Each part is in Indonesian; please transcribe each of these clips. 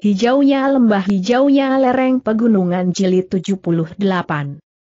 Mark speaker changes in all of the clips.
Speaker 1: Hijaunya lembah hijaunya lereng pegunungan jilid 78.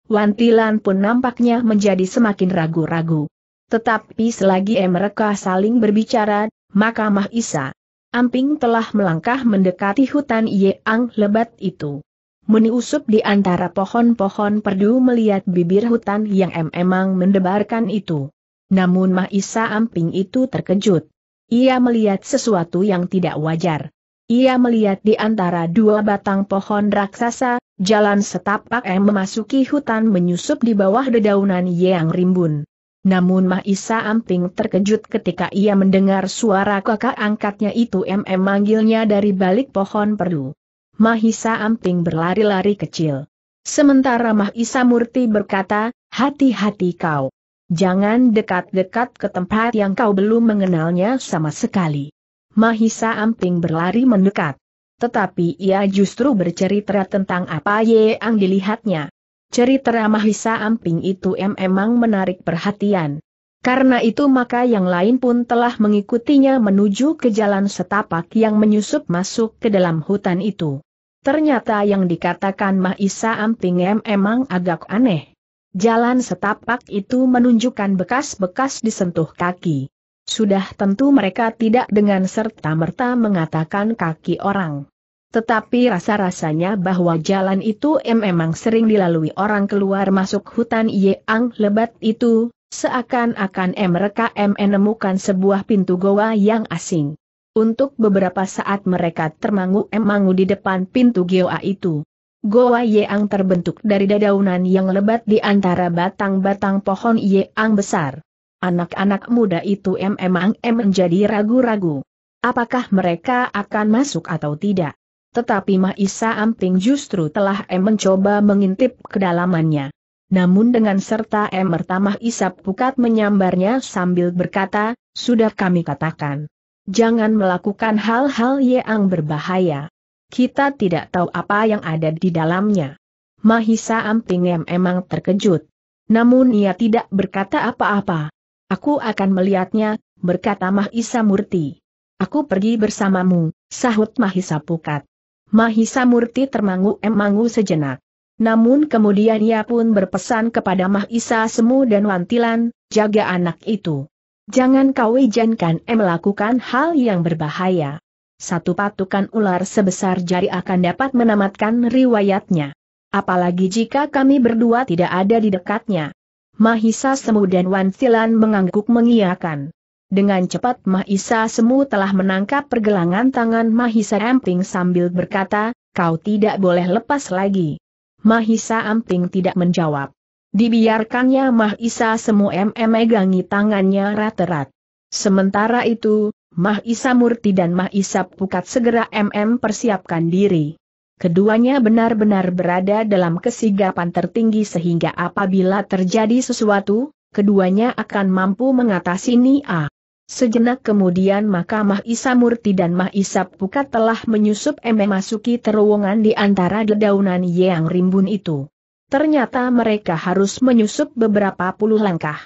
Speaker 1: Wantilan pun nampaknya menjadi semakin ragu-ragu. Tetapi selagi mereka saling berbicara, maka Mah Isa Amping telah melangkah mendekati hutan Yeang lebat itu. Meniusup di antara pohon-pohon perdu melihat bibir hutan yang emang mendebarkan itu. Namun Mah Isa Amping itu terkejut. Ia melihat sesuatu yang tidak wajar. Ia melihat di antara dua batang pohon raksasa, jalan setapak yang memasuki hutan menyusup di bawah dedaunan yang rimbun. Namun Mah Isa Amping terkejut ketika ia mendengar suara kakak angkatnya itu em manggilnya dari balik pohon perdu. Mah Isa Amping berlari-lari kecil. Sementara Mah Isa Murti berkata, hati-hati kau. Jangan dekat-dekat ke tempat yang kau belum mengenalnya sama sekali. Mahisa Amping berlari mendekat. Tetapi ia justru bercerita tentang apa yang dilihatnya. Cerita Mahisa Amping itu emang menarik perhatian. Karena itu maka yang lain pun telah mengikutinya menuju ke jalan setapak yang menyusup masuk ke dalam hutan itu. Ternyata yang dikatakan Mahisa Amping emang agak aneh. Jalan setapak itu menunjukkan bekas-bekas disentuh kaki. Sudah tentu mereka tidak dengan serta-merta mengatakan kaki orang. Tetapi rasa-rasanya bahwa jalan itu memang sering dilalui orang keluar masuk hutan Yeang lebat itu, seakan-akan mereka menemukan sebuah pintu goa yang asing. Untuk beberapa saat mereka termangu-emangu di depan pintu goa itu. Goa Yeang terbentuk dari dedaunan yang lebat di antara batang-batang pohon Yeang besar anak-anak muda itu emang em menjadi ragu-ragu. Apakah mereka akan masuk atau tidak? Tetapi Mah Isa Amping justru telah em mencoba mengintip kedalamannya. Namun dengan serta em Mah Isa Pukat menyambarnya sambil berkata, sudah kami katakan. Jangan melakukan hal-hal yang berbahaya. Kita tidak tahu apa yang ada di dalamnya. Mahisa Amping em emang terkejut. Namun ia tidak berkata apa-apa. Aku akan melihatnya, berkata Mahisa Murti. Aku pergi bersamamu, sahut Mahisa Pukat. Mahisa Murti termangu-emangu sejenak. Namun kemudian ia pun berpesan kepada Mahisa Semu dan Wantilan, jaga anak itu. Jangan kau izinkan em melakukan hal yang berbahaya. Satu patukan ular sebesar jari akan dapat menamatkan riwayatnya. Apalagi jika kami berdua tidak ada di dekatnya. Mahisa Semu dan Wan Silan mengangguk mengiyakan. Dengan cepat Mahisa Semu telah menangkap pergelangan tangan Mahisa Amping sambil berkata, kau tidak boleh lepas lagi. Mahisa Amping tidak menjawab. Dibiarkannya Mahisa Semu MM megangi tangannya rat-rat. Sementara itu, Mahisa Murti dan Mahisa Pukat segera MM persiapkan diri. Keduanya benar-benar berada dalam kesigapan tertinggi sehingga apabila terjadi sesuatu, keduanya akan mampu mengatasi Nia. Sejenak kemudian maka Mah Murti dan Mah Isa Pukat telah menyusup memasuki terowongan di antara dedaunan yang rimbun itu. Ternyata mereka harus menyusup beberapa puluh langkah.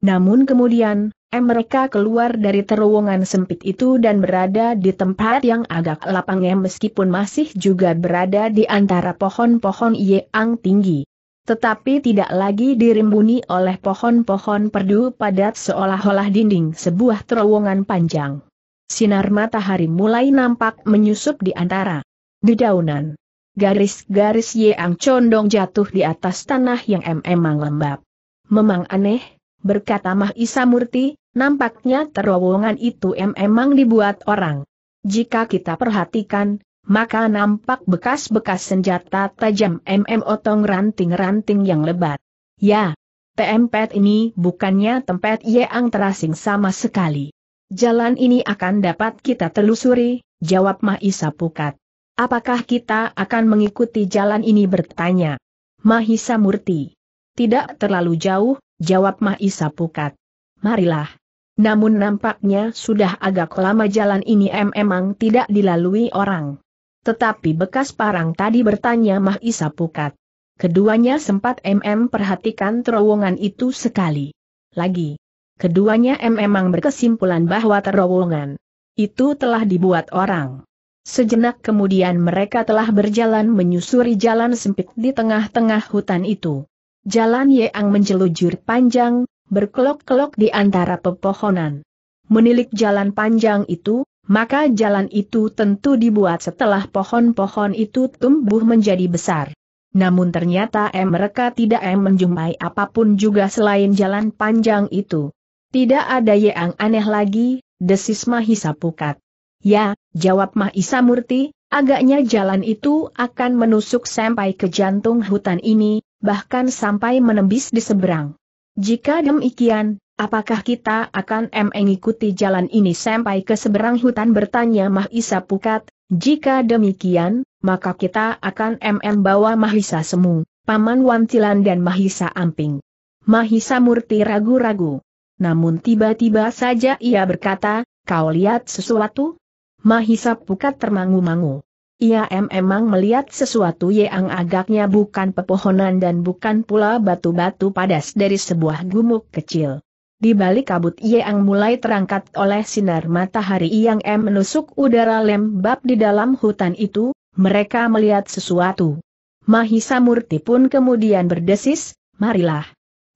Speaker 1: Namun kemudian, mereka keluar dari terowongan sempit itu dan berada di tempat yang agak lapang yang meskipun masih juga berada di antara pohon-pohon yang tinggi. Tetapi tidak lagi dirimbuni oleh pohon-pohon perdu padat seolah-olah dinding sebuah terowongan panjang. Sinar matahari mulai nampak menyusup di antara dedaunan. Garis-garis yang condong jatuh di atas tanah yang emang lembab. Memang aneh, berkata Mah Isa Murti, nampaknya terowongan itu emang dibuat orang. Jika kita perhatikan, maka nampak bekas-bekas senjata tajam mm otong ranting-ranting yang lebat. Ya, tempat ini bukannya tempat yang terasing sama sekali. Jalan ini akan dapat kita telusuri, jawab Mah Isa Pukat. Apakah kita akan mengikuti jalan ini bertanya? Mahisa Murti. Tidak terlalu jauh, jawab Maisa Pukat. Marilah. Namun nampaknya sudah agak lama jalan ini memang tidak dilalui orang. Tetapi bekas parang tadi bertanya Maisa Pukat. Keduanya sempat MM perhatikan terowongan itu sekali. Lagi. Keduanya memang berkesimpulan bahwa terowongan itu telah dibuat orang. Sejenak kemudian mereka telah berjalan menyusuri jalan sempit di tengah-tengah hutan itu. Jalan Yang menjelujur panjang, berkelok-kelok di antara pepohonan. Menilik jalan panjang itu, maka jalan itu tentu dibuat setelah pohon-pohon itu tumbuh menjadi besar. Namun ternyata em mereka tidak em menjumpai apa pun juga selain jalan panjang itu. Tidak ada yang aneh lagi, desis Mahisa Pukat. Ya, jawab Mahisa Murti, agaknya jalan itu akan menusuk sampai ke jantung hutan ini, bahkan sampai menembis di seberang. Jika demikian, apakah kita akan mengikuti jalan ini sampai ke seberang hutan bertanya Mahisa Pukat, jika demikian, maka kita akan mm bawa Mahisa Semu, Paman Wantilan dan Mahisa Amping. Mahisa Murti ragu-ragu. Namun tiba-tiba saja ia berkata, kau lihat sesuatu? Mahisa Pukat termangu-mangu. Ia emang melihat sesuatu yang agaknya bukan pepohonan dan bukan pula batu-batu padas dari sebuah gumuk kecil. Di balik kabut yang mulai terangkat oleh sinar matahari yang em menusuk udara lembab di dalam hutan itu, mereka melihat sesuatu. Mahisa Murti pun kemudian berdesis, marilah.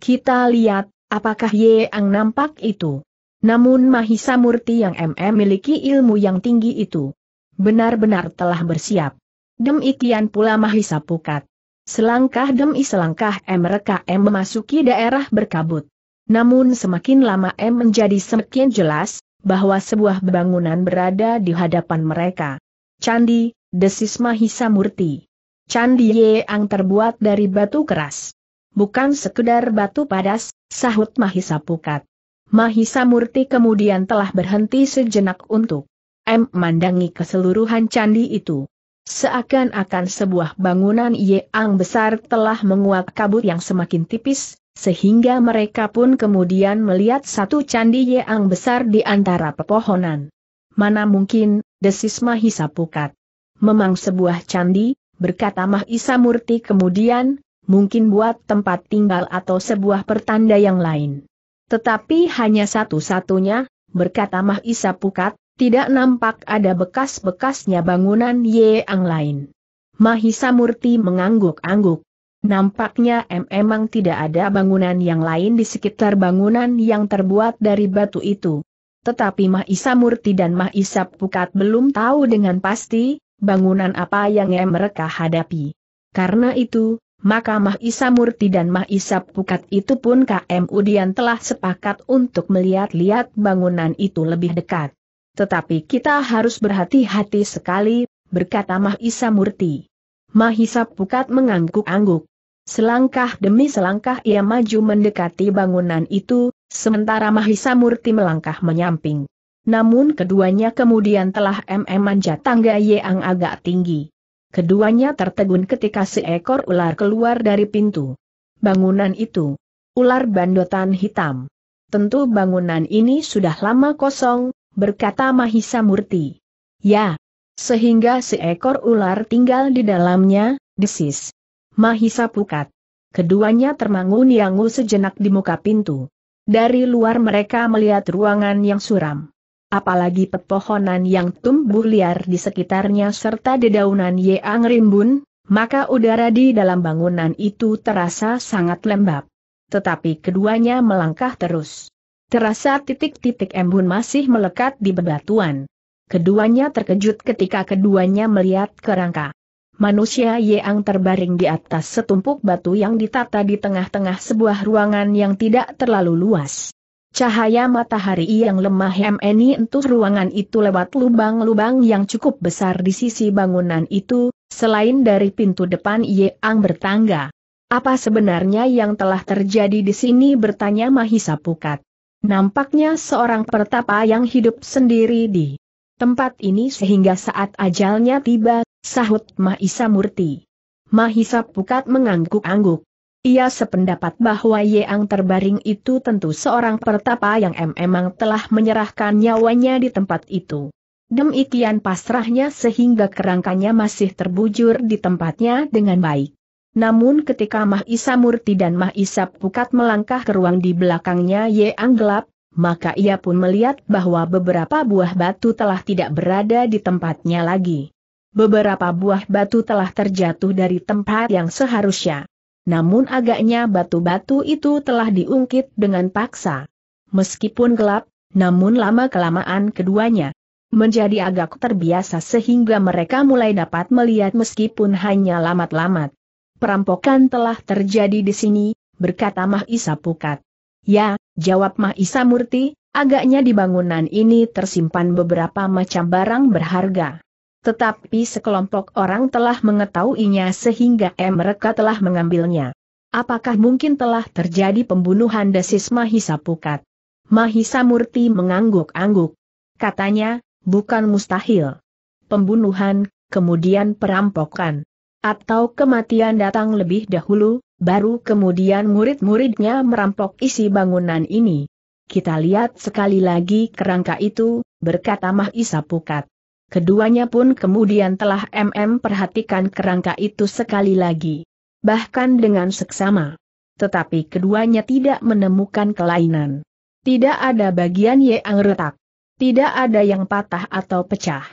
Speaker 1: Kita lihat, apakah yang nampak itu. Namun Mahisa Murti yang MM miliki ilmu yang tinggi itu benar-benar telah bersiap. Demikian pula Mahisa Pukat. Selangkah demi selangkah M mereka memasuki daerah berkabut. Namun semakin lama M menjadi semakin jelas, bahwa sebuah bangunan berada di hadapan mereka. Candi, desis Mahisa Murti. Candi Yeang terbuat dari batu keras. Bukan sekedar batu padas, sahut Mahisa Pukat. Mahisa Murti kemudian telah berhenti sejenak untuk M mandangi keseluruhan candi itu. Seakan-akan sebuah bangunan yang besar telah menguak kabut yang semakin tipis, sehingga mereka pun kemudian melihat satu candi yang besar di antara pepohonan. Mana mungkin, desis Mahisa Pukat. Memang sebuah candi, berkata Mahisa Murti kemudian, mungkin buat tempat tinggal atau sebuah pertanda yang lain. Tetapi hanya satu-satunya, berkata Mahisa Pukat, tidak nampak ada bekas-bekasnya bangunan yang lain. Mahisa Murti mengangguk-angguk. Nampaknya em emang tidak ada bangunan yang lain di sekitar bangunan yang terbuat dari batu itu. Tetapi Mahisa Murti dan Mahisa Pukat belum tahu dengan pasti, bangunan apa yang em mereka hadapi. Karena itu, maka Mahisa Murti dan Mahisa Pukat itu pun kemudian telah sepakat untuk melihat-lihat bangunan itu lebih dekat. Tetapi kita harus berhati-hati sekali, berkata Mahisa Murti. Mahisa Pukat mengangguk-angguk. Selangkah demi selangkah ia maju mendekati bangunan itu, sementara Mahisa Murti melangkah menyamping. Namun keduanya kemudian telah mm tangga yang agak tinggi. Keduanya tertegun ketika seekor ular keluar dari pintu. Bangunan itu. Ular bandotan hitam. Tentu bangunan ini sudah lama kosong, berkata Mahisa Murti. Ya, sehingga seekor ular tinggal di dalamnya, desis. Mahisa Pukat. Keduanya termangu-niangu sejenak di muka pintu. Dari luar mereka melihat ruangan yang suram. Apalagi pepohonan yang tumbuh liar di sekitarnya serta dedaunan yang rimbun, maka udara di dalam bangunan itu terasa sangat lembab. Tetapi keduanya melangkah terus. Terasa titik-titik embun masih melekat di bebatuan. Keduanya terkejut ketika keduanya melihat kerangka. Manusia yang terbaring di atas setumpuk batu yang ditata di tengah-tengah sebuah ruangan yang tidak terlalu luas. Cahaya matahari yang lemah hem ini entuh ruangan itu lewat lubang-lubang yang cukup besar di sisi bangunan itu, selain dari pintu depan yang bertangga. Apa sebenarnya yang telah terjadi di sini bertanya Mahisa Pukat. Nampaknya seorang pertapa yang hidup sendiri di tempat ini sehingga saat ajalnya tiba, sahut Mahisa Murti. Mahisa Pukat mengangguk-angguk. Ia sependapat bahwa Yang terbaring itu tentu seorang pertapa yang memang telah menyerahkan nyawanya di tempat itu. Demikian pasrahnya sehingga kerangkanya masih terbujur di tempatnya dengan baik. Namun ketika Mah Isa Murti dan Mah Isa Pukat melangkah ke ruang di belakangnya Yang gelap, maka ia pun melihat bahwa beberapa buah batu telah tidak berada di tempatnya lagi. Beberapa buah batu telah terjatuh dari tempat yang seharusnya. Namun agaknya batu-batu itu telah diungkit dengan paksa. Meskipun gelap, namun lama-kelamaan keduanya menjadi agak terbiasa sehingga mereka mulai dapat melihat meskipun hanya lamat-lamat. Perampokan telah terjadi di sini, berkata Mah Isa Pukat. Ya, jawab Mah Isa Murti, agaknya di bangunan ini tersimpan beberapa macam barang berharga. Tetapi sekelompok orang telah mengetahuinya sehingga eh mereka telah mengambilnya. Apakah mungkin telah terjadi pembunuhan desis Mahisa Pukat? Mahisa Murti mengangguk-angguk. Katanya, bukan mustahil. Pembunuhan, kemudian perampokan. Atau kematian datang lebih dahulu, baru kemudian murid-muridnya merampok isi bangunan ini. Kita lihat sekali lagi kerangka itu, berkata Mah Isa Pukat. Keduanya pun kemudian telah MM perhatikan kerangka itu sekali lagi. Bahkan dengan seksama. Tetapi keduanya tidak menemukan kelainan. Tidak ada bagian yang retak. Tidak ada yang patah atau pecah.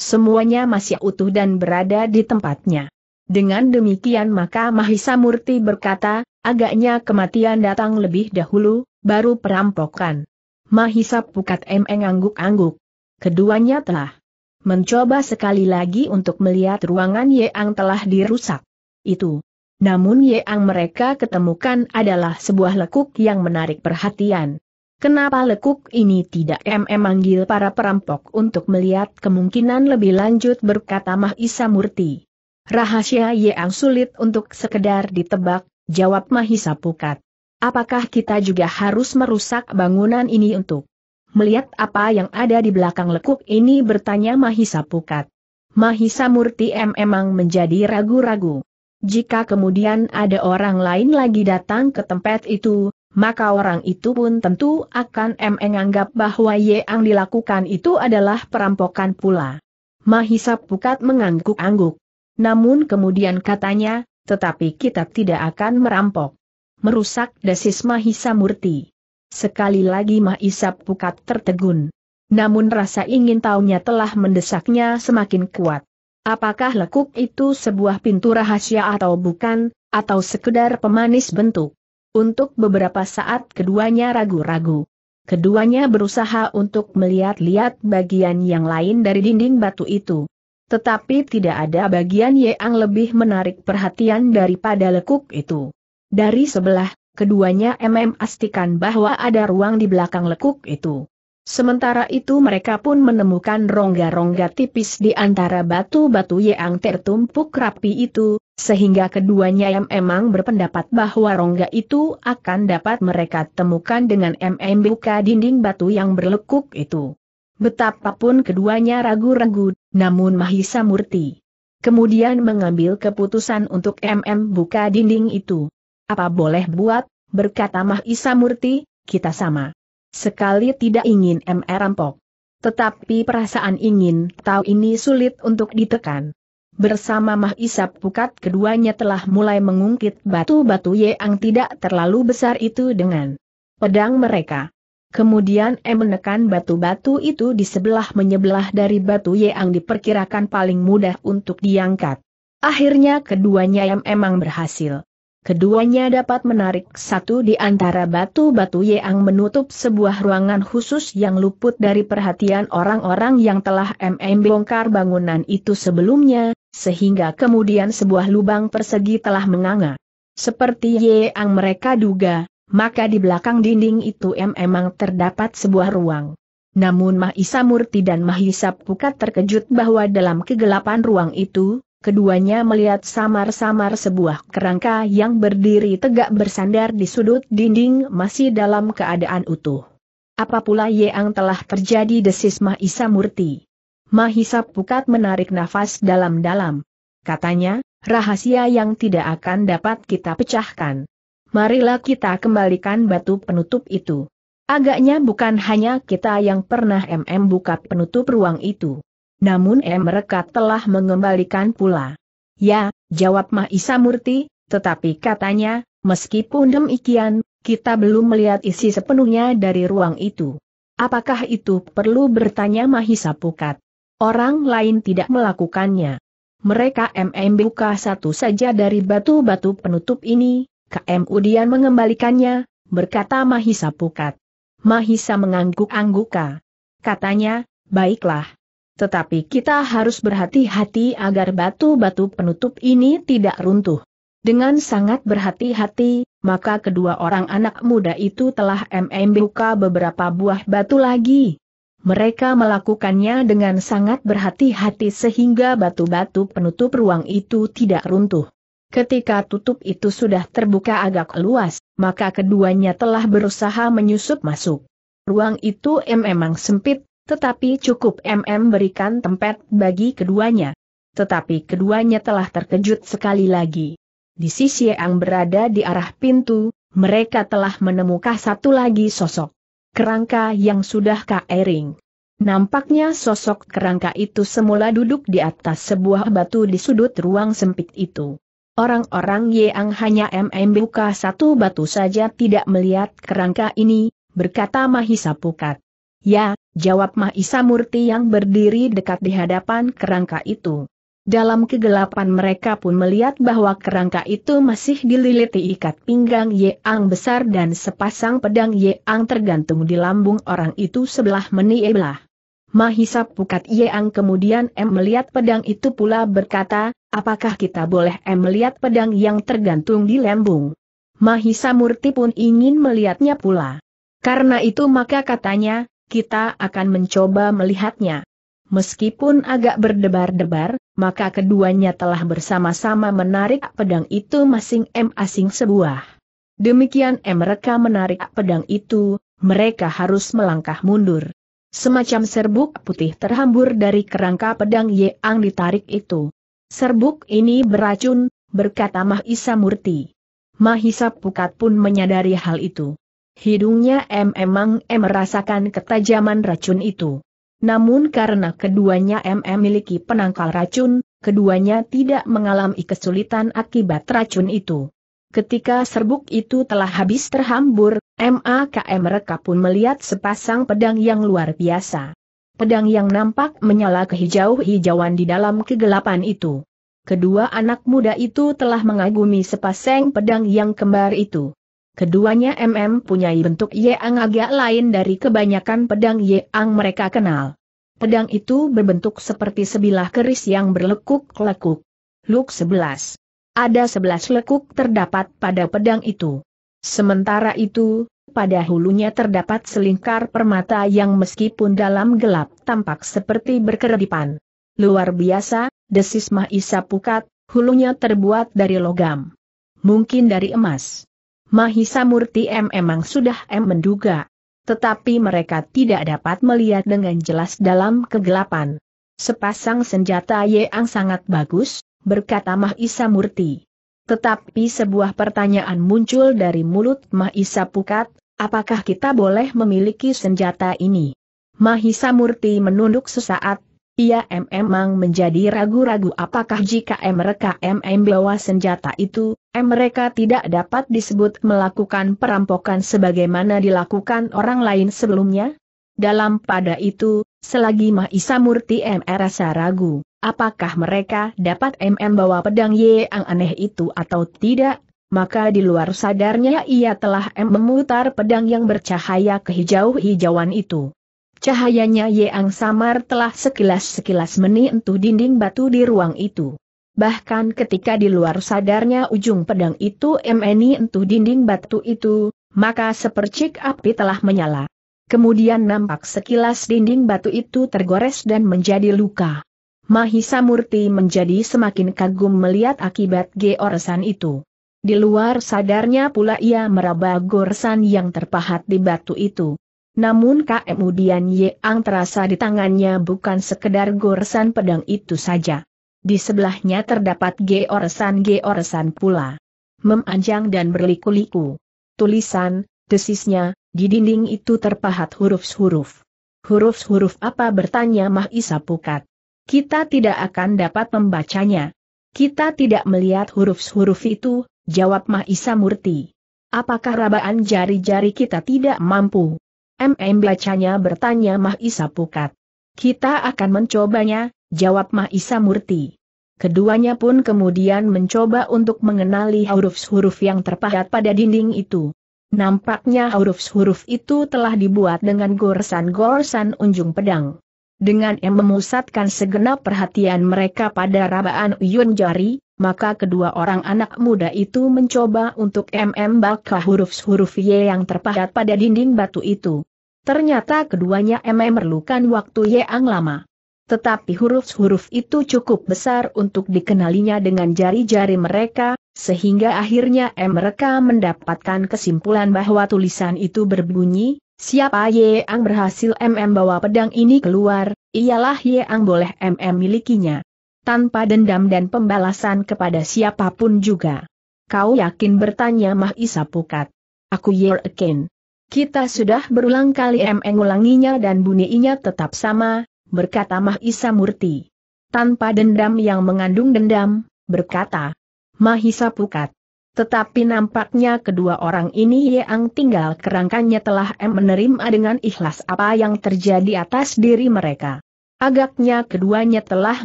Speaker 1: Semuanya masih utuh dan berada di tempatnya. Dengan demikian maka Mahisa Murti berkata, agaknya kematian datang lebih dahulu, baru perampokan. Mahisa Pukat M angguk-angguk. Keduanya telah mencoba sekali lagi untuk melihat ruangan Yang telah dirusak. Itu. Namun Yang mereka ketemukan adalah sebuah lekuk yang menarik perhatian. Kenapa lekuk ini tidak MM manggil para perampok untuk melihat kemungkinan lebih lanjut berkata Mah Isa Murti. Rahasia yang sulit untuk sekedar ditebak, jawab Mahisa Pukat. Apakah kita juga harus merusak bangunan ini untuk melihat apa yang ada di belakang lekuk ini bertanya Mahisa Pukat. Mahisa Murti M memang menjadi ragu-ragu. Jika kemudian ada orang lain lagi datang ke tempat itu, maka orang itu pun tentu akan menganggap bahwa yang dilakukan itu adalah perampokan pula. Mahisa Pukat mengangguk-angguk. Namun kemudian katanya, tetapi kita tidak akan merampok. Merusak desis Mahisa Murti. Sekali lagi Mahisa Pukat tertegun. Namun rasa ingin tahunya telah mendesaknya semakin kuat. Apakah lekuk itu sebuah pintu rahasia atau bukan, atau sekedar pemanis bentuk? Untuk beberapa saat keduanya ragu-ragu. Keduanya berusaha untuk melihat-lihat bagian yang lain dari dinding batu itu. Tetapi tidak ada bagian yang lebih menarik perhatian daripada lekuk itu. Dari sebelah, keduanya MM pastikan bahwa ada ruang di belakang lekuk itu. Sementara itu mereka pun menemukan rongga-rongga tipis di antara batu-batu yang tertumpuk rapi itu, sehingga keduanya yang emang berpendapat bahwa rongga itu akan dapat mereka temukan dengan MM buka dinding batu yang berlekuk itu. Betapapun keduanya ragu-ragu, namun Mahisa Murti. Kemudian mengambil keputusan untuk MM buka dinding itu. Apa boleh buat, berkata Mahisa Murti, kita sama. Sekali tidak ingin MR rampok. Tetapi perasaan ingin tahu ini sulit untuk ditekan. Bersama Mah Isap Pukat keduanya telah mulai mengungkit batu-batu yang tidak terlalu besar itu dengan pedang mereka. Kemudian M menekan batu-batu itu di sebelah menyebelah dari batu yang diperkirakan paling mudah untuk diangkat. Akhirnya keduanya yang emang berhasil. Keduanya dapat menarik satu di antara batu-batu yang menutup sebuah ruangan khusus yang luput dari perhatian orang-orang yang telah MM bongkar bangunan itu sebelumnya, sehingga kemudian sebuah lubang persegi telah menganga. Seperti yang mereka duga, maka di belakang dinding itu memang terdapat sebuah ruang. Namun Mahisa Murti dan Mahisa Pukat terkejut bahwa dalam kegelapan ruang itu, keduanya melihat samar-samar sebuah kerangka yang berdiri tegak bersandar di sudut dinding masih dalam keadaan utuh. Apa pula yang telah terjadi desis Mahisa Murti? Mahisa Pukat menarik nafas dalam-dalam. Katanya, rahasia yang tidak akan dapat kita pecahkan. Marilah kita kembalikan batu penutup itu. Agaknya bukan hanya kita yang pernah MM buka penutup ruang itu. Namun eh mereka telah mengembalikan pula. Ya, jawab Mah Isa Murti, tetapi katanya, meskipun demikian, kita belum melihat isi sepenuhnya dari ruang itu. Apakah itu perlu bertanya Mahisa Pukat? Orang lain tidak melakukannya. Mereka MM buka satu saja dari batu-batu penutup ini, KM kemudian mengembalikannya, berkata Mahisa Pukat. Mahisa mengangguk-angguka. Katanya, baiklah. Tetapi kita harus berhati-hati agar batu-batu penutup ini tidak runtuh. Dengan sangat berhati-hati, maka kedua orang anak muda itu telah membuka beberapa buah batu lagi. Mereka melakukannya dengan sangat berhati-hati sehingga batu-batu penutup ruang itu tidak runtuh. Ketika tutup itu sudah terbuka agak luas, maka keduanya telah berusaha menyusup masuk. Ruang itu memang sempit, tetapi cukup MM berikan tempat bagi keduanya. Tetapi keduanya telah terkejut sekali lagi. Di sisi yang berada di arah pintu, mereka telah menemukan satu lagi sosok. Kerangka yang sudah kaering. Nampaknya sosok kerangka itu semula duduk di atas sebuah batu di sudut ruang sempit itu. Orang-orang yang hanya mm buka satu batu saja tidak melihat kerangka ini, berkata Mahisa Pukat. Ya, jawab Mahisa Murti yang berdiri dekat di hadapan kerangka itu. Dalam kegelapan mereka pun melihat bahwa kerangka itu masih dililiti ikat pinggang Yeang besar dan sepasang pedang Yeang tergantung di lambung orang itu sebelah meniebelah. Mahisa Pukat Yeang kemudian M melihat pedang itu pula berkata, apakah kita boleh M melihat pedang yang tergantung di lambung? Mahisa Murti pun ingin melihatnya pula. Karena itu maka katanya, kita akan mencoba melihatnya. Meskipun agak berdebar-debar, maka keduanya telah bersama-sama menarik pedang itu masing-masing sebuah. Demikian mereka menarik pedang itu, mereka harus melangkah mundur. Semacam serbuk putih terhambur dari kerangka pedang Yang ditarik itu. Serbuk ini beracun, berkata Mahisa Murti. Mahisa Pukat pun menyadari hal itu. Hidungnya em emang em merasakan ketajaman racun itu. Namun karena keduanya M memiliki penangkal racun, keduanya tidak mengalami kesulitan akibat racun itu. Ketika serbuk itu telah habis terhambur, MAKM mereka pun melihat sepasang pedang yang luar biasa. Pedang yang nampak menyala kehijau-hijauan di dalam kegelapan itu. Kedua anak muda itu telah mengagumi sepasang pedang yang kembar itu. Keduanya MM punya bentuk yang agak lain dari kebanyakan pedang yang mereka kenal. Pedang itu berbentuk seperti sebilah keris yang berlekuk-lekuk. Luk 11. Ada sebelas lekuk terdapat pada pedang itu. Sementara itu, pada hulunya terdapat selingkar permata yang meskipun dalam gelap tampak seperti berkeredipan. Luar biasa, desis Mahisa Pukat, hulunya terbuat dari logam. Mungkin dari emas. Mahisa Murti M memang sudah M menduga. Tetapi mereka tidak dapat melihat dengan jelas dalam kegelapan. Sepasang senjata yang sangat bagus, berkata Mahisa Murti. Tetapi sebuah pertanyaan muncul dari mulut Mahisa Pukat, apakah kita boleh memiliki senjata ini? Mahisa Murti menunduk sesaat, ia memang menjadi ragu-ragu apakah jika mereka MM bawa senjata itu, mereka tidak dapat disebut melakukan perampokan sebagaimana dilakukan orang lain sebelumnya? Dalam pada itu, selagi Mahisa Murti M rasa ragu, apakah mereka dapat MM bawa pedang yang aneh itu atau tidak, maka di luar sadarnya ia telah M memutar pedang yang bercahaya kehijau-hijauan itu. Cahayanya yang samar telah sekilas-sekilas menyentuh dinding batu di ruang itu. Bahkan ketika di luar sadarnya ujung pedang itu meni entuh dinding batu itu, maka sepercik api telah menyala. Kemudian nampak sekilas dinding batu itu tergores dan menjadi luka. Mahisa Murti menjadi semakin kagum melihat akibat georesan itu. Di luar sadarnya pula ia meraba goresan yang terpahat di batu itu. Namun kemudian Yang terasa di tangannya bukan sekedar goresan pedang itu saja. Di sebelahnya terdapat georesan-georesan pula. Memanjang dan berliku-liku. Tulisan, desisnya, di dinding itu terpahat huruf-huruf. Huruf-huruf apa bertanya Mah Isa Pukat. Kita tidak akan dapat membacanya. Kita tidak melihat huruf-huruf itu, jawab Mah Isa Murti. Apakah rabaan jari-jari kita tidak mampu? MM bacanya bertanya Mah Isa Pukat. Kita akan mencobanya, jawab Mah Isa Murti. Keduanya pun kemudian mencoba untuk mengenali huruf-huruf yang terpahat pada dinding itu. Nampaknya huruf-huruf itu telah dibuat dengan goresan-goresan unjung pedang. Dengan yang memusatkan segenap perhatian mereka pada rabaan Uyun Jari, maka kedua orang anak muda itu mencoba untuk mm baka huruf-huruf Y yang terpahat pada dinding batu itu. Ternyata keduanya mm memerlukan waktu yang lama. Tetapi huruf-huruf itu cukup besar untuk dikenalinya dengan jari-jari mereka, sehingga akhirnya mereka mendapatkan kesimpulan bahwa tulisan itu berbunyi, siapa Yang berhasil MM bawa pedang ini keluar, ialah Yang boleh MM milikinya tanpa dendam dan pembalasan kepada siapa pun juga. Kau yakin bertanya Mah Isa Pukat? Aku yakin. Kita sudah berulang kali mengulanginya dan bunyinya tetap sama, berkata Mah Isa Murti. Tanpa dendam yang mengandung dendam, berkata Mah Isa Pukat. Tetapi nampaknya kedua orang ini yang tinggal kerangkanya telah menerima dengan ikhlas apa yang terjadi atas diri mereka. Agaknya keduanya telah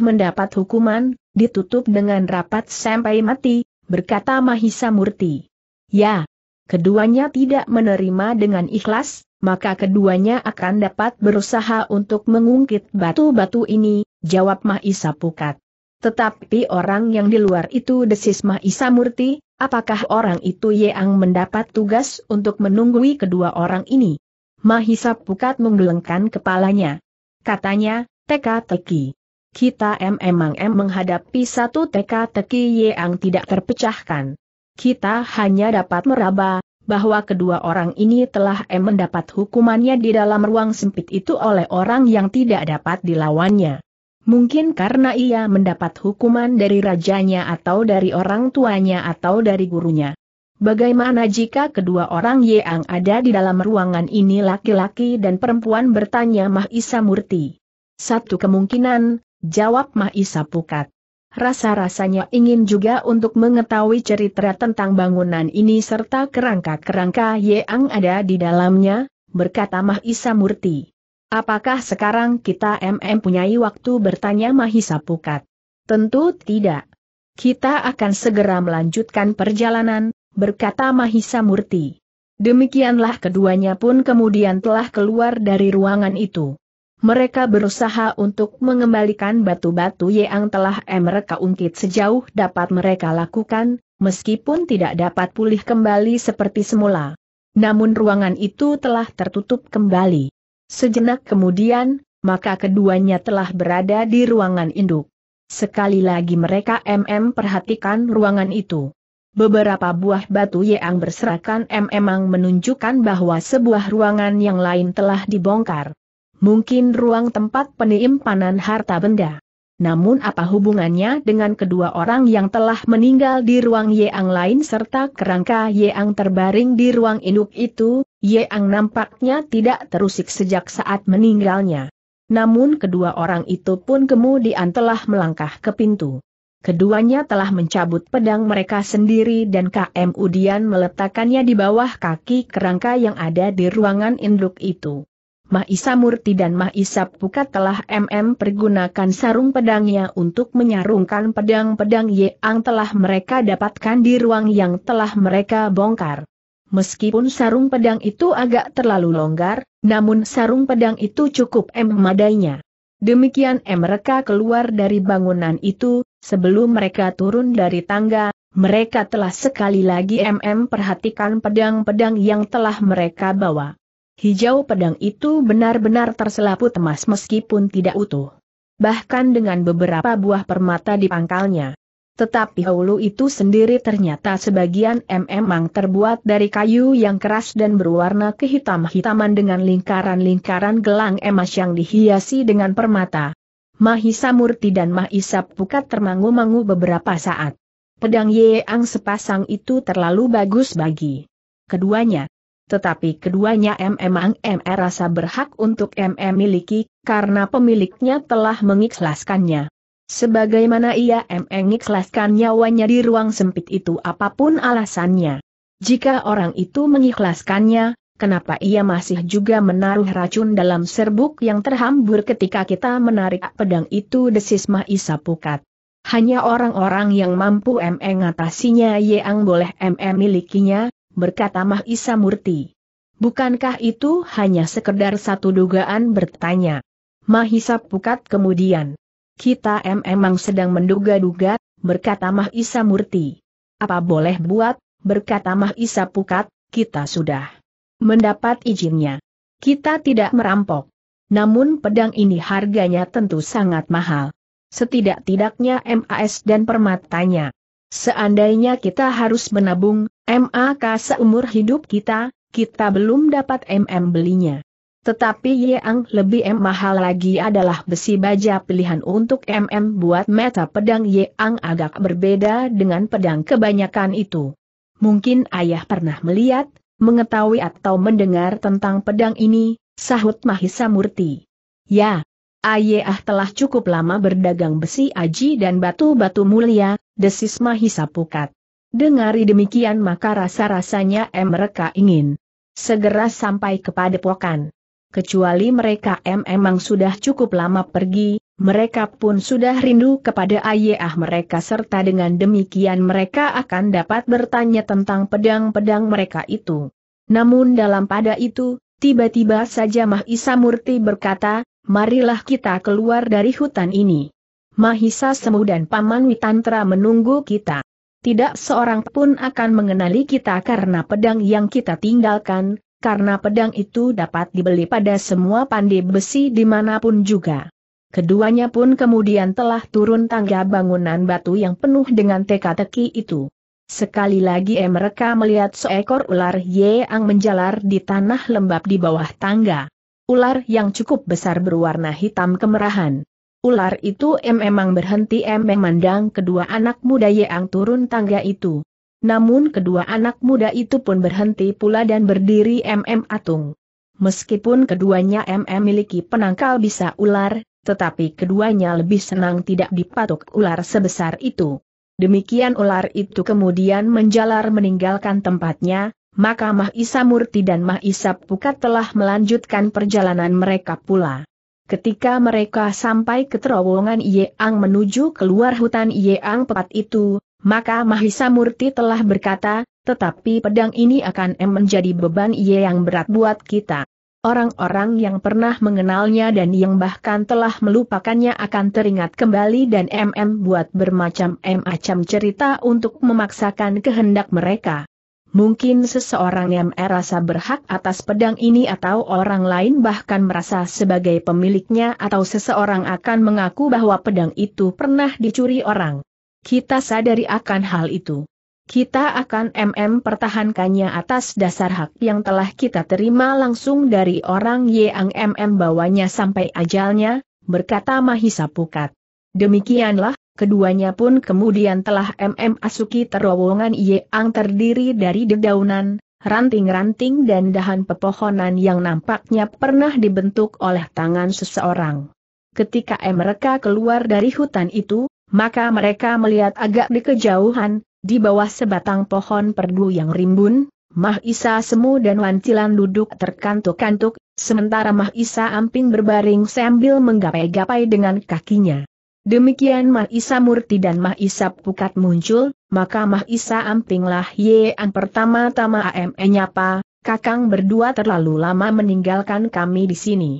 Speaker 1: mendapat hukuman, ditutup dengan rapat sampai mati, berkata Mahisa Murti. Ya, keduanya tidak menerima dengan ikhlas, maka keduanya akan dapat berusaha untuk mengungkit batu-batu ini, jawab Mahisa Pukat. Tetapi orang yang di luar itu desis Mahisa Murti, apakah orang itu yang mendapat tugas untuk menunggui kedua orang ini? Mahisa Pukat menggelengkan kepalanya. Katanya, teka-teki. Kita memang em menghadapi satu teka-teki yang tidak terpecahkan. Kita hanya dapat meraba, bahwa kedua orang ini telah em mendapat hukumannya di dalam ruang sempit itu oleh orang yang tidak dapat dilawannya. Mungkin karena ia mendapat hukuman dari rajanya atau dari orang tuanya atau dari gurunya. Bagaimana jika kedua orang yang ada di dalam ruangan ini laki-laki dan perempuan bertanya Mah Isa Murti? Satu kemungkinan, jawab Maisa Pukat. Rasa-rasanya ingin juga untuk mengetahui cerita tentang bangunan ini serta kerangka-kerangka yang ada di dalamnya, berkata Mahisa Murti. Apakah sekarang kita MM punyai waktu bertanya Mahisa Pukat? Tentu tidak. Kita akan segera melanjutkan perjalanan, berkata Mahisa Murti. Demikianlah keduanya pun kemudian telah keluar dari ruangan itu. Mereka berusaha untuk mengembalikan batu-batu yang telah mereka ungkit sejauh dapat mereka lakukan, meskipun tidak dapat pulih kembali seperti semula. Namun ruangan itu telah tertutup kembali. Sejenak kemudian, maka keduanya telah berada di ruangan induk. Sekali lagi mereka MM perhatikan ruangan itu. Beberapa buah batu yang berserakan memang menunjukkan bahwa sebuah ruangan yang lain telah dibongkar. Mungkin ruang tempat penyimpanan harta benda. Namun apa hubungannya dengan kedua orang yang telah meninggal di ruang Yang lain serta kerangka Yang terbaring di ruang induk itu, Yang nampaknya tidak terusik sejak saat meninggalnya. Namun kedua orang itu pun kemudian telah melangkah ke pintu. Keduanya telah mencabut pedang mereka sendiri dan kemudian meletakkannya di bawah kaki kerangka yang ada di ruangan induk itu. Maisa Murti dan Maisa Pukat telah MM pergunakan sarung pedangnya untuk menyarungkan pedang-pedang yang telah mereka dapatkan di ruang yang telah mereka bongkar. Meskipun sarung pedang itu agak terlalu longgar, namun sarung pedang itu cukup M memadainya. Demikian mereka keluar dari bangunan itu, sebelum mereka turun dari tangga, mereka telah sekali lagi MM perhatikan pedang-pedang yang telah mereka bawa. Hijau pedang itu benar-benar terselaput emas meskipun tidak utuh. Bahkan dengan beberapa buah permata di pangkalnya. Tetapi hulu itu sendiri ternyata sebagian memang terbuat dari kayu yang keras dan berwarna kehitam-hitaman dengan lingkaran-lingkaran gelang emas yang dihiasi dengan permata. Mahisa Murti dan Mahisa Pukat termangu-mangu beberapa saat. Pedang Yeang sepasang itu terlalu bagus bagi keduanya tetapi keduanya memang MM rasa berhak untuk MM miliki, karena pemiliknya telah mengikhlaskannya. Sebagaimana ia mengikhlaskan nyawanya di ruang sempit itu apa pun alasannya. Jika orang itu mengikhlaskannya, kenapa ia masih juga menaruh racun dalam serbuk yang terhambur ketika kita menarik pedang itu desis Maisa Pukat. Hanya orang-orang yang mampu mengatasinya yang boleh mm milikinya, berkata Maisa Murti. Bukankah itu hanya sekedar satu dugaan bertanya? Mahisa Pukat kemudian. Kita memang sedang menduga-duga, berkata Mahisa Murti. Apa boleh buat, berkata Mahisa Pukat, kita sudah mendapat izinnya. Kita tidak merampok. Namun pedang ini harganya tentu sangat mahal. Setidak-tidaknya MAS dan permatanya. Seandainya kita harus menabung, MAK seumur hidup kita, kita belum dapat MM belinya. Tetapi yang lebih mahal lagi adalah besi baja pilihan untuk MM buat meta pedang yang agak berbeda dengan pedang kebanyakan itu. Mungkin ayah pernah melihat, mengetahui atau mendengar tentang pedang ini, sahut Mahisa Murti. Ya, ayah telah cukup lama berdagang besi aji dan batu-batu mulia, desis Mahisa Pukat. Dengari demikian maka rasa-rasanya mereka ingin segera sampai ke padepokan. Kecuali mereka em emang sudah cukup lama pergi, mereka pun sudah rindu kepada ayah mereka serta dengan demikian mereka akan dapat bertanya tentang pedang-pedang mereka itu. Namun dalam pada itu, tiba-tiba saja Mahisa Murti berkata, marilah kita keluar dari hutan ini. Mahisa Semu dan Paman Witantra menunggu kita. Tidak seorang pun akan mengenali kita karena pedang yang kita tinggalkan, karena pedang itu dapat dibeli pada semua pandai besi di mana pun juga. Keduanya pun kemudian telah turun tangga bangunan batu yang penuh dengan teka-teki itu. Sekali lagi eh mereka melihat seekor ular yang menjalar di tanah lembab di bawah tangga. Ular yang cukup besar berwarna hitam kemerahan. Ular itu em memang berhenti em memandang kedua anak muda yang turun tangga itu. Namun kedua anak muda itu pun berhenti pula dan berdiri mm atung. Meskipun keduanya mm memiliki penangkal bisa ular, tetapi keduanya lebih senang tidak dipatuk ular sebesar itu. Demikian ular itu kemudian menjalar meninggalkan tempatnya, maka Mah Isa Murti dan Mah Isa Pukat telah melanjutkan perjalanan mereka pula. Ketika mereka sampai ke terowongan Yeang menuju keluar hutan Yeang pepat itu, maka Mahisa Murti telah berkata, tetapi pedang ini akan em menjadi beban Yeang berat buat kita. Orang-orang yang pernah mengenalnya dan yang bahkan telah melupakannya akan teringat kembali dan MM buat bermacam-macam cerita untuk memaksakan kehendak mereka. Mungkin seseorang yang merasa berhak atas pedang ini atau orang lain bahkan merasa sebagai pemiliknya atau seseorang akan mengaku bahwa pedang itu pernah dicuri orang. Kita sadari akan hal itu. Kita akan MM pertahankannya atas dasar hak yang telah kita terima langsung dari orang yang MM bawanya sampai ajalnya, berkata Mahisa Pukat. Demikianlah, keduanya pun kemudian telah MM asuki terowongan yang terdiri dari dedaunan, ranting-ranting dan dahan pepohonan yang nampaknya pernah dibentuk oleh tangan seseorang. Ketika mereka keluar dari hutan itu, maka mereka melihat agak di kejauhan, di bawah sebatang pohon perdu yang rimbun, Mah Isa Semu dan Wantilan duduk terkantuk-kantuk, sementara Mah Isa Amping berbaring sambil menggapai-gapai dengan kakinya. Demikian Mah Isa Murti dan Mah Isa Pukat muncul, maka Mah Isa Ampinglah yang pertama-tama AME nyapa, Kakang berdua terlalu lama meninggalkan kami di sini.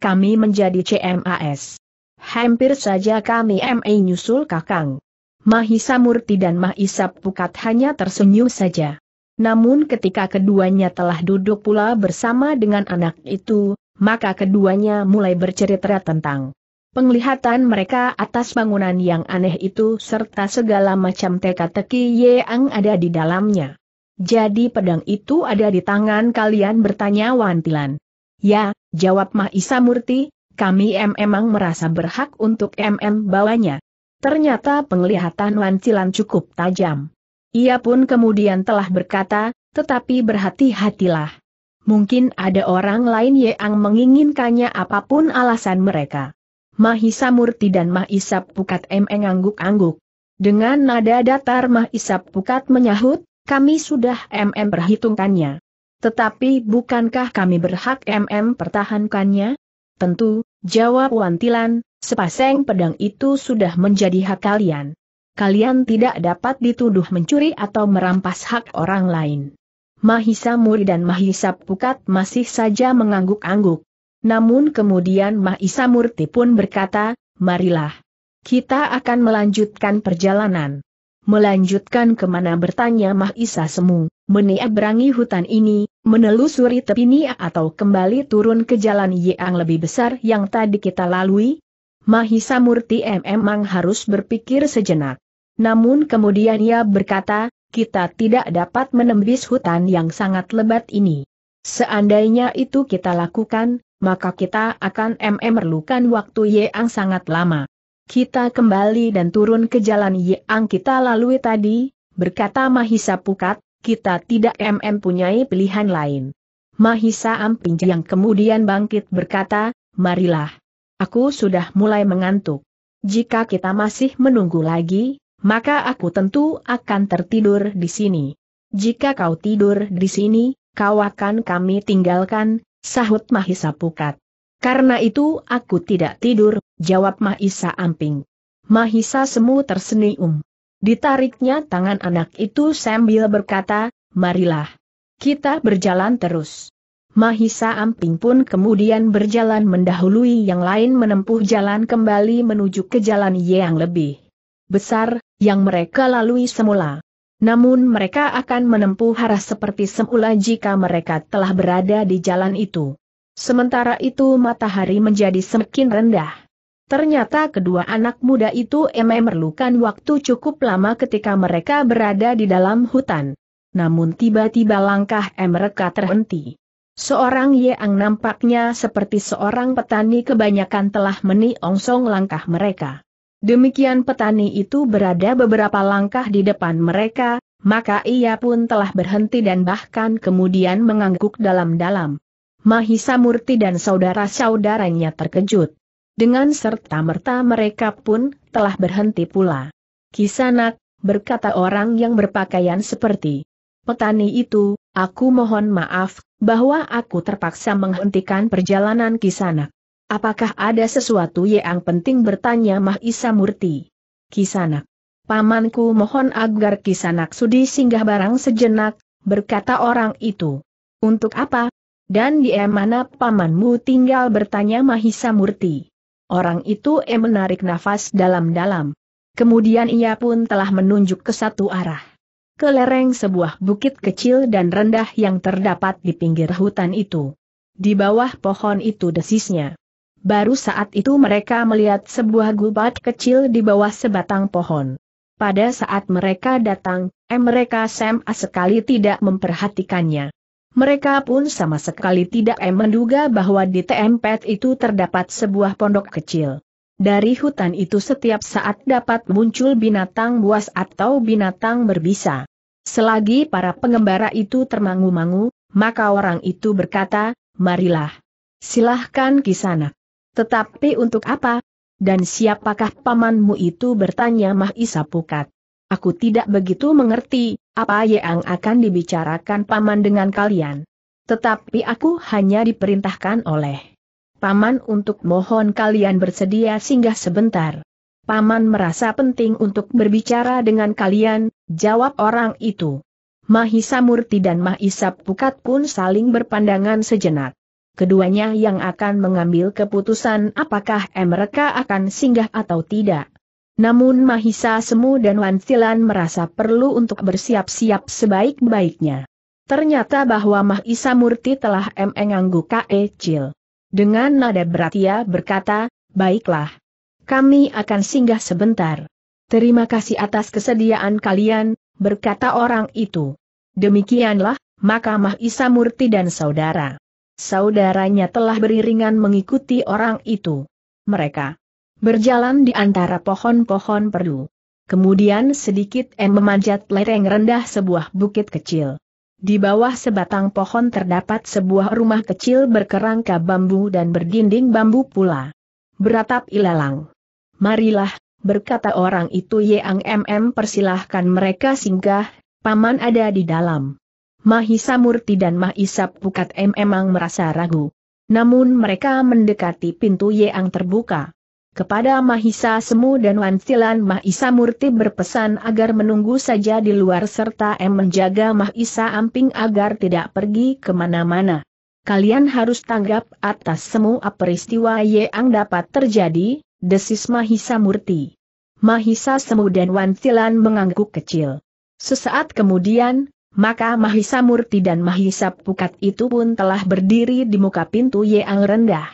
Speaker 1: Kami menjadi CMAS. Hampir saja kami ME nyusul Kakang. Mahisa Murti dan Mahisa Pukat hanya tersenyum saja. Namun ketika keduanya telah duduk pula bersama dengan anak itu, maka keduanya mulai bercerita tentang penglihatan mereka atas bangunan yang aneh itu serta segala macam teka-teki yang ada di dalamnya. Jadi pedang itu ada di tangan kalian bertanya Wantilan. Ya, jawab Isa Murti, kami em emang merasa berhak untuk mm bawanya. Ternyata penglihatan Wantilan cukup tajam. Ia pun kemudian telah berkata, tetapi berhati-hatilah. Mungkin ada orang lain yang menginginkannya apa pun alasan mereka. Mahisa Murti dan Mahisa Pukat M. angguk-angguk. Dengan nada datar Mahisa Pukat menyahut, Kami sudah MM perhitungkannya. Tetapi bukankah kami berhak MM pertahankannya? Tentu, jawab Wantilan, sepasang pedang itu sudah menjadi hak kalian. Kalian tidak dapat dituduh mencuri atau merampas hak orang lain. Mahisa Muri dan Mahisa Pukat masih saja mengangguk-angguk. Namun kemudian Mahisa Murti pun berkata, marilah. Kita akan melanjutkan perjalanan. Melanjutkan ke mana bertanya Mahisa Semu menyeberangi hutan ini, menelusuri tepi atau kembali turun ke jalan yang lebih besar yang tadi kita lalui? Mahisa Murti memang harus berpikir sejenak. Namun kemudian ia berkata, kita tidak dapat menembus hutan yang sangat lebat ini. Seandainya itu kita lakukan, maka kita akan memerlukan waktu yang sangat lama. Kita kembali dan turun ke jalan yang kita lalui tadi, berkata Mahisa Pukat, kita tidak mm punyai pilihan lain. Mahisa Amping yang kemudian bangkit berkata, marilah. Aku sudah mulai mengantuk. Jika kita masih menunggu lagi, maka aku tentu akan tertidur di sini. Jika kau tidur di sini, kau akan kami tinggalkan, sahut Mahisa Pukat. Karena itu aku tidak tidur, jawab Mahisa Amping. Mahisa Semu tersenyum. Ditariknya tangan anak itu sambil berkata, marilah. Kita berjalan terus. Mahisa Amping pun kemudian berjalan mendahului yang lain menempuh jalan kembali menuju ke jalan yang lebih besar, yang mereka lalui semula. Namun mereka akan menempuh arah seperti semula jika mereka telah berada di jalan itu. Sementara itu matahari menjadi semakin rendah. Ternyata kedua anak muda itu emang memerlukan waktu cukup lama ketika mereka berada di dalam hutan. Namun tiba-tiba langkah mereka terhenti. Seorang yang nampaknya seperti seorang petani kebanyakan telah meniongsong langkah mereka. Demikian petani itu berada beberapa langkah di depan mereka, maka ia pun telah berhenti dan bahkan kemudian mengangguk dalam-dalam. Mahisa Murti dan saudara-saudaranya terkejut. Dengan serta-merta mereka pun telah berhenti pula. Kisanak, berkata orang yang berpakaian seperti petani itu, aku mohon maaf, bahwa aku terpaksa menghentikan perjalanan Kisanak. Apakah ada sesuatu yang penting bertanya Mah Isa Murti? Kisanak. Pamanku mohon agar Kisanak sudi singgah barang sejenak, berkata orang itu. Untuk apa? Dan di mana pamanmu tinggal bertanya Mahisa Murti. Orang itu em menarik nafas dalam-dalam. Kemudian ia pun telah menunjuk ke satu arah. Ke lereng sebuah bukit kecil dan rendah yang terdapat di pinggir hutan itu. Di bawah pohon itu desisnya. Baru saat itu mereka melihat sebuah gubat kecil di bawah sebatang pohon. Pada saat mereka datang, em mereka sama sekali tidak memperhatikannya. Mereka pun sama sekali tidak menduga bahwa di tempat itu terdapat sebuah pondok kecil. Dari hutan itu setiap saat dapat muncul binatang buas atau binatang berbisa. Selagi para pengembara itu termangu-mangu, maka orang itu berkata, marilah. Silahkan kisana. Tetapi untuk apa? Dan siapakah pamanmu itu bertanya Mah Isa Pukat. Aku tidak begitu mengerti, apa yang akan dibicarakan paman dengan kalian. Tetapi aku hanya diperintahkan oleh paman untuk mohon kalian bersedia singgah sebentar. Paman merasa penting untuk berbicara dengan kalian, jawab orang itu. Mahisa Murti dan Mahisa Pukat pun saling berpandangan sejenak. Keduanya yang akan mengambil keputusan apakah mereka akan singgah atau tidak. Namun Mahisa Semu dan Wansilan merasa perlu untuk bersiap-siap sebaik-baiknya. Ternyata bahwa Mahisa Murti telah mengangguk Cil. Dengan nada berat ia berkata, baiklah. Kami akan singgah sebentar. Terima kasih atas kesediaan kalian, berkata orang itu. Demikianlah, maka Mahisa Murti dan saudara. Saudaranya telah beriringan mengikuti orang itu. Mereka berjalan di antara pohon-pohon perdu. Kemudian sedikit em memanjat lereng rendah sebuah bukit kecil. Di bawah sebatang pohon terdapat sebuah rumah kecil berkerangka bambu dan berdinding bambu pula. Beratap ilalang. Marilah, berkata orang itu Yang MM persilahkan mereka singgah, Paman ada di dalam. Mahisa Murti dan Mahisa Pukat M memang merasa ragu. Namun mereka mendekati pintu yang terbuka. Kepada Mahisa Semu dan Wansilan Mahisa Murti berpesan agar menunggu saja di luar serta M menjaga Mahisa Amping agar tidak pergi ke mana-mana. Kalian harus tanggap atas semua peristiwa yang dapat terjadi, desis Mahisa Murti. Mahisa Semu dan Wantilan mengangguk kecil. Sesaat kemudian, maka Mahisa Murti dan Mahisa Pukat itu pun telah berdiri di muka pintu yang rendah.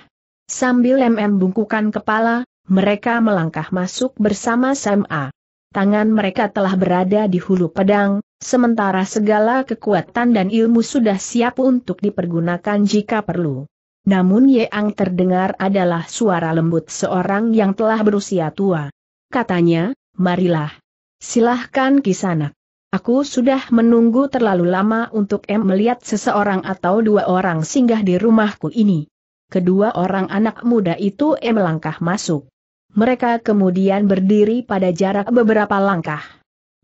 Speaker 1: Sambil MM bungkukan kepala, mereka melangkah masuk bersama Sama. Tangan mereka telah berada di hulu pedang, sementara segala kekuatan dan ilmu sudah siap untuk dipergunakan jika perlu. Namun yang terdengar adalah suara lembut seorang yang telah berusia tua. Katanya, marilah. Silahkan kisanak. Aku sudah menunggu terlalu lama untuk em melihat seseorang atau dua orang singgah di rumahku ini. Kedua orang anak muda itu em melangkah masuk. Mereka kemudian berdiri pada jarak beberapa langkah.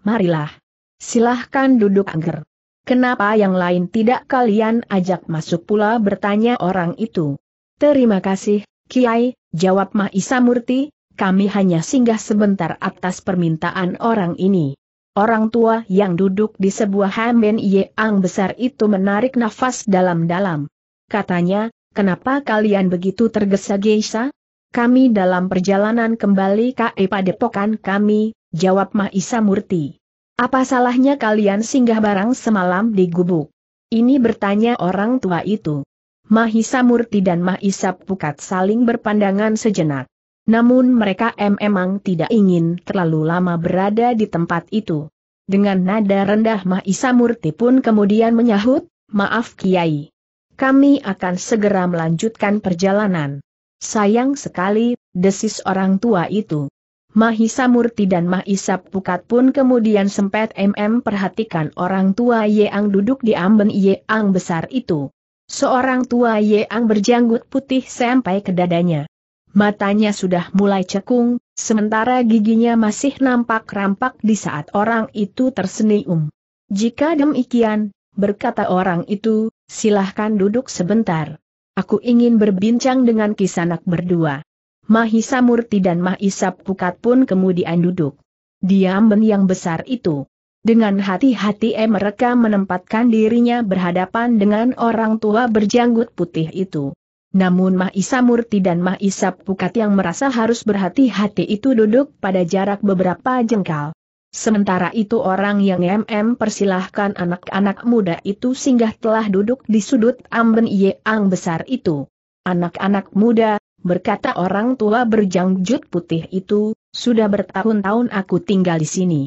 Speaker 1: Marilah. Silahkan duduk angger. Kenapa yang lain tidak kalian ajak masuk pula bertanya orang itu. Terima kasih, Kiai, jawab Ma Murti, kami hanya singgah sebentar atas permintaan orang ini. Orang tua yang duduk di sebuah hamben yang besar itu menarik nafas dalam-dalam. Katanya, kenapa kalian begitu tergesa-gesa? Kami dalam perjalanan kembali ke padepokan kami, jawab Maisa Murti. Apa salahnya kalian singgah barang semalam di gubuk? Ini bertanya orang tua itu. Mahisa Murti dan Mahisa Pukat saling berpandangan sejenak. Namun mereka memang tidak ingin terlalu lama berada di tempat itu. Dengan nada rendah Maisa Murti pun kemudian menyahut, maaf Kiai. Kami akan segera melanjutkan perjalanan. Sayang sekali, desis orang tua itu. Mahisa Murti dan Mahisa Pukat pun kemudian sempat mm perhatikan orang tua yang duduk di amben yang besar itu. Seorang tua yang berjanggut putih sampai ke dadanya. Matanya sudah mulai cekung, sementara giginya masih nampak rampak di saat orang itu tersenyum. Jika demikian, berkata orang itu, silahkan duduk sebentar. Aku ingin berbincang dengan kisanak berdua. Mahisa Murti dan Mahisa Pukat pun kemudian duduk. Diam yang besar itu. Dengan hati-hati eh mereka menempatkan dirinya berhadapan dengan orang tua berjanggut putih itu. Namun Mahisa Murti dan Mahisa Pukat yang merasa harus berhati-hati itu duduk pada jarak beberapa jengkal. Sementara itu orang yang MM persilahkan anak-anak muda itu singgah telah duduk di sudut amben yang besar itu. Anak-anak muda, berkata orang tua berjanggut putih itu, sudah bertahun-tahun aku tinggal di sini.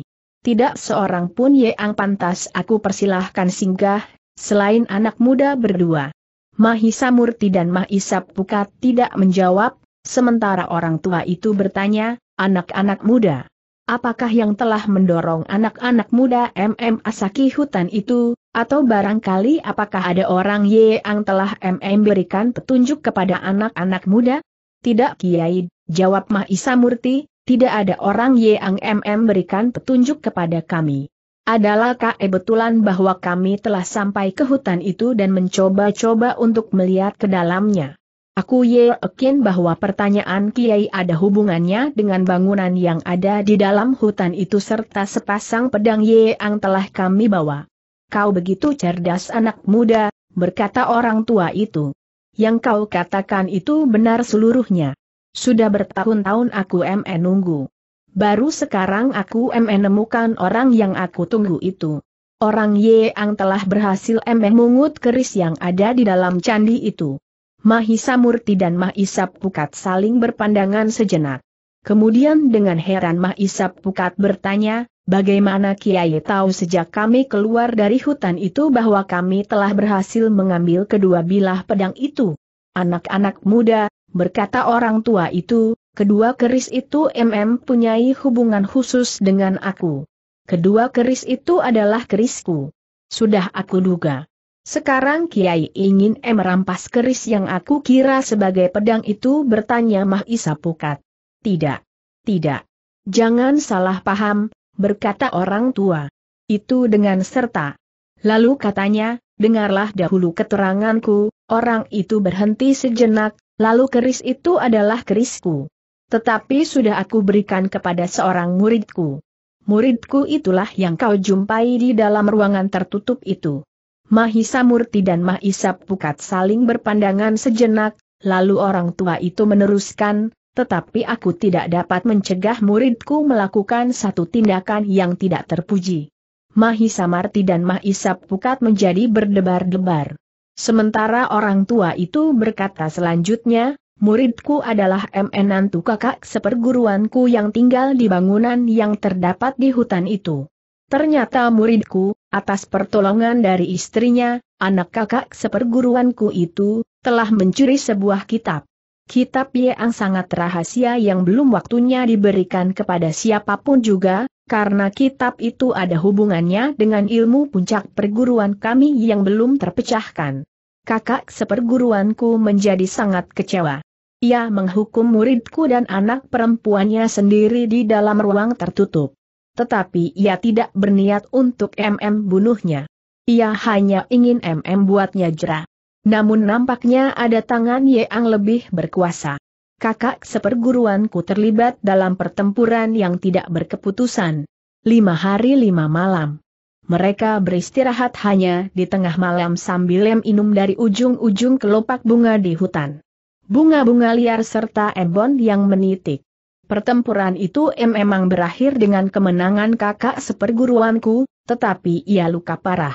Speaker 1: Tidak seorang pun yang pantas aku persilahkan singgah, selain anak muda berdua. Mahisa Murti dan Mahisa Pukat tidak menjawab, sementara orang tua itu bertanya, anak-anak muda. Apakah yang telah mendorong anak-anak muda MM Asaki hutan itu, atau barangkali apakah ada orang yang telah MM berikan petunjuk kepada anak-anak muda? Tidak Kiai, jawab Mahisa Murti, tidak ada orang yang MM berikan petunjuk kepada kami adalah kebetulan bahwa kami telah sampai ke hutan itu dan mencoba-coba untuk melihat ke dalamnya. Aku yakin bahwa pertanyaan Kiai ada hubungannya dengan bangunan yang ada di dalam hutan itu serta sepasang pedang yang telah kami bawa. Kau begitu cerdas anak muda, berkata orang tua itu. Yang kau katakan itu benar seluruhnya. Sudah bertahun-tahun aku MN nunggu. Baru sekarang aku menemukan orang yang aku tunggu itu. Orang yang telah berhasil mengut keris yang ada di dalam candi itu. Mahisa Murti dan Mahisa Pukat saling berpandangan sejenak. Kemudian dengan heran Mahisa Pukat bertanya, bagaimana Kiai tahu sejak kami keluar dari hutan itu bahwa kami telah berhasil mengambil kedua bilah pedang itu? Anak-anak muda, berkata orang tua itu, Kedua keris itu MM punyai hubungan khusus dengan aku. Kedua keris itu adalah kerisku. Sudah aku duga. Sekarang Kiai ingin M merampas keris yang aku kira sebagai pedang itu bertanya Mah Isa Pukat. Tidak. Tidak. Jangan salah paham, berkata orang tua. Itu dengan serta. Lalu katanya, dengarlah dahulu keteranganku, orang itu berhenti sejenak, lalu keris itu adalah kerisku. Tetapi sudah aku berikan kepada seorang muridku. Muridku itulah yang kau jumpai di dalam ruangan tertutup itu. Mahisa Murti dan Mahisa Pukat saling berpandangan sejenak, lalu orang tua itu meneruskan, tetapi aku tidak dapat mencegah muridku melakukan satu tindakan yang tidak terpuji. Mahisa Marti dan Mahisa Pukat menjadi berdebar-debar. Sementara orang tua itu berkata selanjutnya, muridku adalah MN Nantu kakak seperguruanku yang tinggal di bangunan yang terdapat di hutan itu. Ternyata muridku, atas pertolongan dari istrinya, anak kakak seperguruanku itu, telah mencuri sebuah kitab. Kitab yang sangat rahasia yang belum waktunya diberikan kepada siapa pun juga, karena kitab itu ada hubungannya dengan ilmu puncak perguruan kami yang belum terpecahkan. Kakak seperguruanku menjadi sangat kecewa. Ia menghukum muridku dan anak perempuannya sendiri di dalam ruang tertutup. Tetapi ia tidak berniat untuk MM bunuhnya. Ia hanya ingin MM buatnya jerah. Namun nampaknya ada tangan Yang lebih berkuasa kakak seperguruanku terlibat dalam pertempuran yang tidak berkeputusan. Lima hari lima malam. Mereka beristirahat hanya di tengah malam sambil minum dari ujung-ujung kelopak bunga di hutan. Bunga-bunga liar serta embon yang menitik. Pertempuran itu memang berakhir dengan kemenangan kakak seperguruanku, tetapi ia luka parah.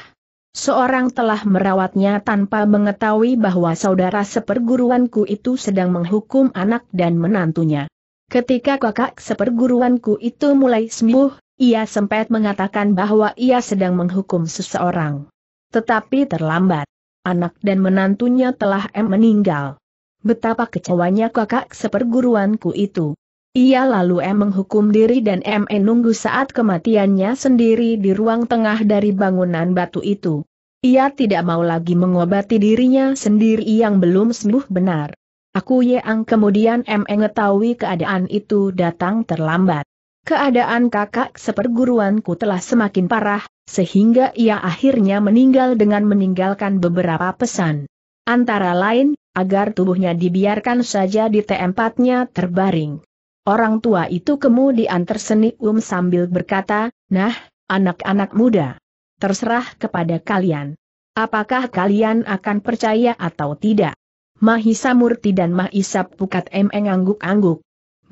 Speaker 1: Seorang telah merawatnya tanpa mengetahui bahwa saudara seperguruanku itu sedang menghukum anak dan menantunya. Ketika kakak seperguruanku itu mulai sembuh, ia sempat mengatakan bahwa ia sedang menghukum seseorang. Tetapi terlambat. Anak dan menantunya telah em meninggal. Betapa kecewanya kakak seperguruanku itu. Ia lalu em menghukum diri dan em nunggu saat kematiannya sendiri di ruang tengah dari bangunan batu itu. Ia tidak mau lagi mengobati dirinya sendiri yang belum sembuh benar. Aku Yang kemudian em mengetahui keadaan itu datang terlambat. Keadaan kakak seperguruanku telah semakin parah, sehingga ia akhirnya meninggal dengan meninggalkan beberapa pesan. Antara lain, agar tubuhnya dibiarkan saja di tempatnya terbaring. Orang tua itu kemudian tersenyum sambil berkata, Nah, anak-anak muda terserah kepada kalian. Apakah kalian akan percaya atau tidak? Mahisa Murti dan Mahisa Pukat M angguk-angguk.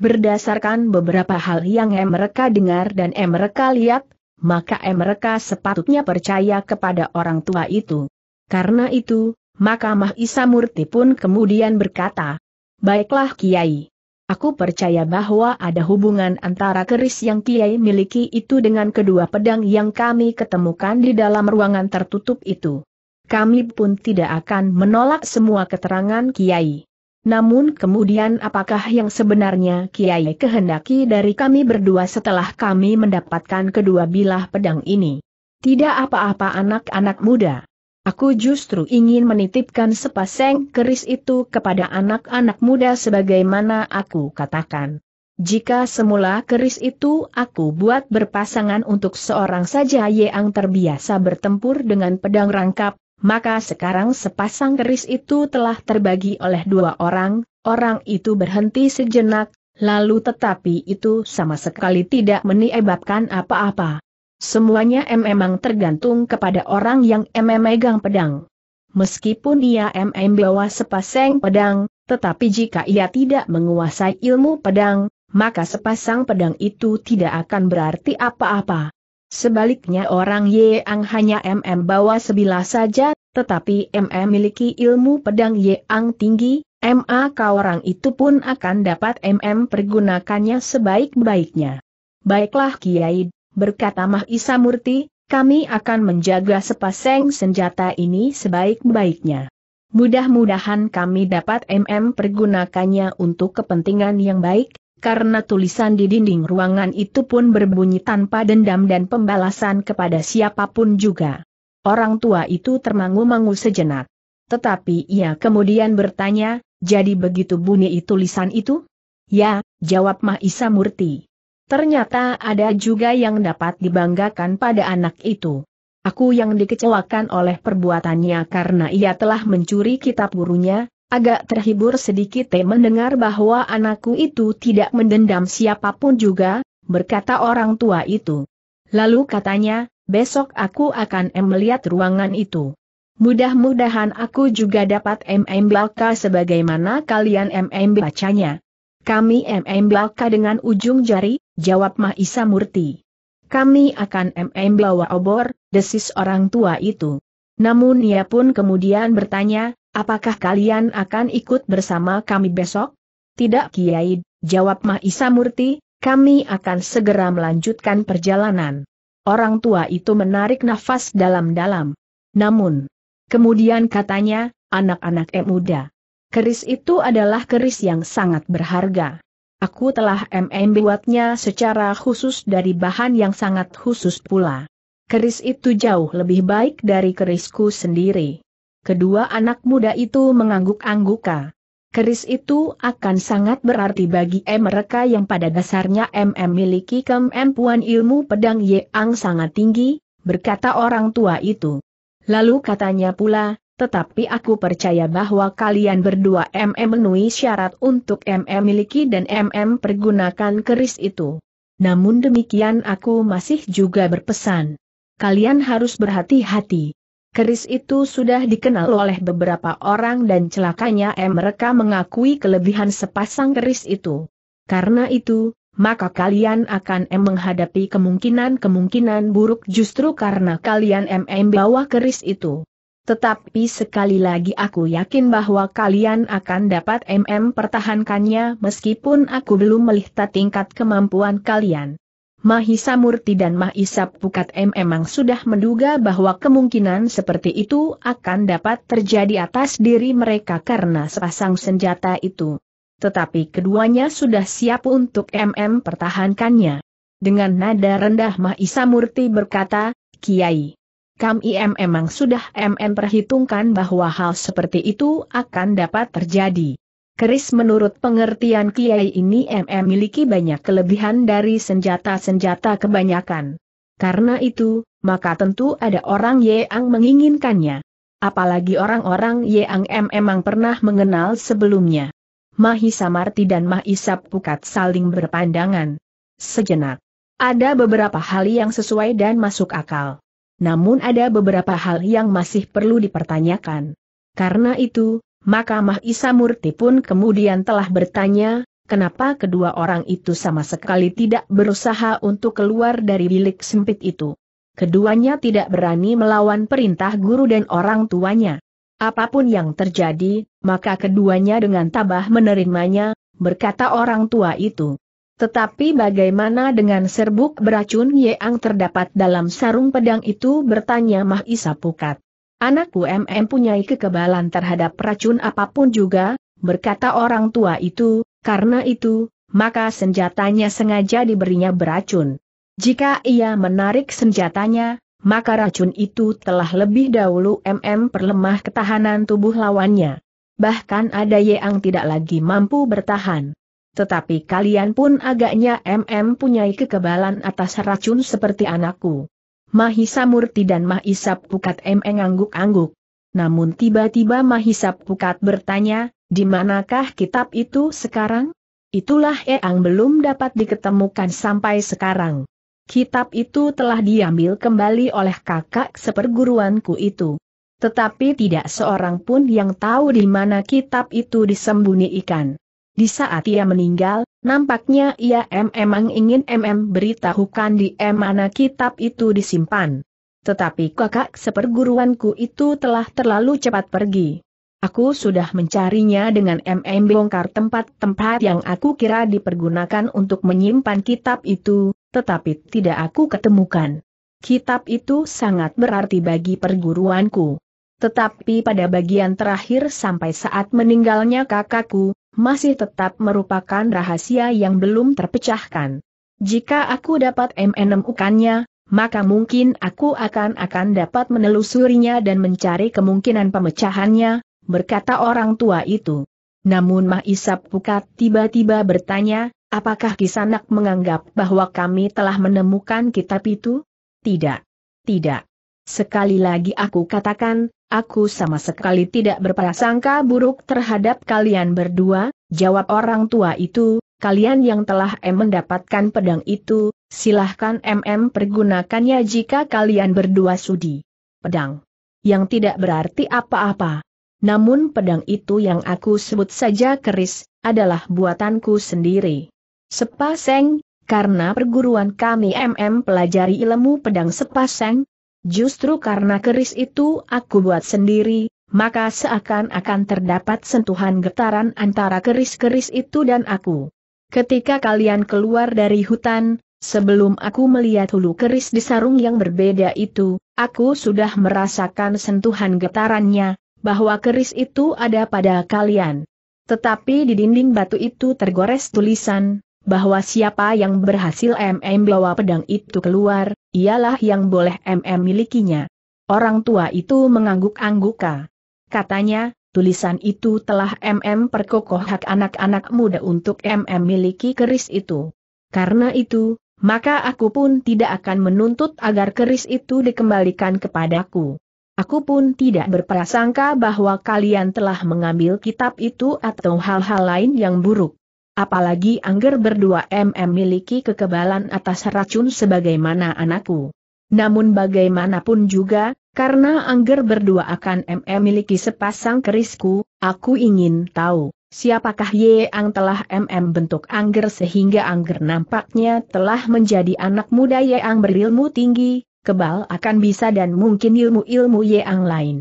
Speaker 1: Berdasarkan beberapa hal yang em mereka dengar dan em mereka lihat, maka em mereka sepatutnya percaya kepada orang tua itu. Karena itu, maka Mahisa Murti pun kemudian berkata, Baiklah Kiai. Aku percaya bahwa ada hubungan antara keris yang Kiai miliki itu dengan kedua pedang yang kami ketemukan di dalam ruangan tertutup itu. Kami pun tidak akan menolak semua keterangan Kiai. Namun kemudian apakah yang sebenarnya Kiai kehendaki dari kami berdua setelah kami mendapatkan kedua bilah pedang ini? Tidak apa-apa anak-anak muda. Aku justru ingin menitipkan sepasang keris itu kepada anak-anak muda sebagaimana aku katakan. Jika semula keris itu aku buat berpasangan untuk seorang saja yang terbiasa bertempur dengan pedang rangkap, maka sekarang sepasang keris itu telah terbagi oleh dua orang, orang itu berhenti sejenak, lalu tetapi itu sama sekali tidak menyebabkan apa-apa. Semuanya em memang tergantung kepada orang yang em memegang pedang. Meskipun ia em bawa sepasang pedang, tetapi jika ia tidak menguasai ilmu pedang, maka sepasang pedang itu tidak akan berarti apa-apa. Sebaliknya orang Yang hanya MM bawa sebilah saja, tetapi MM miliki ilmu pedang Yang tinggi, maka orang itu pun akan dapat MM pergunakannya sebaik-baiknya. Baiklah Kiai, berkata Mah Isa Murti, kami akan menjaga sepasang senjata ini sebaik-baiknya. Mudah-mudahan kami dapat MM pergunakannya untuk kepentingan yang baik, karena tulisan di dinding ruangan itu pun berbunyi tanpa dendam dan pembalasan kepada siapa pun juga. Orang tua itu termangu-mangu sejenak. Tetapi ia kemudian bertanya, jadi begitu bunyi tulisan itu? Ya, jawab Mah Isa Murti. Ternyata ada juga yang dapat dibanggakan pada anak itu. Aku yang dikecewakan oleh perbuatannya karena ia telah mencuri kitab gurunya, agak terhibur sedikit mendengar bahwa anakku itu tidak mendendam siapa pun juga, berkata orang tua itu. Lalu katanya, besok aku akan melihat ruangan itu. Mudah-mudahan aku juga dapat MM baca sebagaimana kalian MM bacanya. Kami MM baca dengan ujung jari, jawab Mahisa Murti. Kami akan MM bawa obor, desis orang tua itu. Namun ia pun kemudian bertanya, apakah kalian akan ikut bersama kami besok? Tidak Kiai, jawab Mahisa Murti, kami akan segera melanjutkan perjalanan. Orang tua itu menarik nafas dalam-dalam. Namun, kemudian katanya, anak-anak muda. Keris itu adalah keris yang sangat berharga. Aku telah MM buatnya secara khusus dari bahan yang sangat khusus pula. Keris itu jauh lebih baik dari kerisku sendiri. Kedua anak muda itu mengangguk-angguka. Keris itu akan sangat berarti bagi M mereka yang pada dasarnya MM miliki kemampuan ilmu pedang Yang sangat tinggi, berkata orang tua itu. Lalu katanya pula, tetapi aku percaya bahwa kalian berdua MM memenuhi syarat untuk MM miliki dan MM pergunakan keris itu. Namun demikian aku masih juga berpesan. Kalian harus berhati-hati. Keris itu sudah dikenal oleh beberapa orang dan celakanya M mereka mengakui kelebihan sepasang keris itu. Karena itu, maka kalian akan M menghadapi kemungkinan-kemungkinan buruk justru karena kalian MM bawa keris itu. Tetapi sekali lagi aku yakin bahwa kalian akan dapat MM pertahankannya meskipun aku belum melihat tingkat kemampuan kalian. Mahisa Murti dan Mahisa Pukat M memang sudah menduga bahwa kemungkinan seperti itu akan dapat terjadi atas diri mereka karena sepasang senjata itu. Tetapi keduanya sudah siap untuk MM pertahankannya. Dengan nada rendah Mahisa Murti berkata, Kiai. Kami memang sudah MM perhitungkan bahwa hal seperti itu akan dapat terjadi. Keris menurut pengertian Kiai ini MM miliki banyak kelebihan dari senjata-senjata kebanyakan. Karena itu, maka tentu ada orang yang menginginkannya. Apalagi orang-orang yang M memang pernah mengenal sebelumnya. Mahisa Marti dan Mahisa Pukat saling berpandangan. Sejenak. Ada beberapa hal yang sesuai dan masuk akal. Namun ada beberapa hal yang masih perlu dipertanyakan. Karena itu, maka Mah Isa Murti pun kemudian telah bertanya, kenapa kedua orang itu sama sekali tidak berusaha untuk keluar dari bilik sempit itu. Keduanya tidak berani melawan perintah guru dan orang tuanya. Apa pun yang terjadi, maka keduanya dengan tabah menerimanya, berkata orang tua itu. Tetapi bagaimana dengan serbuk beracun yang terdapat dalam sarung pedang itu bertanya Mah Isa Pukat. Anakku MM punya kekebalan terhadap racun apa pun juga, berkata orang tua itu, karena itu, maka senjatanya sengaja diberinya beracun. Jika ia menarik senjatanya, maka racun itu telah lebih dahulu MM perlemah ketahanan tubuh lawannya. Bahkan ada yang tidak lagi mampu bertahan tetapi kalian pun agaknya MM punya kekebalan atas racun seperti anakku. Mahisa Murti dan Mahisa Pukat M ngangguk-angguk. Namun tiba-tiba Mahisa Pukat bertanya, di manakah kitab itu sekarang? Itulah yang belum dapat diketemukan sampai sekarang. Kitab itu telah diambil kembali oleh kakak seperguruanku itu. Tetapi tidak seorang pun yang tahu di mana kitab itu disembunyikan. Di saat ia meninggal, nampaknya ia memang ingin MM beritahukan di mana kitab itu disimpan. Tetapi kakak seperguruanku itu telah terlalu cepat pergi. Aku sudah mencarinya dengan MM bongkar tempat-tempat yang aku kira dipergunakan untuk menyimpan kitab itu, tetapi tidak aku ketemukan. Kitab itu sangat berarti bagi perguruanku. Tetapi pada bagian terakhir sampai saat meninggalnya kakakku, masih tetap merupakan rahasia yang belum terpecahkan. Jika aku dapat menemukannya, maka mungkin aku akan akan dapat menelusurinya dan mencari kemungkinan pemecahannya, berkata orang tua itu. Namun Mah Isap Pukat tiba-tiba bertanya, Apakah Kisanak menganggap bahwa kami telah menemukan kitab itu? Tidak. Tidak. Sekali lagi aku katakan, aku sama sekali tidak berprasangka buruk terhadap kalian berdua, jawab orang tua itu, kalian yang telah M mendapatkan pedang itu, silahkan MM pergunakannya jika kalian berdua sudi. Pedang. Yang tidak berarti apa-apa. Namun pedang itu yang aku sebut saja keris, adalah buatanku sendiri. Sepaseng, karena perguruan kami MM pelajari ilmu pedang sepaseng, justru karena keris itu aku buat sendiri, maka seakan-akan terdapat sentuhan getaran antara keris-keris itu dan aku. Ketika kalian keluar dari hutan, sebelum aku melihat hulu keris di sarung yang berbeda itu, aku sudah merasakan sentuhan getarannya, bahwa keris itu ada pada kalian. Tetapi di dinding batu itu tergores tulisan, bahwa siapa yang berhasil MM bawa pedang itu keluar, ialah yang boleh MM milikinya. Orang tua itu mengangguk-angguka. Katanya, tulisan itu telah MM perkokoh hak anak-anak muda untuk MM miliki keris itu. Karena itu, maka aku pun tidak akan menuntut agar keris itu dikembalikan kepadaku. Aku pun tidak berprasangka bahwa kalian telah mengambil kitab itu atau hal-hal lain yang buruk. Apalagi Angger berdua MM miliki kekebalan atas racun sebagaimana anakku. Namun bagaimanapun juga, karena Angger berdua akan MM miliki sepasang kerisku, aku ingin tahu, siapakah Ye Ang telah MM bentuk Angger sehingga Angger nampaknya telah menjadi anak muda Ye Ang berilmu tinggi, kebal akan bisa dan mungkin ilmu-ilmu Ye Ang lain.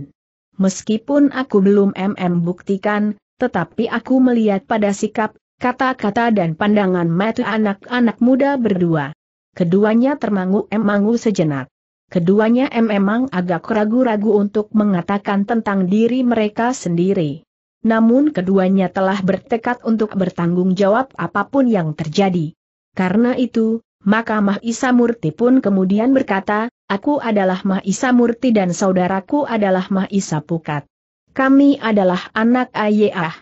Speaker 1: Meskipun aku belum MM buktikan, tetapi aku melihat pada sikap, kata-kata dan pandangan mata anak-anak muda berdua. Keduanya termangu-emangu sejenak. Keduanya em memang agak ragu-ragu untuk mengatakan tentang diri mereka sendiri. Namun keduanya telah bertekad untuk bertanggung jawab apa pun yang terjadi. Karena itu, maka Mah Isa Murti pun kemudian berkata, Aku adalah Mah Isa Murti dan saudaraku adalah Mah Isa Pukat. Kami adalah anak Ayah.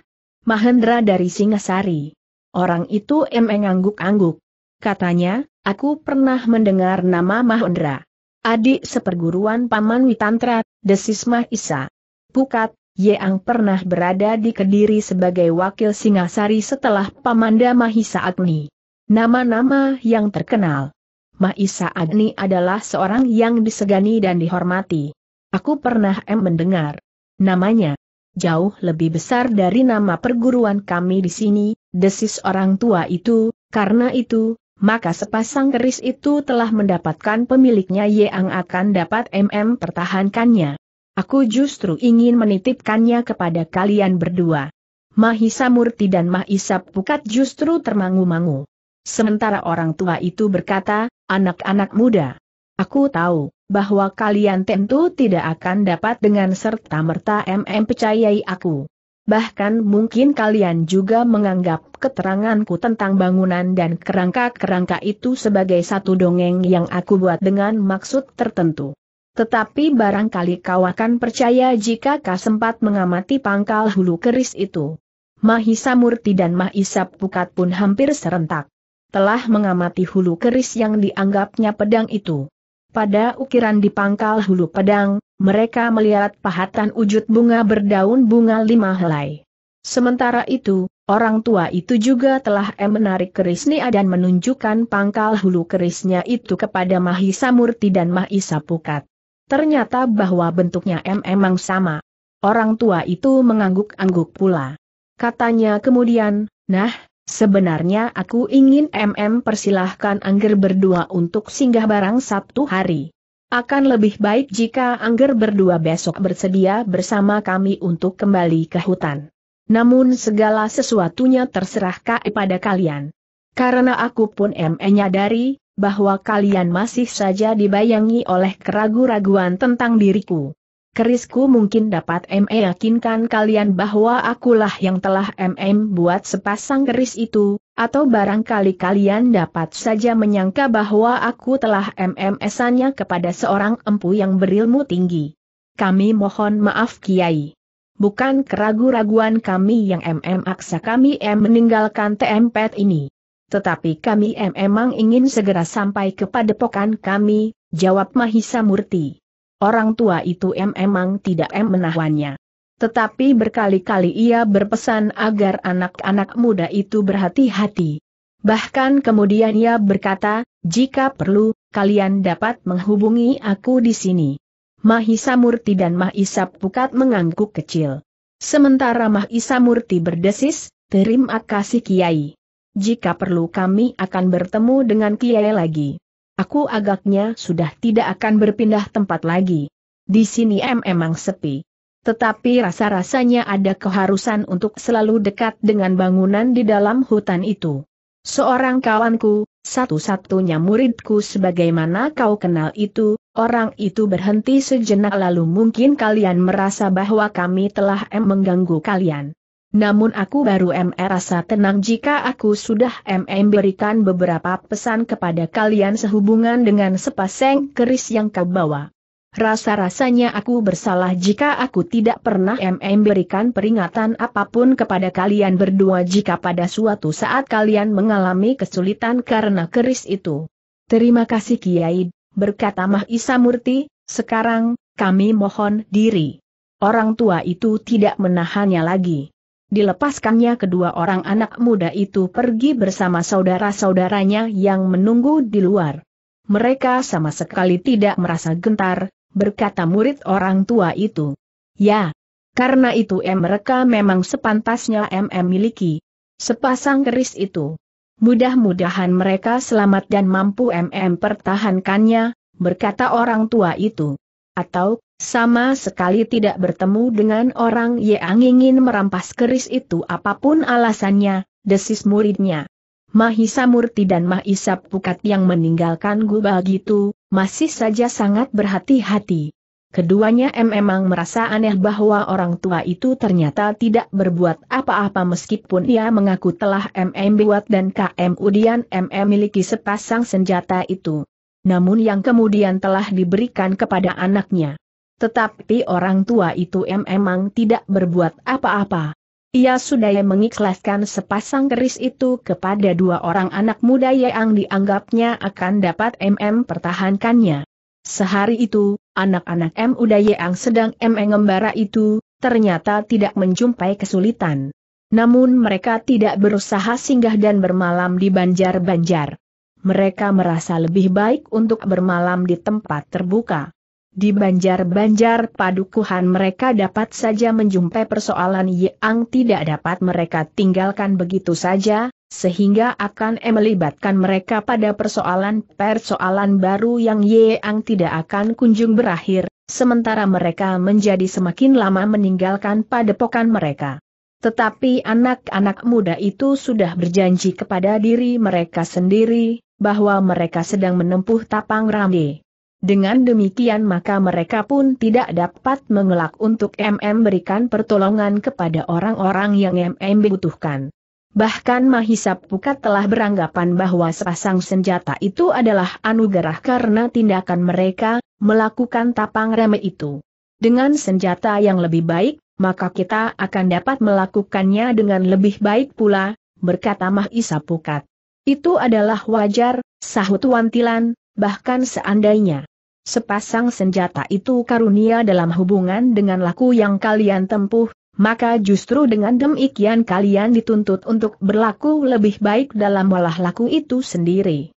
Speaker 1: Mahendra dari Singasari. Orang itu em angguk-angguk. Katanya, aku pernah mendengar nama Mahendra adik seperguruan Paman Witantra, desis Isa. Pukat, Yeang pernah berada di Kediri sebagai wakil Singasari setelah Pamanda Mahisa Agni. Nama-nama yang terkenal. Mahisa Agni adalah seorang yang disegani dan dihormati. Aku pernah em mendengar. Namanya jauh lebih besar dari nama perguruan kami di sini, desis orang tua itu, karena itu, maka sepasang keris itu telah mendapatkan pemiliknya yang akan dapat MM pertahankannya. Aku justru ingin menitipkannya kepada kalian berdua. Mahisa Murti dan Mahisa Pukat justru termangu-mangu. Sementara orang tua itu berkata, anak-anak muda. Aku tahu, bahwa kalian tentu tidak akan dapat dengan serta-merta MM percayai aku. Bahkan mungkin kalian juga menganggap keteranganku tentang bangunan dan kerangka-kerangka itu sebagai satu dongeng yang aku buat dengan maksud tertentu. Tetapi barangkali kau akan percaya jika kau sempat mengamati pangkal hulu keris itu. Mahisa Murti dan Mahisa Pukat pun hampir serentak. Telah mengamati hulu keris yang dianggapnya pedang itu. Pada ukiran di pangkal hulu pedang, mereka melihat pahatan wujud bunga berdaun bunga lima helai. Sementara itu, orang tua itu juga telah menarik kerisnya dan menunjukkan pangkal hulu kerisnya itu kepada Mahisa Murti dan Mahisa Pukat. Ternyata bahwa bentuknya M memang sama. Orang tua itu mengangguk-angguk pula. Katanya kemudian, nah, sebenarnya aku ingin MM persilahkan Angger berdua untuk singgah barang Sabtu hari. Akan lebih baik jika Angger berdua besok bersedia bersama kami untuk kembali ke hutan. Namun segala sesuatunya terserah kepada kalian. Karena aku pun menyadari, bahwa kalian masih saja dibayangi oleh keragu-raguan tentang diriku. Kerisku mungkin dapat meyakinkan kalian bahwa akulah yang telah MM buat sepasang keris itu, atau barangkali kalian dapat saja menyangka bahwa aku telah MMS-annya kepada seorang empu yang berilmu tinggi. Kami mohon maaf Kiai. Bukan keragu-raguan kami yang MM aksa kami M. meninggalkan TMPet ini. tetapi kami memang ingin segera sampai ke padepokan kami, jawab Mahisa Murti. Orang tua itu memang tidak em menahannya. Tetapi berkali-kali ia berpesan agar anak-anak muda itu berhati-hati. Bahkan kemudian ia berkata, jika perlu, kalian dapat menghubungi aku di sini. Mahisa Murti dan Mahisa Pukat mengangguk kecil. Sementara Mahisa Murti berdesis, terima kasih Kiai. Jika perlu kami akan bertemu dengan Kiai lagi. Aku agaknya sudah tidak akan berpindah tempat lagi. Di sini em emang sepi. Tetapi rasa-rasanya ada keharusan untuk selalu dekat dengan bangunan di dalam hutan itu. Seorang kawanku, satu-satunya muridku sebagaimana kau kenal itu, orang itu berhenti sejenak lalu mungkin kalian merasa bahwa kami telah em mengganggu kalian. Namun aku baru em rasa tenang jika aku sudah em berikan beberapa pesan kepada kalian sehubungan dengan sepasang keris yang kau bawa. Rasa-rasanya aku bersalah jika aku tidak pernah MM berikan peringatan apa pun kepada kalian berdua jika pada suatu saat kalian mengalami kesulitan karena keris itu. Terima kasih Kiai, berkata Mah Isa Murti, sekarang, kami mohon diri. Orang tua itu tidak menahannya lagi. Dilepaskannya kedua orang anak muda itu pergi bersama saudara-saudaranya yang menunggu di luar. Mereka sama sekali tidak merasa gentar, berkata murid orang tua itu. Ya, karena itu em mereka memang sepantasnya em miliki. Sepasang keris itu. Mudah-mudahan mereka selamat dan mampu MM pertahankannya, berkata orang tua itu. Atau, sama sekali tidak bertemu dengan orang yang ingin merampas keris itu apa pun alasannya, desis muridnya. Mahisa Murti dan Mahisa Pukat yang meninggalkan gubah gitu, masih saja sangat berhati-hati. Keduanya memang merasa aneh bahwa orang tua itu ternyata tidak berbuat apa-apa meskipun ia mengaku telah MM buat dan KM Udian MM miliki sepasang senjata itu. Namun yang kemudian telah diberikan kepada anaknya. Tetapi orang tua itu memang tidak berbuat apa-apa. Ia sudah mengikhlaskan sepasang keris itu kepada dua orang anak muda yang dianggapnya akan dapat MM pertahankannya. Sehari itu, anak-anak M Uda yang sedang M mengembara itu, ternyata tidak menjumpai kesulitan. Namun mereka tidak berusaha singgah dan bermalam di banjar-banjar. Mereka merasa lebih baik untuk bermalam di tempat terbuka. Di banjar-banjar padukuhan mereka dapat saja menjumpai persoalan yang tidak dapat mereka tinggalkan begitu saja, sehingga akan melibatkan mereka pada persoalan-persoalan baru yang yang tidak akan kunjung berakhir, sementara mereka menjadi semakin lama meninggalkan padepokan mereka. Tetapi anak-anak muda itu sudah berjanji kepada diri mereka sendiri, bahwa mereka sedang menempuh tapang rame. Dengan demikian maka mereka pun tidak dapat mengelak untuk MM berikan pertolongan kepada orang-orang yang MM butuhkan. Bahkan Mahisap Pukat telah beranggapan bahwa sepasang senjata itu adalah anugerah karena tindakan mereka, melakukan tapang reme itu. Dengan senjata yang lebih baik, maka kita akan dapat melakukannya dengan lebih baik pula, berkata Mahisa Pukat. Itu adalah wajar, sahut Wantilan, bahkan seandainya sepasang senjata itu karunia dalam hubungan dengan laku yang kalian tempuh, maka justru dengan demikian kalian dituntut untuk berlaku lebih baik dalam walah laku itu sendiri.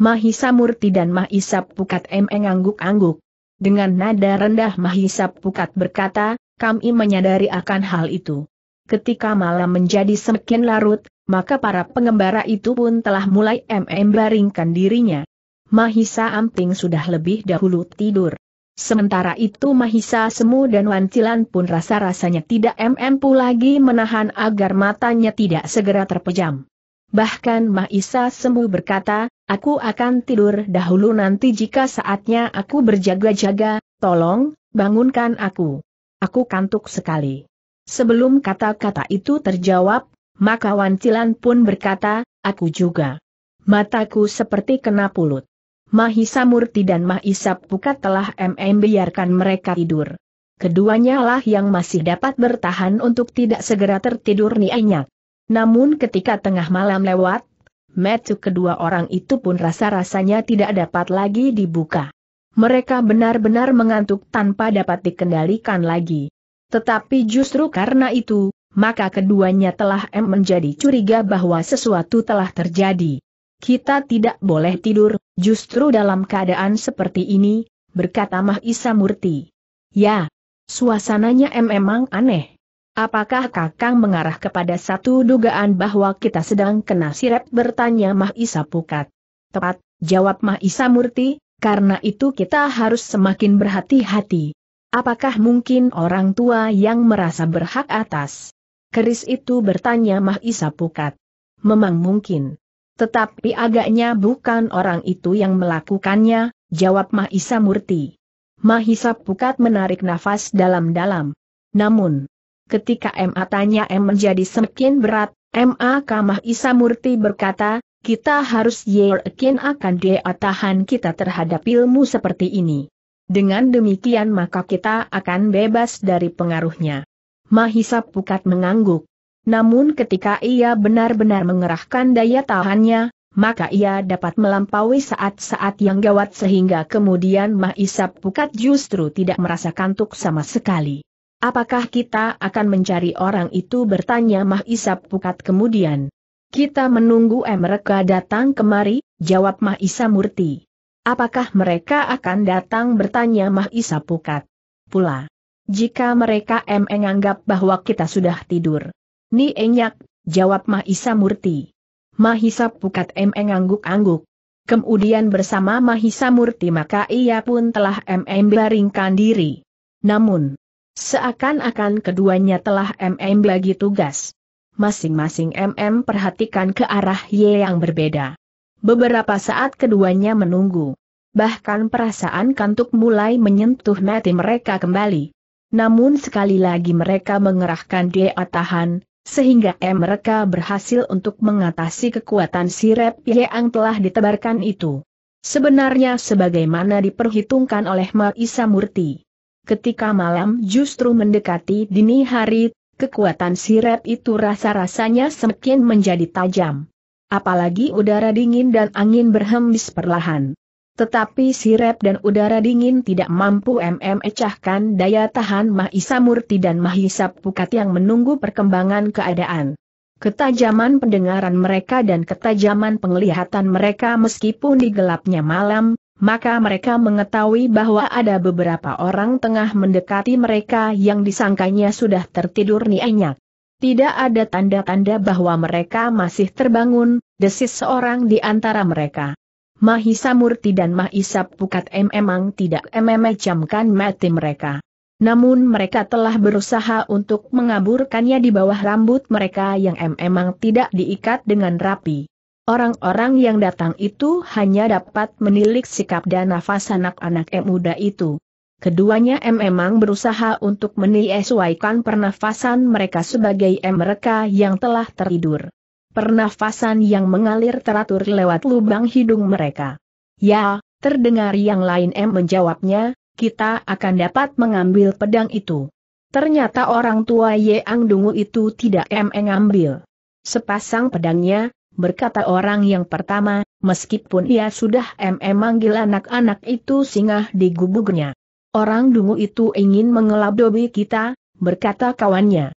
Speaker 1: Mahisa Murti dan Mahisa Pukat M angguk-angguk. Dengan nada rendah Mahisa Pukat berkata, kami menyadari akan hal itu. Ketika malam menjadi semakin larut, maka para pengembara itu pun telah mulai MM baringkan dirinya. Mahisa Amping sudah lebih dahulu tidur. Sementara itu Mahisa Semu dan Wantilan pun rasa-rasanya tidak mmpu lagi menahan agar matanya tidak segera terpejam. Bahkan Mahisa Semu berkata, aku akan tidur dahulu nanti jika saatnya aku berjaga-jaga, tolong, bangunkan aku. Aku kantuk sekali. Sebelum kata-kata itu terjawab, maka Wantilan pun berkata, aku juga. Mataku seperti kena pulut. Mahisa Murti dan Mahisa Pukat telah MM biarkan mereka tidur. Keduanya lah yang masih dapat bertahan untuk tidak segera tertidur nianyak. Namun ketika tengah malam lewat, metu kedua orang itu pun rasa-rasanya tidak dapat lagi dibuka. Mereka benar-benar mengantuk tanpa dapat dikendalikan lagi. Tetapi justru karena itu, maka keduanya telah M menjadi curiga bahwa sesuatu telah terjadi. Kita tidak boleh tidur, justru dalam keadaan seperti ini, berkata Mah Isa Murti. Ya, suasananya memang aneh. Apakah Kakang mengarah kepada satu dugaan bahwa kita sedang kena sirep bertanya Mah Isa Pukat. Tepat, jawab Mah Isa Murti, karena itu kita harus semakin berhati-hati. Apakah mungkin orang tua yang merasa berhak atas keris itu bertanya Mah Isa Pukat. Memang mungkin. Tetapi agaknya bukan orang itu yang melakukannya, jawab Mah Isa Murti. Mah Isa Pukat menarik nafas dalam-dalam. Namun, ketika MA tanya M menjadi semakin berat, MA Kamah Isa Murti berkata, kita harus yakin akan dia tahan kita terhadap ilmu seperti ini. Dengan demikian maka kita akan bebas dari pengaruhnya. Mahisa Pukat mengangguk. Namun ketika ia benar-benar mengerahkan daya tahannya, maka ia dapat melampaui saat-saat yang gawat sehingga kemudian Mahisa Pukat justru tidak merasa kantuk sama sekali. Apakah kita akan mencari orang itu bertanya Mahisa Pukat kemudian. Kita menunggu mereka datang kemari, jawab Mahisa Murti. Apakah mereka akan datang bertanya Mah Isa Pukat? Pula. Jika mereka menganggap bahwa kita sudah tidur. Ni enyak, jawab Mah Isa Murti. Mahisa Pukat em mengangguk-angguk. Kemudian bersama Mahisa Murti maka ia pun telah em baringkan diri. Namun, seakan-akan keduanya telah mm bagi tugas. Masing-masing mm perhatikan ke arah Y yang berbeda. Beberapa saat keduanya menunggu. Bahkan perasaan kantuk mulai menyentuh mati mereka kembali. Namun sekali lagi mereka mengerahkan dia tahan, sehingga mereka berhasil untuk mengatasi kekuatan sirep yang telah ditebarkan itu. Sebenarnya sebagaimana diperhitungkan oleh Maisa Murti. Ketika malam justru mendekati dini hari, kekuatan sirep itu rasa-rasanya semakin menjadi tajam apalagi udara dingin dan angin berhembus perlahan. Tetapi sirep dan udara dingin tidak mampu mm ecahkan daya tahan Mahisa Murti dan Mahisa Pukat yang menunggu perkembangan keadaan. Ketajaman pendengaran mereka dan ketajaman penglihatan mereka meskipun di gelapnya malam, maka mereka mengetahui bahwa ada beberapa orang tengah mendekati mereka yang disangkanya sudah tertidur nianyak. Tidak ada tanda-tanda bahwa mereka masih terbangun, desis seorang di antara mereka. Mahisa Murti dan Mahisa Pukat memang tidak memejamkan mati mereka. Namun mereka telah berusaha untuk mengaburkannya di bawah rambut mereka yang memang tidak diikat dengan rapi. Orang-orang yang datang itu hanya dapat menilik sikap dan nafas anak-anak muda itu. Keduanya memang berusaha untuk menyesuaikan pernafasan mereka sebagai mereka yang telah tertidur. Pernafasan yang mengalir teratur lewat lubang hidung mereka. Ya, terdengar yang lain M menjawabnya, kita akan dapat mengambil pedang itu. Ternyata orang tua Yang Dungu itu tidak M mengambil. Sepasang pedangnya, berkata orang yang pertama, meskipun ia sudah M manggil anak-anak itu singgah di gubuknya. Orang dungu itu ingin mengelabui kita, berkata kawannya.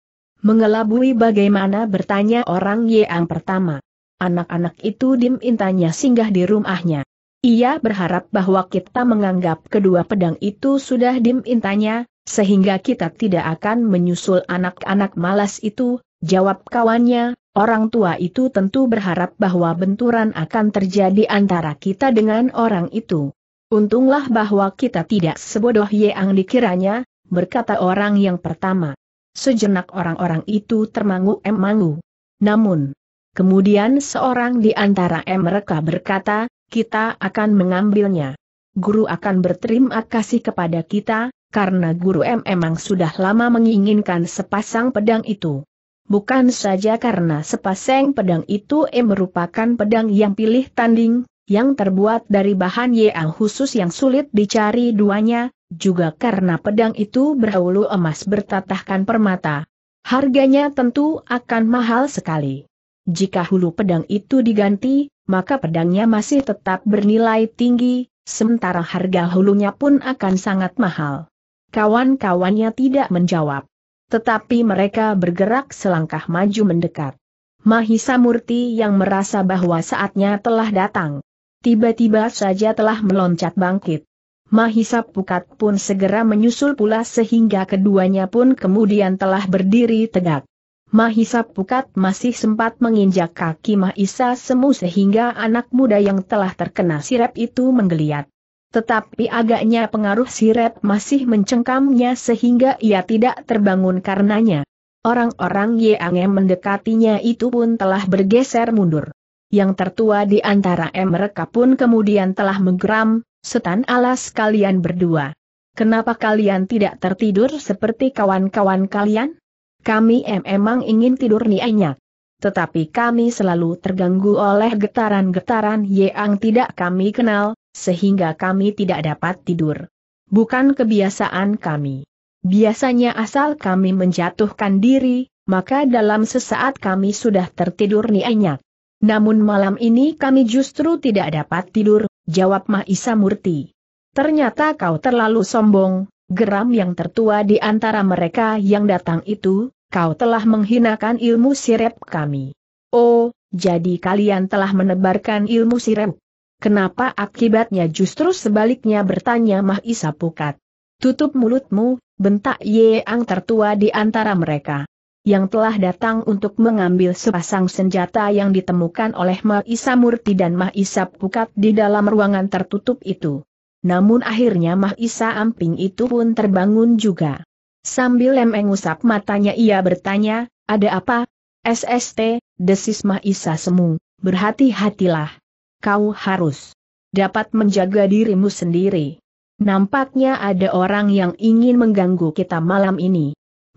Speaker 1: Mengelabui bagaimana bertanya orang yang pertama. Anak-anak itu dimintanya singgah di rumahnya. Ia berharap bahwa kita menganggap kedua pedang itu sudah dimintanya, sehingga kita tidak akan menyusul anak-anak malas itu, jawab kawannya, orang tua itu tentu berharap bahwa benturan akan terjadi antara kita dengan orang itu. Untunglah bahwa kita tidak sebodoh yang dikiranya, berkata orang yang pertama. Sejenak orang-orang itu termangu-emangu. Namun, kemudian seorang di antara mereka berkata, kita akan mengambilnya. Guru akan berterima kasih kepada kita, karena guru M memang sudah lama menginginkan sepasang pedang itu. Bukan saja karena sepasang pedang itu M merupakan pedang yang pilih tanding, yang terbuat dari bahan yang khusus yang sulit dicari duanya, juga karena pedang itu berhulu emas bertatahkan permata. Harganya tentu akan mahal sekali. jika hulu pedang itu diganti, maka pedangnya masih tetap bernilai tinggi, sementara harga hulunya pun akan sangat mahal. Kawan-kawannya tidak menjawab. Tetapi mereka bergerak selangkah maju mendekat. Mahisa Murti yang merasa bahwa saatnya telah datang. Tiba-tiba saja telah meloncat bangkit. Mahisa Pukat pun segera menyusul pula sehingga keduanya pun kemudian telah berdiri tegak. Mahisa Pukat masih sempat menginjak kaki Mahisa Semu sehingga anak muda yang telah terkena sirep itu menggeliat. Tetapi agaknya pengaruh sirep masih mencengkamnya sehingga ia tidak terbangun karenanya. Orang-orang yang mendekatinya itu pun telah bergeser mundur. Yang tertua di antara mereka pun kemudian telah menggeram, setan alas kalian berdua. Kenapa kalian tidak tertidur seperti kawan-kawan kalian? Kami memang ingin tidur nianyak. Tetapi kami selalu terganggu oleh getaran-getaran yang tidak kami kenal, sehingga kami tidak dapat tidur. Bukan kebiasaan kami. Biasanya asal kami menjatuhkan diri, maka dalam sesaat kami sudah tertidur nianyak. Namun malam ini kami justru tidak dapat tidur, jawab Maisa Murti. Ternyata kau terlalu sombong, geram yang tertua di antara mereka yang datang itu, kau telah menghinakan ilmu sirep kami. Oh, jadi kalian telah menebarkan ilmu sirep. Kenapa akibatnya justru sebaliknya bertanya Mah Isa Pukat. Tutup mulutmu, bentak Yeang tertua di antara mereka. Yang telah datang untuk mengambil sepasang senjata yang ditemukan oleh Mah Isa Murti dan Mah Isa Pukat di dalam ruangan tertutup itu. Namun akhirnya Mah Isa Amping itu pun terbangun juga. Sambil mengusap matanya ia bertanya, ada apa? SST, desis Maisa Semu, berhati-hatilah. Kau harus dapat menjaga dirimu sendiri. Nampaknya ada orang yang ingin mengganggu kita malam ini.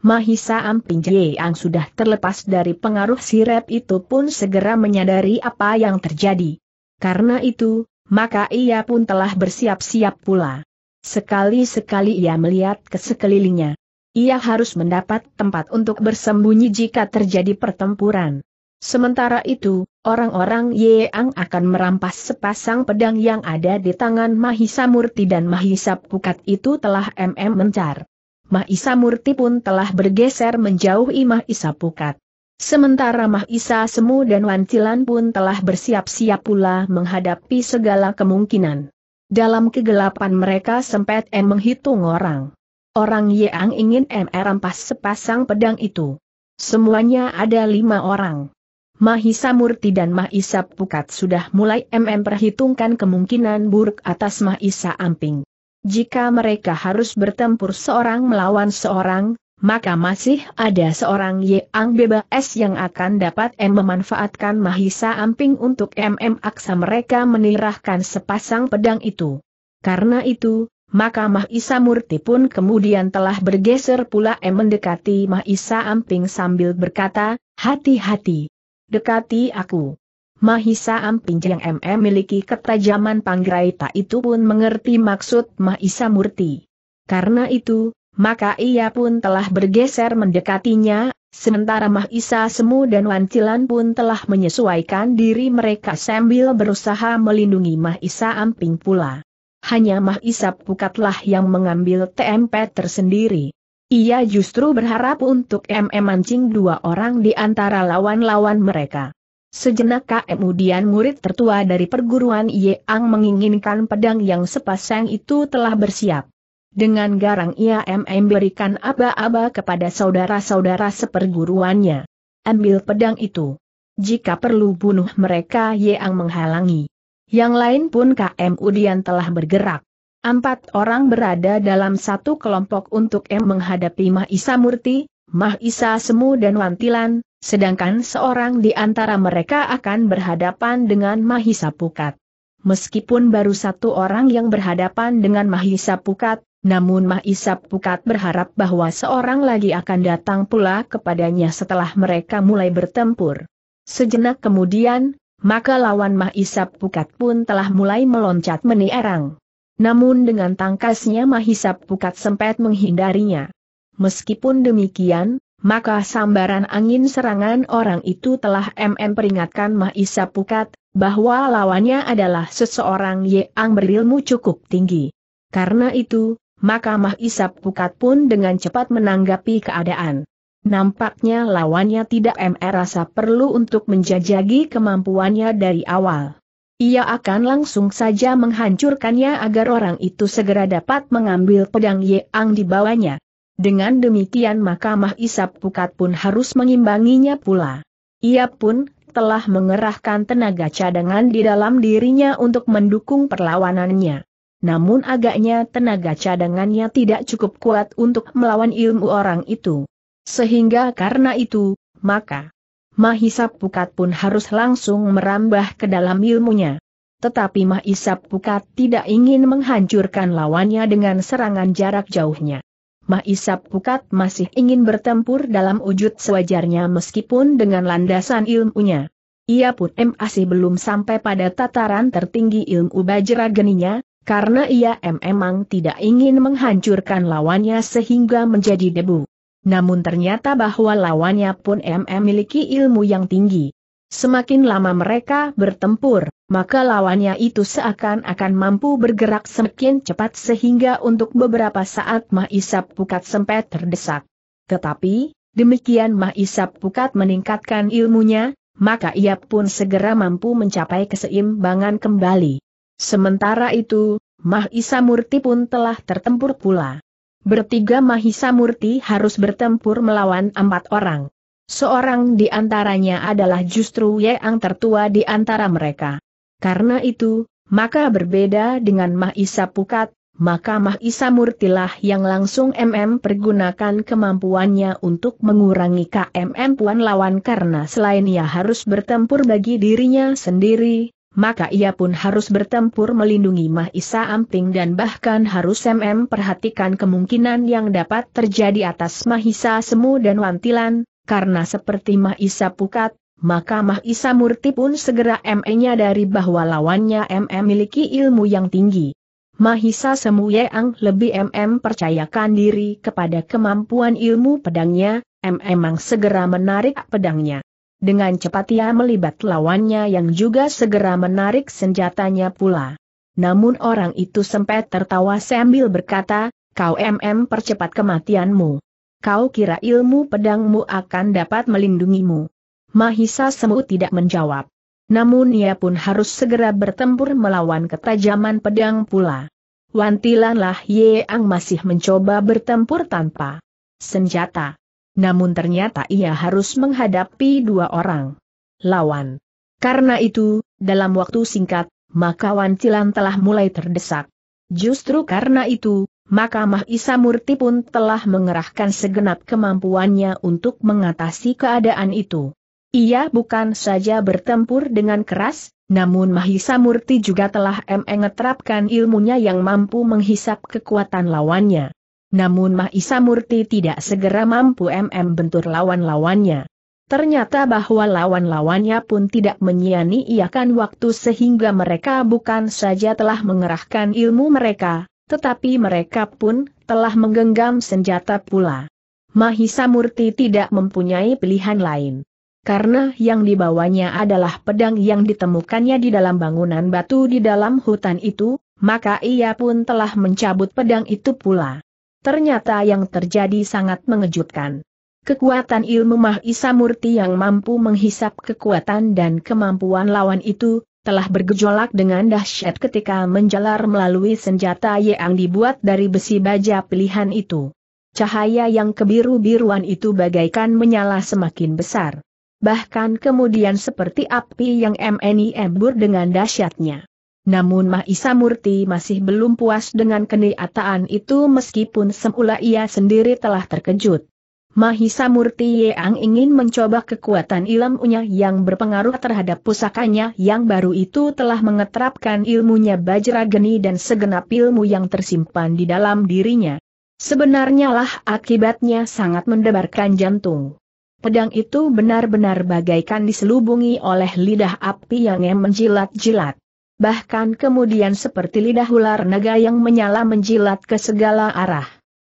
Speaker 1: Mahisa Amping yang sudah terlepas dari pengaruh sirep itu pun segera menyadari apa yang terjadi. Karena itu, maka ia pun telah bersiap-siap pula. Sekali-sekali ia melihat ke sekelilingnya ia harus mendapat tempat untuk bersembunyi jika terjadi pertempuran. Sementara itu, orang-orang Yeang akan merampas sepasang pedang yang ada di tangan Mahisa Murti dan Mahisa Pukat itu telah mm mencar. Mahisa Murti pun telah bergeser menjauhi Mahisa Pukat. Sementara Mahisa Semu dan Wancilan pun telah bersiap-siap pula menghadapi segala kemungkinan. Dalam kegelapan mereka sempat em menghitung orang. Orang Yang ingin MR rampas sepasang pedang itu. Semuanya ada lima orang. Mahisa Murti dan Mahisa Pukat sudah mulai MM perhitungkan kemungkinan buruk atas Mahisa Amping. Jika mereka harus bertempur seorang melawan seorang, maka masih ada seorang Yang bebas yang akan dapat M memanfaatkan Mahisa Amping untuk MM aksa mereka menirahkan sepasang pedang itu. Karena itu, maka Mah Isa Murti pun kemudian telah bergeser pula em mendekati Mah Isa Amping sambil berkata, hati-hati. Dekati aku. Mahisa Amping yang MM miliki ketajaman panggraita itu pun mengerti maksud Mah Isa Murti. Karena itu, maka ia pun telah bergeser mendekatinya, sementara Mah Isa Semu dan Wancilan pun telah menyesuaikan diri mereka sambil berusaha melindungi Mah Isa Amping pula hanya Mah Isap Pukatlah yang mengambil TMP tersendiri. Ia justru berharap untuk MM mancing dua orang di antara lawan-lawan mereka. Sejenak kemudian murid tertua dari perguruan Yang menginginkan pedang yang sepasang itu telah bersiap. Dengan garang ia MM berikan aba-aba kepada saudara-saudara seperguruannya. Ambil pedang itu. Jika perlu bunuh mereka Yang menghalangi. Yang lain pun KM Udian telah bergerak. Empat orang berada dalam satu kelompok untuk M menghadapi Mah Isa Murti, Mah Isa Semu dan Wantilan, sedangkan seorang di antara mereka akan berhadapan dengan Mahisa Pukat. Meskipun baru satu orang yang berhadapan dengan Mahisa Pukat, namun Mahisa Pukat berharap bahwa seorang lagi akan datang pula kepadanya setelah mereka mulai bertempur. Sejenak kemudian, maka lawan Mahisap Pukat pun telah mulai meloncat menierang. Namun dengan tangkasnya Mahisap Pukat sempat menghindarinya. Meskipun demikian, maka sambaran angin serangan orang itu telah MM peringatkan Mahisa Pukat, bahwa lawannya adalah seseorang yang berilmu cukup tinggi. Karena itu, maka Mahisa Pukat pun dengan cepat menanggapi keadaan. Nampaknya lawannya tidak MR rasa perlu untuk menjajagi kemampuannya dari awal. Ia akan langsung saja menghancurkannya agar orang itu segera dapat mengambil pedang Yang dibawanya. Dengan demikian maka Isap Pukat pun harus mengimbanginya pula. Ia pun telah mengerahkan tenaga cadangan di dalam dirinya untuk mendukung perlawanannya. Namun agaknya tenaga cadangannya tidak cukup kuat untuk melawan ilmu orang itu. Sehingga karena itu, maka Mahisap Pukat pun harus langsung merambah ke dalam ilmunya. Tetapi Mahisap Pukat tidak ingin menghancurkan lawannya dengan serangan jarak jauhnya. Mahisap Pukat masih ingin bertempur dalam wujud sewajarnya meskipun dengan landasan ilmunya. Ia pun masih belum sampai pada tataran tertinggi ilmu bajra geninya, karena ia memang tidak ingin menghancurkan lawannya sehingga menjadi debu namun ternyata bahwa lawannya pun memiliki ilmu yang tinggi. Semakin lama mereka bertempur, maka lawannya itu seakan-akan mampu bergerak semakin cepat sehingga untuk beberapa saat Mahisap Pukat sempat terdesak. Tetapi, demikian Mahisap Pukat meningkatkan ilmunya, maka ia pun segera mampu mencapai keseimbangan kembali. Sementara itu, Mahisa Murti pun telah tertempur pula. Bertiga Mahisa Murti harus bertempur melawan empat orang. Seorang di antaranya adalah justru yang tertua di antara mereka. Karena itu, maka berbeda dengan Mahisa Pukat, maka Mahisa Murtilah yang langsung MM pergunakan kemampuannya untuk mengurangi KMM puan lawan karena selain ia harus bertempur bagi dirinya sendiri, maka ia pun harus bertempur melindungi Mahisa Amping dan bahkan harus MM perhatikan kemungkinan yang dapat terjadi atas Mahisa Semu dan Wantilan, karena seperti Mahisa Pukat, maka Mahisa Murti pun segera ME-nya dari bahwa lawannya MM memiliki ilmu yang tinggi. Mahisa Semu yang lebih MM percayakan diri kepada kemampuan ilmu pedangnya, M memang segera menarik pedangnya. Dengan cepat ia melibat lawannya yang juga segera menarik senjatanya pula. Namun orang itu sempat tertawa sambil berkata, kau MM percepat kematianmu. Kau kira ilmu pedangmu akan dapat melindungimu. Mahisa Semu tidak menjawab. Namun ia pun harus segera bertempur melawan ketajaman pedang pula. Wantilanlah Yeang masih mencoba bertempur tanpa senjata namun ternyata ia harus menghadapi dua orang lawan. Karena itu, dalam waktu singkat, maka Wancilan telah mulai terdesak. Justru karena itu, maka Mah Isa Murti pun telah mengerahkan segenap kemampuannya untuk mengatasi keadaan itu. Ia bukan saja bertempur dengan keras, namun Mahisa Murti juga telah mengeterapkan ilmunya yang mampu menghisap kekuatan lawannya. Namun Mahisa Murti tidak segera mampu MM bentur lawan-lawannya. Ternyata bahwa lawan-lawannya pun tidak menyia-nyiakan waktu sehingga mereka bukan saja telah mengerahkan ilmu mereka, tetapi mereka pun telah menggenggam senjata pula. Mahisa Murti tidak mempunyai pilihan lain. Karena yang dibawanya adalah pedang yang ditemukannya di dalam bangunan batu di dalam hutan itu, maka ia pun telah mencabut pedang itu pula. Ternyata yang terjadi sangat mengejutkan. Kekuatan ilmu Mahisa Murti yang mampu menghisap kekuatan dan kemampuan lawan itu, telah bergejolak dengan dahsyat ketika menjalar melalui senjata yang dibuat dari besi baja pilihan itu. Cahaya yang kebiru-biruan itu bagaikan menyala semakin besar. Bahkan kemudian seperti api yang MNI embur dengan dahsyatnya. Namun Mahisa Murti masih belum puas dengan keniataan itu meskipun semula ia sendiri telah terkejut. Mahisa Murti yang ingin mencoba kekuatan ilmunya yang berpengaruh terhadap pusakanya yang baru itu telah mengeterapkan ilmunya Bajra Geni dan segenap ilmu yang tersimpan di dalam dirinya. Sebenarnya lah akibatnya sangat mendebarkan jantung. Pedang itu benar-benar bagaikan diselubungi oleh lidah api yang menjilat-jilat bahkan kemudian seperti lidah ular naga yang menyala menjilat ke segala arah.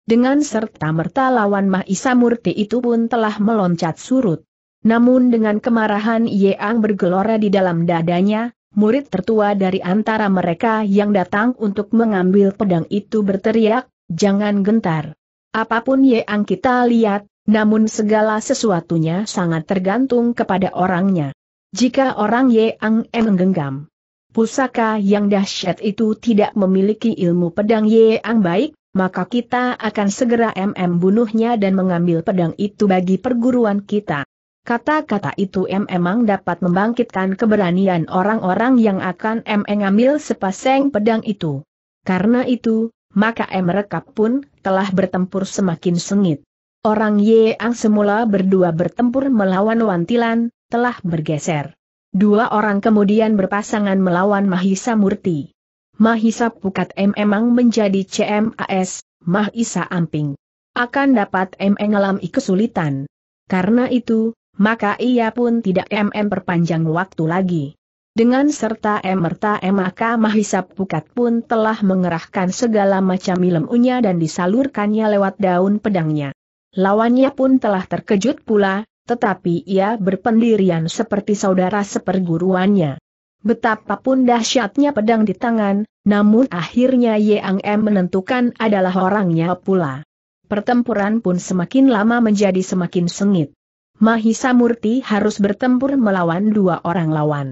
Speaker 1: Dengan serta-merta lawan Mah Murti itu pun telah meloncat surut. Namun dengan kemarahan Yang bergelora di dalam dadanya, murid tertua dari antara mereka yang datang untuk mengambil pedang itu berteriak, jangan gentar. Apa pun Yang kita lihat, namun segala sesuatunya sangat tergantung kepada orangnya. Jika orang Yang menggenggam pusaka yang dahsyat itu tidak memiliki ilmu pedang Yang baik, maka kita akan segera mm bunuhnya dan mengambil pedang itu bagi perguruan kita. Kata-kata itu M memang dapat membangkitkan keberanian orang-orang yang akan M ngambil sepasang pedang itu. Karena itu, maka M rekap pun telah bertempur semakin sengit. Orang Yang semula berdua bertempur melawan Wantilan, telah bergeser. Dua orang kemudian berpasangan melawan Mahisa Murti. Mahisa Pukat M memang menjadi CMAS, Mahisa Amping. Akan dapat M mengalami kesulitan. Karena itu, maka ia pun tidak MM perpanjang waktu lagi. Dengan serta emerta maka Mahisa Pukat pun telah mengerahkan segala macam ilmunya dan disalurkannya lewat daun pedangnya. Lawannya pun telah terkejut pula, tetapi ia berpendirian seperti saudara seperguruannya. Betapapun dahsyatnya pedang di tangan, namun akhirnya Yang M menentukan adalah orangnya pula. Pertempuran pun semakin lama menjadi semakin sengit. Mahisa Murti harus bertempur melawan dua orang lawan.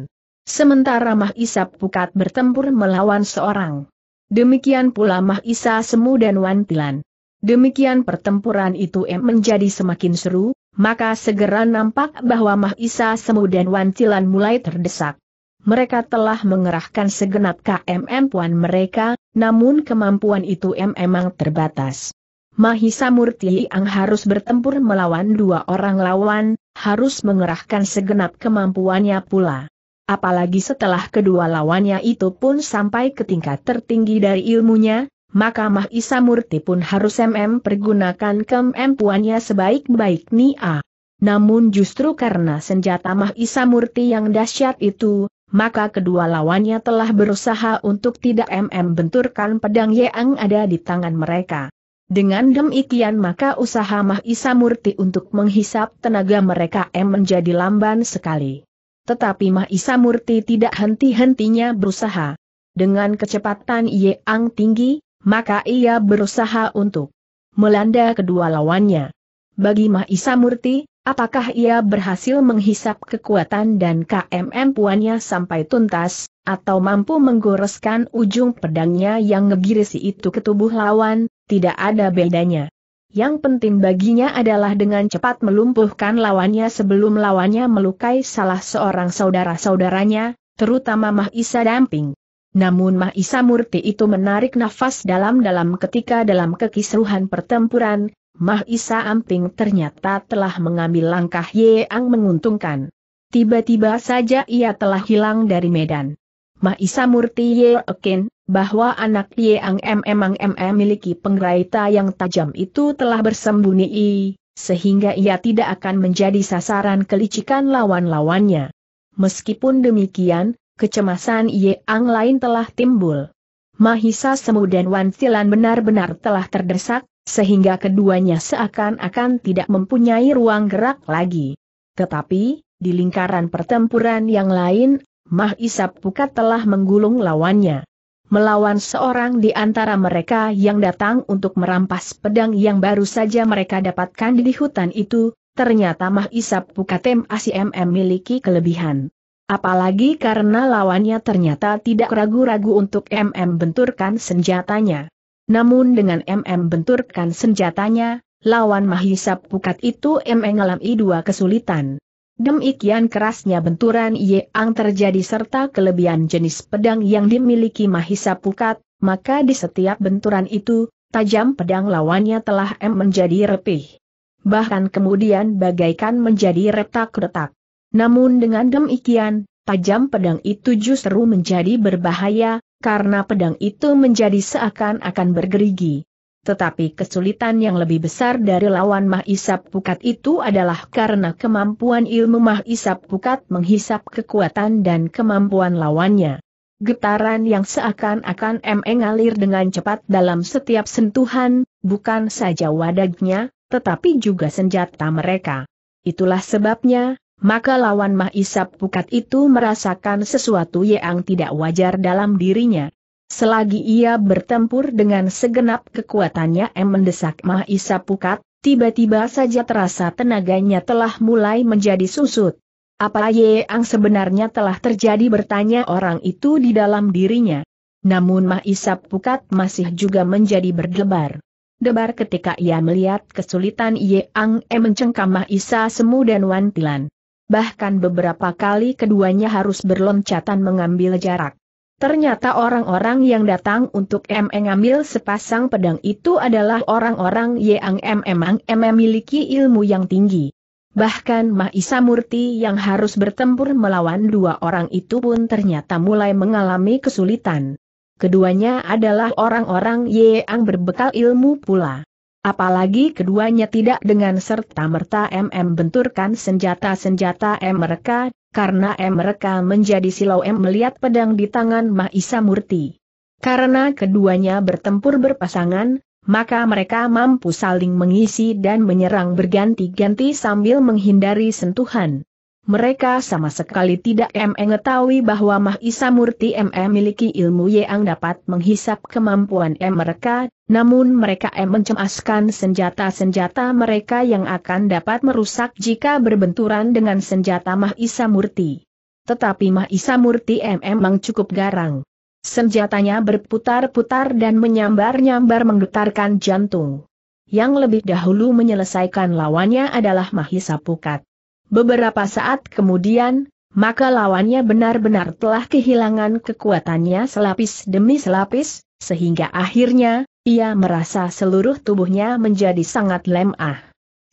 Speaker 1: Sementara Mahisa Pukat bertempur melawan seorang. Demikian pula Mahisa Semu dan Wantilan. Demikian pertempuran itu menjadi semakin seru, maka segera nampak bahwa Mahisa Semu dan Wantilan mulai terdesak mereka telah mengerahkan segenap KMM puan mereka, namun kemampuan itu memang terbatas. Mahisa Murti yang harus bertempur melawan dua orang lawan, harus mengerahkan segenap kemampuannya pula. Apalagi setelah kedua lawannya itu pun sampai ke tingkat tertinggi dari ilmunya, maka Mahisa Murti pun harus MM pergunakan kemampuannya sebaik-baik Nia. Namun justru karena senjata Mahisa Murti yang dahsyat itu, maka kedua lawannya telah berusaha untuk tidak mm benturkan pedang yang ada di tangan mereka. Dengan demikian maka usaha Mah Isa Murti untuk menghisap tenaga mereka M menjadi lamban sekali. Tetapi Mah Isa Murti tidak henti-hentinya berusaha. Dengan kecepatan Yang tinggi, maka ia berusaha untuk melanda kedua lawannya. Bagi Mah Isa Murti, Apakah ia berhasil menghisap kekuatan dan KMM puannya sampai tuntas, atau mampu menggoreskan ujung pedangnya yang ngegirisi itu ke tubuh lawan, tidak ada bedanya. Yang penting baginya adalah dengan cepat melumpuhkan lawannya sebelum lawannya melukai salah seorang saudara-saudaranya, terutama Mah Isa Damping. Namun Mah Isa Murti itu menarik nafas dalam-dalam ketika dalam kekisruhan pertempuran, Mah Isa Amping ternyata telah mengambil langkah yang menguntungkan. Tiba-tiba saja ia telah hilang dari medan. Mah Isa Murti yakin bahwa anak Yang M emang M memiliki penggeraita yang tajam itu telah bersembunyi, sehingga ia tidak akan menjadi sasaran kelicikan lawan-lawannya. Meskipun demikian, kecemasan Yang lain telah timbul. Mahisa Semu dan Wan Silan benar-benar telah terdesak, sehingga keduanya seakan-akan tidak mempunyai ruang gerak lagi. Tetapi, di lingkaran pertempuran yang lain, Mah Isap Pukat telah menggulung lawannya. Melawan seorang di antara mereka yang datang untuk merampas pedang yang baru saja mereka dapatkan di hutan itu, ternyata Mah Isap Pukatem ACM memiliki kelebihan. Apalagi karena lawannya ternyata tidak ragu-ragu untuk MM benturkan senjatanya. Namun dengan MM benturkan senjatanya, lawan Mahisap Pukat itu MM mengalami dua kesulitan. Demikian kerasnya benturan Yang terjadi serta kelebihan jenis pedang yang dimiliki Mahisa Pukat, maka di setiap benturan itu, tajam pedang lawannya telah M menjadi repih. Bahkan kemudian bagaikan menjadi retak-retak. Namun dengan demikian, tajam pedang itu justru menjadi berbahaya, karena pedang itu menjadi seakan-akan bergerigi. Tetapi kesulitan yang lebih besar dari lawan Mah Isap Pukat itu adalah karena kemampuan ilmu Mah Isap Pukat menghisap kekuatan dan kemampuan lawannya. Getaran yang seakan-akan M ngalir dengan cepat dalam setiap sentuhan, bukan saja wadahnya, tetapi juga senjata mereka. Itulah sebabnya, maka lawan Mah Isap Pukat itu merasakan sesuatu yang tidak wajar dalam dirinya. Selagi ia bertempur dengan segenap kekuatannya M mendesak Mah Isap Pukat, tiba-tiba saja terasa tenaganya telah mulai menjadi susut. Apa yang sebenarnya telah terjadi bertanya orang itu di dalam dirinya. Namun Mah Isap Pukat masih juga menjadi berdebar. Debar ketika ia melihat kesulitan Ang E mencengkam Mah Isa Semu dan Wantilan. Bahkan beberapa kali keduanya harus berloncatan mengambil jarak. Ternyata orang-orang yang datang untuk M mengambil sepasang pedang itu adalah orang-orang Yang M emang M memiliki ilmu yang tinggi. Bahkan Mah Isa Murti yang harus bertempur melawan dua orang itu pun ternyata mulai mengalami kesulitan. Keduanya adalah orang-orang yang berbekal ilmu pula. Apalagi keduanya tidak dengan serta-merta MM benturkan senjata-senjata M mereka, karena M mereka menjadi silau M melihat pedang di tangan Mah Isa Murti. Karena keduanya bertempur berpasangan, maka mereka mampu saling mengisi dan menyerang berganti-ganti sambil menghindari sentuhan. Mereka sama sekali tidak mengetahui bahwa Mah Isa Murti memiliki ilmu yang dapat menghisap kemampuan M mereka, namun mereka M mencemaskan senjata-senjata mereka yang akan dapat merusak jika berbenturan dengan senjata Mah Isa Murti. Tetapi Mah Isa Murti M memang cukup garang. Senjatanya berputar-putar dan menyambar-nyambar menggetarkan jantung. Yang lebih dahulu menyelesaikan lawannya adalah Mahisa Pukat. Beberapa saat kemudian, maka lawannya benar-benar telah kehilangan kekuatannya selapis demi selapis, sehingga akhirnya, ia merasa seluruh tubuhnya menjadi sangat lemah.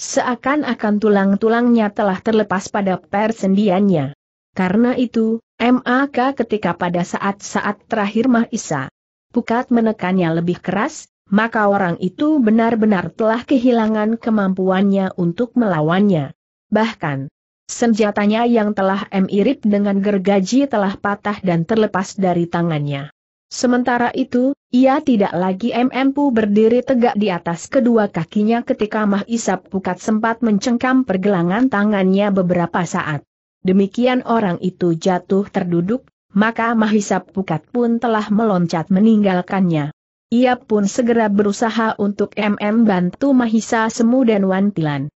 Speaker 1: Seakan-akan tulang-tulangnya telah terlepas pada persendiannya. Karena itu, MAK ketika pada saat-saat terakhir Mah Isa Pukat menekannya lebih keras, maka orang itu benar-benar telah kehilangan kemampuannya untuk melawannya. Bahkan, senjatanya yang telah M dengan gergaji telah patah dan terlepas dari tangannya. Sementara itu, ia tidak lagi mempu berdiri tegak di atas kedua kakinya ketika Mah Isap Pukat sempat mencengkam pergelangan tangannya beberapa saat. Demikian orang itu jatuh terduduk, maka Mahisap Pukat pun telah meloncat meninggalkannya. Ia pun segera berusaha untuk MM bantu Mahisa Semu dan Wantilan.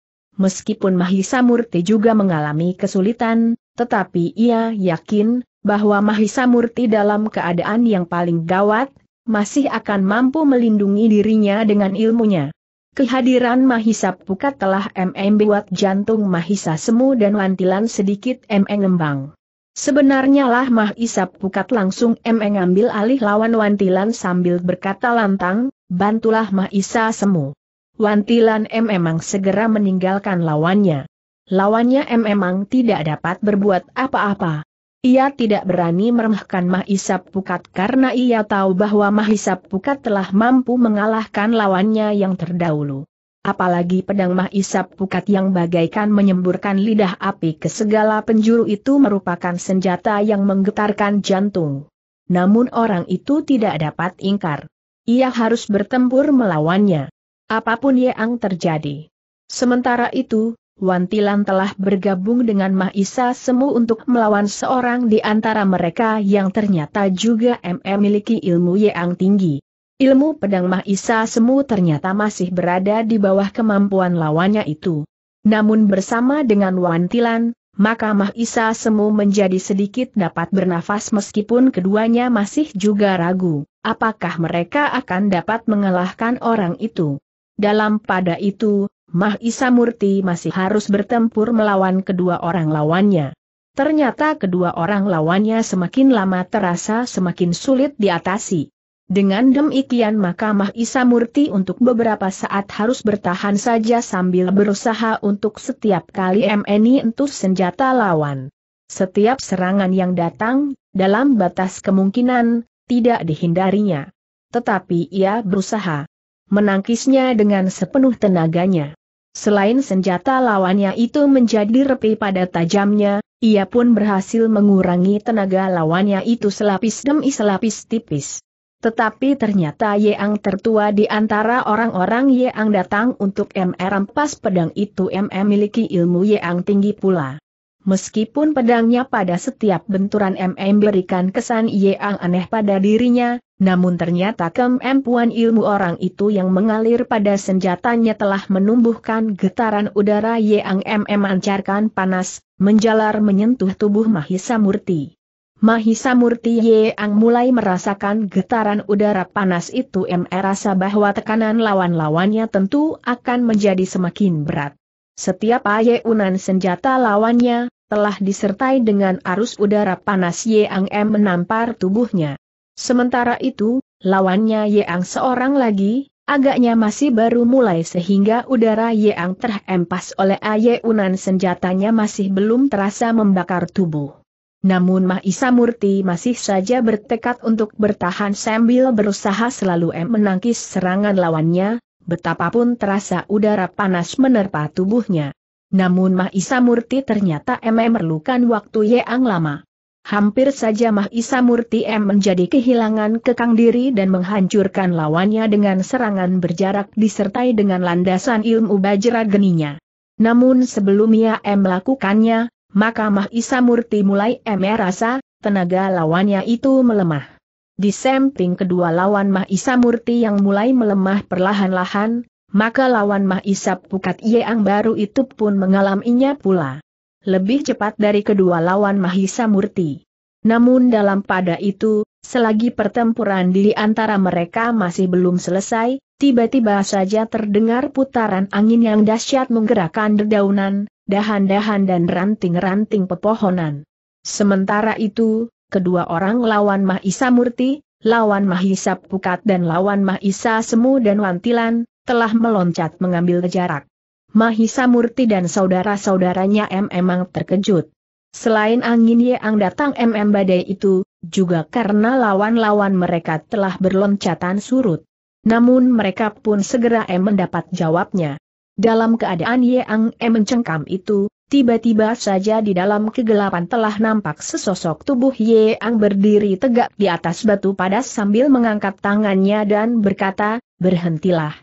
Speaker 1: Meskipun Mahisa Murti juga mengalami kesulitan, tetapi ia yakin bahwa Mahisa Murti dalam keadaan yang paling gawat, masih akan mampu melindungi dirinya dengan ilmunya. Kehadiran Mahisap Pukat telah MM buat jantung Mahisa Semu dan Wantilan sedikit MM ngembang. Sebenarnya lah Mahisap Pukat langsung MM ambil alih lawan Wantilan sambil berkata lantang, bantulah Mahisa Semu. Wantilan M memang segera meninggalkan lawannya. Lawannya M memang tidak dapat berbuat apa-apa. Ia tidak berani meremehkan Mahisap Pukat karena ia tahu bahwa Mahisap Pukat telah mampu mengalahkan lawannya yang terdahulu. Apalagi pedang Mahisap Pukat yang bagaikan menyemburkan lidah api ke segala penjuru itu merupakan senjata yang menggetarkan jantung. Namun orang itu tidak dapat ingkar. Ia harus bertempur melawannya. Apa pun yang terjadi. Sementara itu, Wantilan telah bergabung dengan Mahisa Semu untuk melawan seorang di antara mereka yang ternyata juga MM memiliki ilmu yang tinggi. Ilmu pedang Mahisa Semu ternyata masih berada di bawah kemampuan lawannya itu. Namun bersama dengan Wantilan, maka Mahisa Semu menjadi sedikit dapat bernafas meskipun keduanya masih juga ragu, apakah mereka akan dapat mengalahkan orang itu. Dalam pada itu, Mah Isa Murti masih harus bertempur melawan kedua orang lawannya. Ternyata kedua orang lawannya semakin lama terasa semakin sulit diatasi. Dengan demikian maka Mah Isa Murti untuk beberapa saat harus bertahan saja sambil berusaha untuk setiap kali MNI entus senjata lawan. Setiap serangan yang datang, dalam batas kemungkinan, tidak dihindarinya. Tetapi ia berusaha menangkisnya dengan sepenuh tenaganya. Selain senjata lawannya itu menjadi repi pada tajamnya, ia pun berhasil mengurangi tenaga lawannya itu selapis demi selapis tipis. Tetapi ternyata Yang tertua di antara orang-orang Yang datang untuk MR rampas pedang itu MM memiliki ilmu Yang tinggi pula. Meskipun pedangnya pada setiap benturan MM berikan kesan yang aneh pada dirinya, namun ternyata kemampuan ilmu orang itu yang mengalir pada senjatanya telah menumbuhkan getaran udara yang MM mancarkan panas, menjalar menyentuh tubuh Mahisa Murti. Mahisa Murti yang mulai merasakan getaran udara panas itu MM rasa bahwa tekanan lawan-lawannya tentu akan menjadi semakin berat. Setiap ayunan senjata lawannya, telah disertai dengan arus udara panas Yang menampar tubuhnya. Sementara itu, lawannya Yang seorang lagi, agaknya masih baru mulai sehingga udara Yang terhempas oleh ayunan senjatanya masih belum terasa membakar tubuh. Namun Mahisa Murti masih saja bertekad untuk bertahan sambil berusaha selalu menangkis serangan lawannya, betapapun terasa udara panas menerpa tubuhnya. Namun Mahisa Murti ternyata memerlukan waktu yang lama. Hampir saja Mahisa Murti M menjadi kehilangan kekang diri dan menghancurkan lawannya dengan serangan berjarak disertai dengan landasan ilmu bajra geninya. Namun sebelum ia M melakukannya, maka Mahisa Murti mulai M rasa, tenaga lawannya itu melemah. Di samping kedua lawan Mahisa Murti yang mulai melemah perlahan-lahan, maka lawan Mahisa Pukat yang baru itu pun mengalaminya pula. Lebih cepat dari kedua lawan Mahisa Murti. Namun dalam pada itu, selagi pertempuran di antara mereka masih belum selesai, tiba-tiba saja terdengar putaran angin yang dahsyat menggerakkan dedaunan, dahan-dahan dan ranting-ranting pepohonan. Sementara itu, kedua orang lawan Mahisa Murti, lawan Mahisa Pukat dan lawan Mahisa Semu dan Wantilan, telah meloncat mengambil jarak. Mahisa Murti dan saudara-saudaranya M memang terkejut. Selain angin yang datang MM badai itu, juga karena lawan-lawan mereka telah berloncatan surut. Namun mereka pun segera M mendapat jawabnya. Dalam keadaan Yang M mencengkam itu, Tiba-tiba saja di dalam kegelapan telah nampak sesosok tubuh Yang berdiri tegak di atas batu padas sambil mengangkat tangannya dan berkata, berhentilah.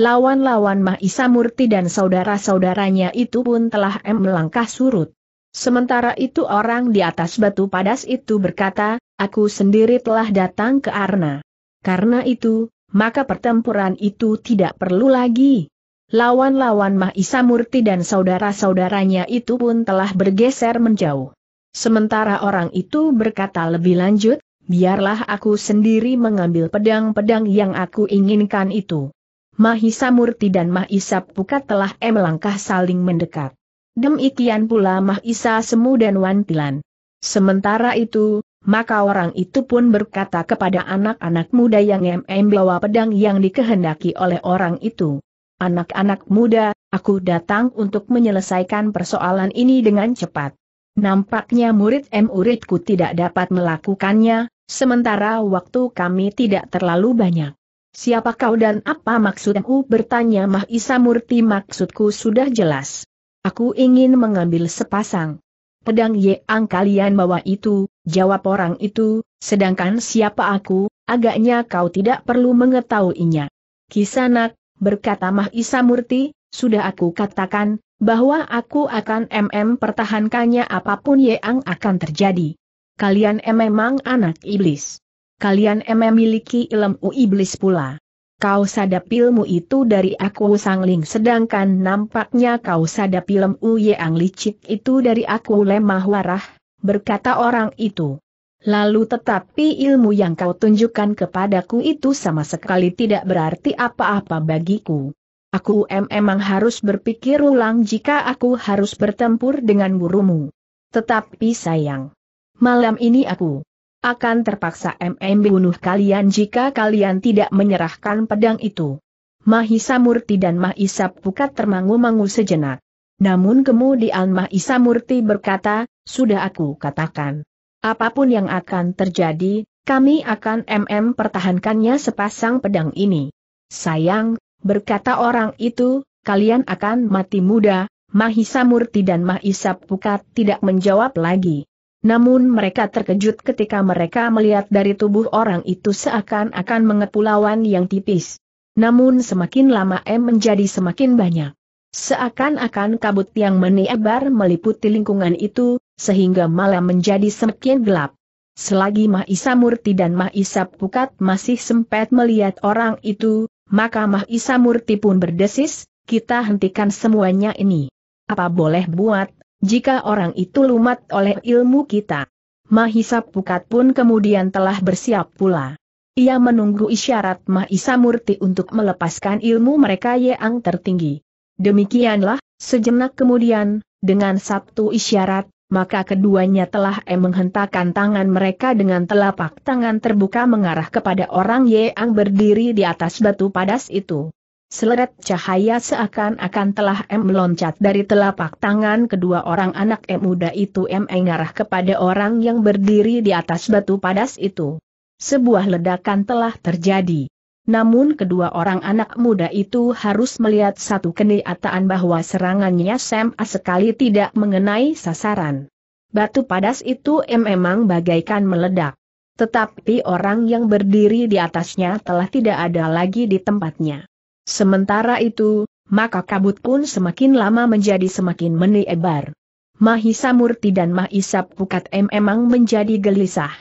Speaker 1: Lawan-lawan Mahisa Murti dan saudara-saudaranya itu pun telah melangkah surut. Sementara itu orang di atas batu padas itu berkata, aku sendiri telah datang ke Arna. Karena itu, maka pertempuran itu tidak perlu lagi. Lawan-lawan Mahisa Murti dan saudara-saudaranya itu pun telah bergeser menjauh. Sementara orang itu berkata lebih lanjut, biarlah aku sendiri mengambil pedang-pedang yang aku inginkan itu. Mahisa Murti dan Mahisa Pukat telah melangkah saling mendekat. Demikian pula Mahisa Semu dan Wantilan. Sementara itu, maka orang itu pun berkata kepada anak-anak muda yang membawa pedang yang dikehendaki oleh orang itu anak-anak muda, aku datang untuk menyelesaikan persoalan ini dengan cepat. Nampaknya murid M muridku tidak dapat melakukannya, sementara waktu kami tidak terlalu banyak. Siapa kau dan apa maksudmu bertanya Mah Isa Murti maksudku sudah jelas. Aku ingin mengambil sepasang. Pedang yang kalian bawa itu, jawab orang itu, sedangkan siapa aku, agaknya kau tidak perlu mengetahuinya. Kisanak, berkata Mah Isa Murti, sudah aku katakan, bahwa aku akan MM pertahankannya apa pun yang akan terjadi. Kalian memang anak iblis. Kalian memiliki ilmu iblis pula. Kau sadap ilmu itu dari aku sangling sedangkan nampaknya kau sadap ilmu yang licik itu dari aku lemah warah, berkata orang itu. Lalu tetapi ilmu yang kau tunjukkan kepadaku itu sama sekali tidak berarti apa-apa bagiku. Aku memang harus berpikir ulang jika aku harus bertempur dengan burumu. Tetapi sayang, malam ini aku akan terpaksa MM bunuh kalian jika kalian tidak menyerahkan pedang itu. Mahisa Murti dan Mahisa Pukat termangu-mangu sejenak. Namun kemudian Mahisa Murti berkata, sudah aku katakan. Apa pun yang akan terjadi, kami akan MM pertahankannya sepasang pedang ini. Sayang, berkata orang itu, kalian akan mati muda, Mahisa Murti dan Mahisa Pukat tidak menjawab lagi. Namun mereka terkejut ketika mereka melihat dari tubuh orang itu seakan-akan mengepulauan yang tipis. Namun semakin lama M menjadi semakin banyak. Seakan-akan kabut yang menebar meliputi lingkungan itu, sehingga malam menjadi semakin gelap. Selagi Mahisa Murti dan Mahisa Pukat masih sempat melihat orang itu, maka Mahisa Murti pun berdesis, kita hentikan semuanya ini. Apa boleh buat, jika orang itu lumat oleh ilmu kita. Mahisa Pukat pun kemudian telah bersiap pula. Ia menunggu isyarat Mahisa Murti untuk melepaskan ilmu mereka yang tertinggi. Demikianlah, sejenak kemudian, dengan satu isyarat, maka keduanya telah menghentakkan tangan mereka dengan telapak tangan terbuka mengarah kepada orang yang berdiri di atas batu padas itu. Seleret cahaya seakan-akan telah M meloncat dari telapak tangan kedua orang anak M muda itu M mengarah kepada orang yang berdiri di atas batu padas itu. Sebuah ledakan telah terjadi. Namun kedua orang anak muda itu harus melihat satu kenyataan bahwa serangannya sama sekali tidak mengenai sasaran. Batu padas itu M memang bagaikan meledak. Tetapi orang yang berdiri di atasnya telah tidak ada lagi di tempatnya. Sementara itu, maka kabut pun semakin lama menjadi semakin menebar. Mahisa Murti dan Mahisa Pukat M memang menjadi gelisah.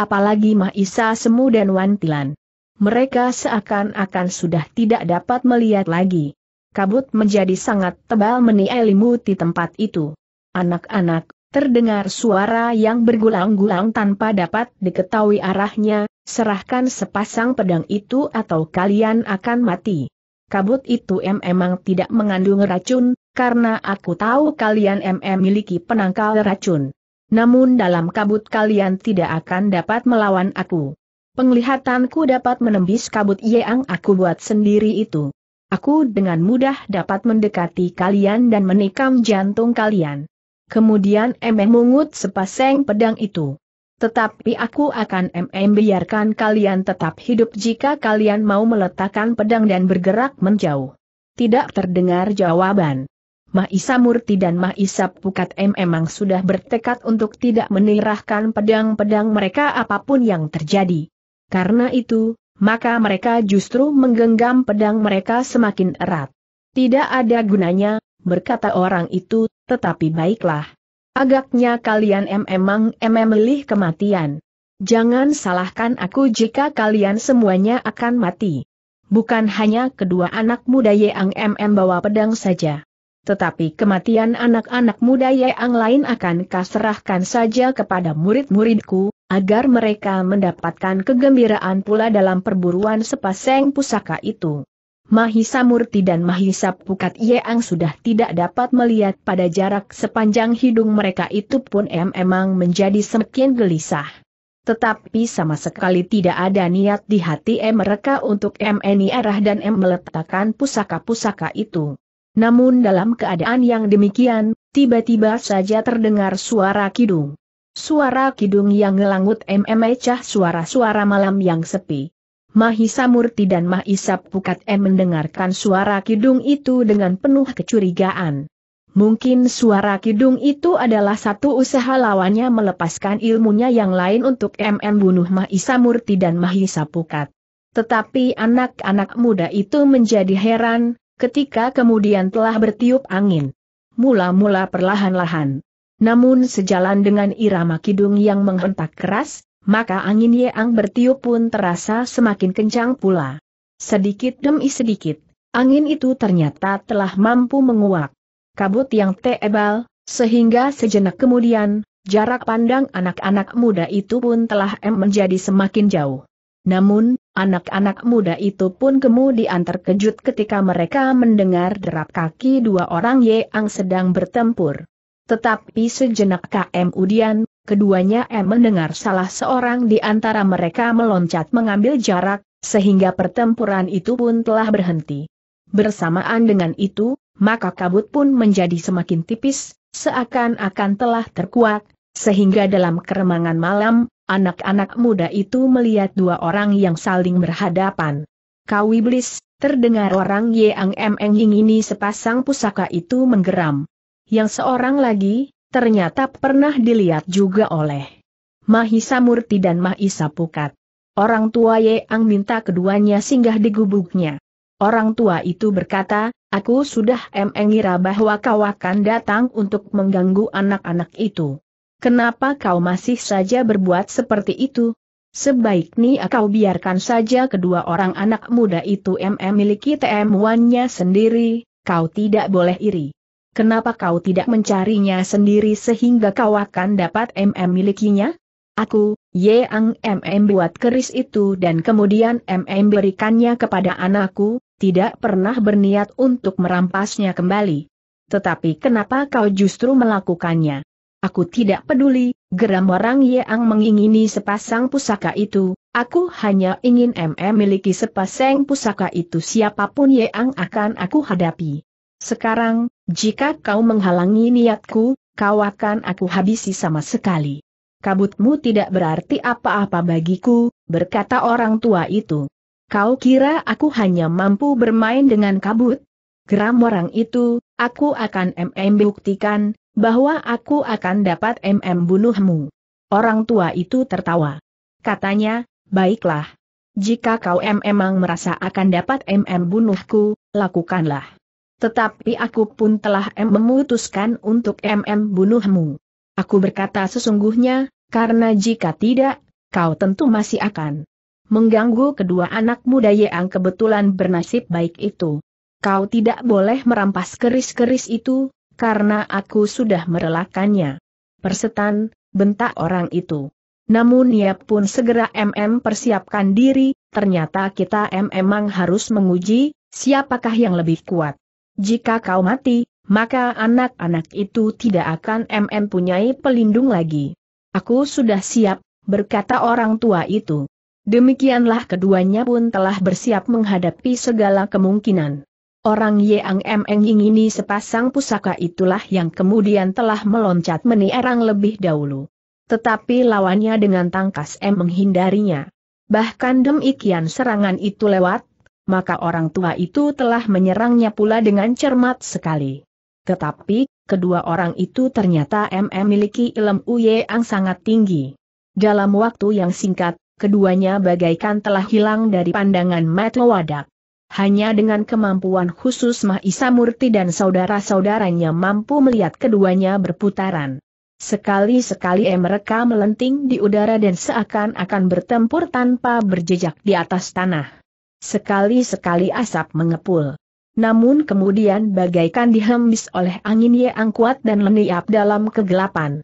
Speaker 1: Apalagi Mahisa Semu dan Wantilan. Mereka seakan-akan sudah tidak dapat melihat lagi. Kabut menjadi sangat tebal menyelimuti tempat itu. Anak-anak, terdengar suara yang bergulang-gulang tanpa dapat diketahui arahnya, serahkan sepasang pedang itu atau kalian akan mati kabut itu em emang tidak mengandung racun, karena aku tahu kalian em memiliki penangkal racun. Namun dalam kabut kalian tidak akan dapat melawan aku. Penglihatanku dapat menembis kabut yang aku buat sendiri itu. Aku dengan mudah dapat mendekati kalian dan menikam jantung kalian. Kemudian em mengut sepasang pedang itu tetapi aku akan mm biarkan kalian tetap hidup jika kalian mau meletakkan pedang dan bergerak menjauh. Tidak terdengar jawaban. Maisa Murti dan Maisa Pukat M memang sudah bertekad untuk tidak menirahkan pedang-pedang mereka apa pun yang terjadi. Karena itu, maka mereka justru menggenggam pedang mereka semakin erat. Tidak ada gunanya, berkata orang itu, tetapi baiklah. Agaknya kalian em emang em memilih kematian. Jangan salahkan aku jika kalian semuanya akan mati. Bukan hanya kedua anak muda Yang MM bawa pedang saja. Tetapi kematian anak-anak muda Yang lain akan kaserahkan saja kepada murid-muridku, agar mereka mendapatkan kegembiraan pula dalam perburuan sepasang pusaka itu. Mahisa Murti dan Mahisa Pukat Yang sudah tidak dapat melihat pada jarak sepanjang hidung mereka itu pun em emang menjadi semakin gelisah. Tetapi sama sekali tidak ada niat di hati em mereka untuk em ini arah dan em meletakkan pusaka-pusaka itu. Namun dalam keadaan yang demikian, tiba-tiba saja terdengar suara kidung. Suara kidung yang ngelangut em emecah suara-suara malam yang sepi. Mahisa Murti dan Mahisa Pukat M mendengarkan suara kidung itu dengan penuh kecurigaan. Mungkin suara kidung itu adalah satu usaha lawannya melepaskan ilmunya yang lain untuk MM bunuh Mahisa Murti dan Mahisa Pukat. Tetapi anak-anak muda itu menjadi heran, ketika kemudian telah bertiup angin. Mula-mula perlahan-lahan. Namun sejalan dengan irama kidung yang menghentak keras, maka angin yang bertiup pun terasa semakin kencang pula. Sedikit demi sedikit, angin itu ternyata telah mampu menguak kabut yang tebal, sehingga sejenak kemudian, jarak pandang anak-anak muda itu pun telah menjadi semakin jauh. Namun, anak-anak muda itu pun kemudian terkejut ketika mereka mendengar derap kaki dua orang yang sedang bertempur. Tetapi sejenak KM kemudian, keduanya M mendengar salah seorang di antara mereka meloncat mengambil jarak, sehingga pertempuran itu pun telah berhenti. Bersamaan dengan itu, maka kabut pun menjadi semakin tipis, seakan-akan telah terkuat, sehingga dalam keremangan malam, anak-anak muda itu melihat dua orang yang saling berhadapan. Kau iblis, terdengar orang Yang Meng ini sepasang pusaka itu menggeram. Yang seorang lagi, ternyata pernah dilihat juga oleh Mahisa Murti dan Mahisa Pukat. Orang tua Yang minta keduanya singgah di gubuknya. Orang tua itu berkata, aku sudah mengira bahwa kau akan datang untuk mengganggu anak-anak itu. Kenapa kau masih saja berbuat seperti itu? Sebaiknya kau biarkan saja kedua orang anak muda itu MM miliki TM1-nya sendiri, kau tidak boleh iri. Kenapa kau tidak mencarinya sendiri sehingga kau akan dapat MM milikinya? Aku, Yang MM buat keris itu dan kemudian MM berikannya kepada anakku, tidak pernah berniat untuk merampasnya kembali. Tetapi kenapa kau justru melakukannya? Aku tidak peduli, geram orang yang mengingini sepasang pusaka itu, aku hanya ingin MM miliki sepasang pusaka itu siapa pun yang akan aku hadapi. Sekarang, jika kau menghalangi niatku, kau akan aku habisi sama sekali. Kabutmu tidak berarti apa-apa bagiku, berkata orang tua itu. Kau kira aku hanya mampu bermain dengan kabut? Geram orang itu, aku akan MM buktikan, bahwa aku akan dapat MM bunuhmu. Orang tua itu tertawa. Katanya, baiklah. Jika kau memang merasa akan dapat MM bunuhku, lakukanlah. Tetapi aku pun telah memutuskan untuk MM bunuhmu. Aku berkata sesungguhnya, karena jika tidak, kau tentu masih akan mengganggu kedua anak muda yang kebetulan bernasib baik itu. Kau tidak boleh merampas keris-keris itu, karena aku sudah merelakannya. Persetan, bentak orang itu. Namun ia pun segera MM persiapkan diri, ternyata kita memang harus menguji, siapakah yang lebih kuat. Jika kau mati, maka anak-anak itu tidak akan MM punyai pelindung lagi. Aku sudah siap, berkata orang tua itu. Demikianlah keduanya pun telah bersiap menghadapi segala kemungkinan. Orang Yang Meng ini sepasang pusaka itulah yang kemudian telah meloncat menierang lebih dahulu. Tetapi lawannya dengan tangkas M menghindarinya. Bahkan demikian serangan itu lewat, maka orang tua itu telah menyerangnya pula dengan cermat sekali. Tetapi, kedua orang itu ternyata M memiliki ilmu yang sangat tinggi. Dalam waktu yang singkat, keduanya bagaikan telah hilang dari pandangan mata wadak. Hanya dengan kemampuan khusus Mahisa Murti dan saudara-saudaranya mampu melihat keduanya berputaran. Sekali-sekali mereka melenting di udara dan seakan-akan bertempur tanpa berjejak di atas tanah. Sekali-sekali asap mengepul. Namun kemudian bagaikan dihembus oleh angin yang kuat dan leniap dalam kegelapan.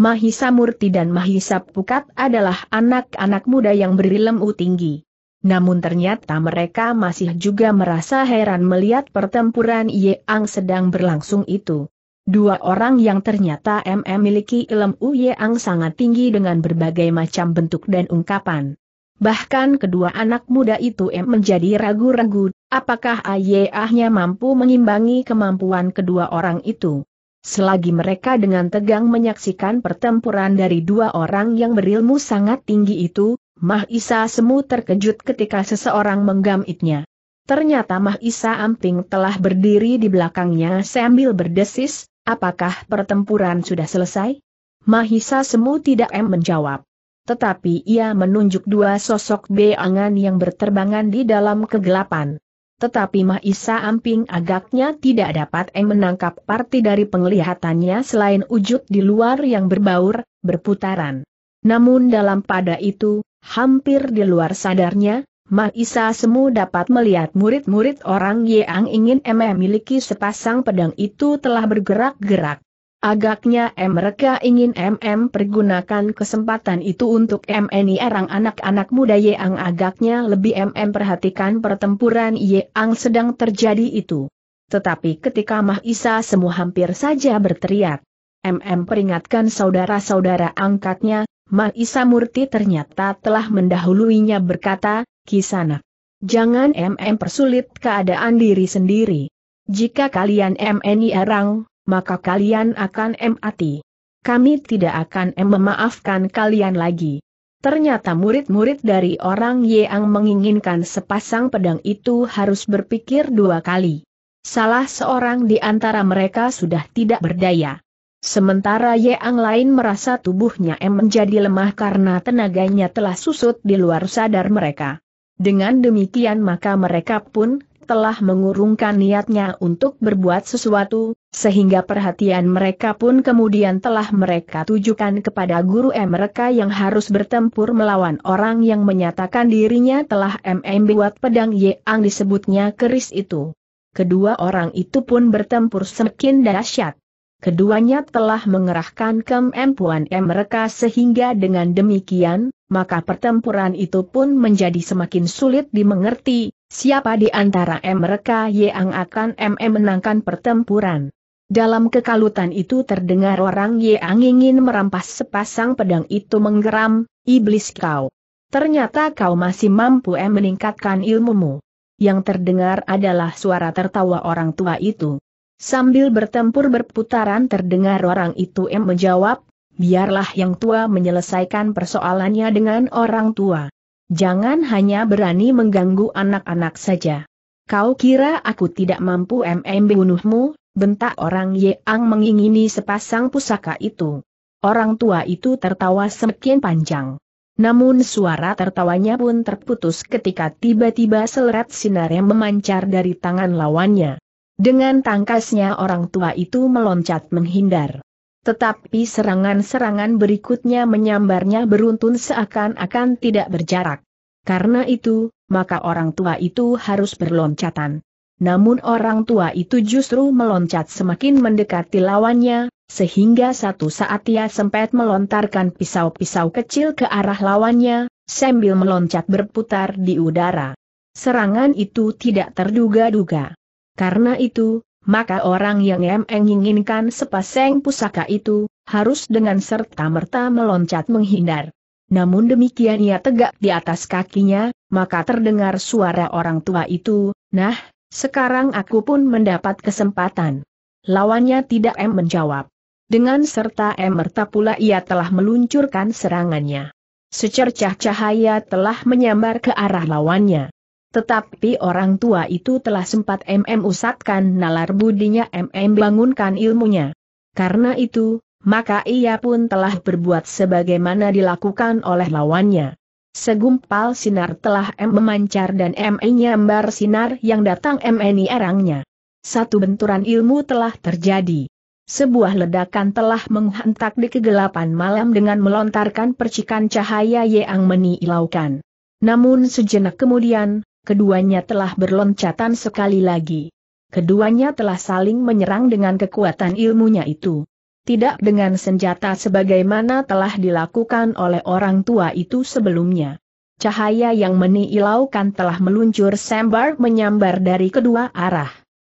Speaker 1: Mahisa Murti dan Mahisa Pukat adalah anak-anak muda yang berilmu tinggi. Namun ternyata mereka masih juga merasa heran melihat pertempuran Yang sedang berlangsung itu. Dua orang yang ternyata MM memiliki ilmu Yang sangat tinggi dengan berbagai macam bentuk dan ungkapan. Bahkan kedua anak muda itu menjadi ragu-ragu, apakah ayahnya mampu mengimbangi kemampuan kedua orang itu. Selagi mereka dengan tegang menyaksikan pertempuran dari dua orang yang berilmu sangat tinggi itu, Mah Isa semu terkejut ketika seseorang menggamitnya. Ternyata Mah Isa Amping telah berdiri di belakangnya sambil berdesis, apakah pertempuran sudah selesai? Mahisa semu tidak em menjawab. Tetapi ia menunjuk dua sosok beangan yang berterbangan di dalam kegelapan. Tetapi Mahisa Amping agaknya tidak dapat em menangkap parti dari penglihatannya selain wujud di luar yang berbaur, berputaran. Namun dalam pada itu, Hampir di luar sadarnya, Maisa Semu dapat melihat murid-murid orang yang ingin M miliki sepasang pedang itu telah bergerak-gerak. Agaknya M. Mereka ingin MM pergunakan kesempatan itu untuk MNI erang anak-anak muda yang agaknya lebih MM perhatikan pertempuran yang sedang terjadi itu. Tetapi ketika Mah Isa Semu hampir saja berteriak, MM peringatkan saudara-saudara angkatnya, Maisa Murti ternyata telah mendahuluinya berkata, Kisana. Jangan MM persulit keadaan diri sendiri. Jika kalian MNI erang, maka kalian akan mati. Kami tidak akan memaafkan kalian lagi. Ternyata murid-murid dari orang Yang menginginkan sepasang pedang itu harus berpikir dua kali. Salah seorang di antara mereka sudah tidak berdaya. Sementara Yang lain merasa tubuhnya M menjadi lemah karena tenaganya telah susut di luar sadar mereka. Dengan demikian maka mereka pun telah mengurungkan niatnya untuk berbuat sesuatu, sehingga perhatian mereka pun kemudian telah mereka tujukan kepada guru M. Mereka yang harus bertempur melawan orang yang menyatakan dirinya telah MM buat pedang Yang disebutnya keris itu. Kedua orang itu pun bertempur semakin dahsyat. Keduanya telah mengerahkan kemampuan M. Mereka sehingga dengan demikian, maka pertempuran itu pun menjadi semakin sulit dimengerti, siapa di antara M mereka yang akan MM menangkan pertempuran. Dalam kekalutan itu terdengar orang yang ingin merampas sepasang pedang itu menggeram, iblis kau. Ternyata kau masih mampu M meningkatkan ilmumu. Yang terdengar adalah suara tertawa orang tua itu. Sambil bertempur berputaran terdengar orang itu yang menjawab, biarlah yang tua menyelesaikan persoalannya dengan orang tua. Jangan hanya berani mengganggu anak-anak saja. Kau kira aku tidak mampu mm bunuhmu, bentak orang Yang mengingini sepasang pusaka itu. Orang tua itu tertawa semakin panjang. Namun suara tertawanya pun terputus ketika tiba-tiba seleret sinar yang memancar dari tangan lawannya. Dengan tangkasnya orang tua itu meloncat menghindar. Tetapi serangan-serangan berikutnya menyambarnya beruntun seakan-akan tidak berjarak. Karena itu, maka orang tua itu harus berloncatan. Namun orang tua itu justru meloncat semakin mendekati lawannya, sehingga satu saat ia sempat melontarkan pisau-pisau kecil ke arah lawannya, sambil meloncat berputar di udara. Serangan itu tidak terduga-duga. Karena itu, maka orang yang menginginkan sepasang pusaka itu, harus dengan serta-merta meloncat menghindar. Namun demikian ia tegak di atas kakinya, maka terdengar suara orang tua itu, nah, sekarang aku pun mendapat kesempatan. Lawannya tidak M menjawab. Dengan serta M merta pula ia telah meluncurkan serangannya. Secercah cahaya telah menyambar ke arah lawannya. Tetapi orang tua itu telah sempat MM usatkan nalar budinya MM bangunkan ilmunya. Karena itu, maka ia pun telah berbuat sebagaimana dilakukan oleh lawannya. Segumpal sinar telah M memancar dan M nyambar sinar yang datang M ini erangnya. Satu benturan ilmu telah terjadi. Sebuah ledakan telah menghantak di kegelapan malam dengan melontarkan percikan cahaya yang meniilaukan. Namun sejenak kemudian, keduanya telah berloncatan sekali lagi. Keduanya telah saling menyerang dengan kekuatan ilmunya itu. Tidak dengan senjata sebagaimana telah dilakukan oleh orang tua itu sebelumnya. Cahaya yang meniilaukan telah meluncur sambar menyambar dari kedua arah.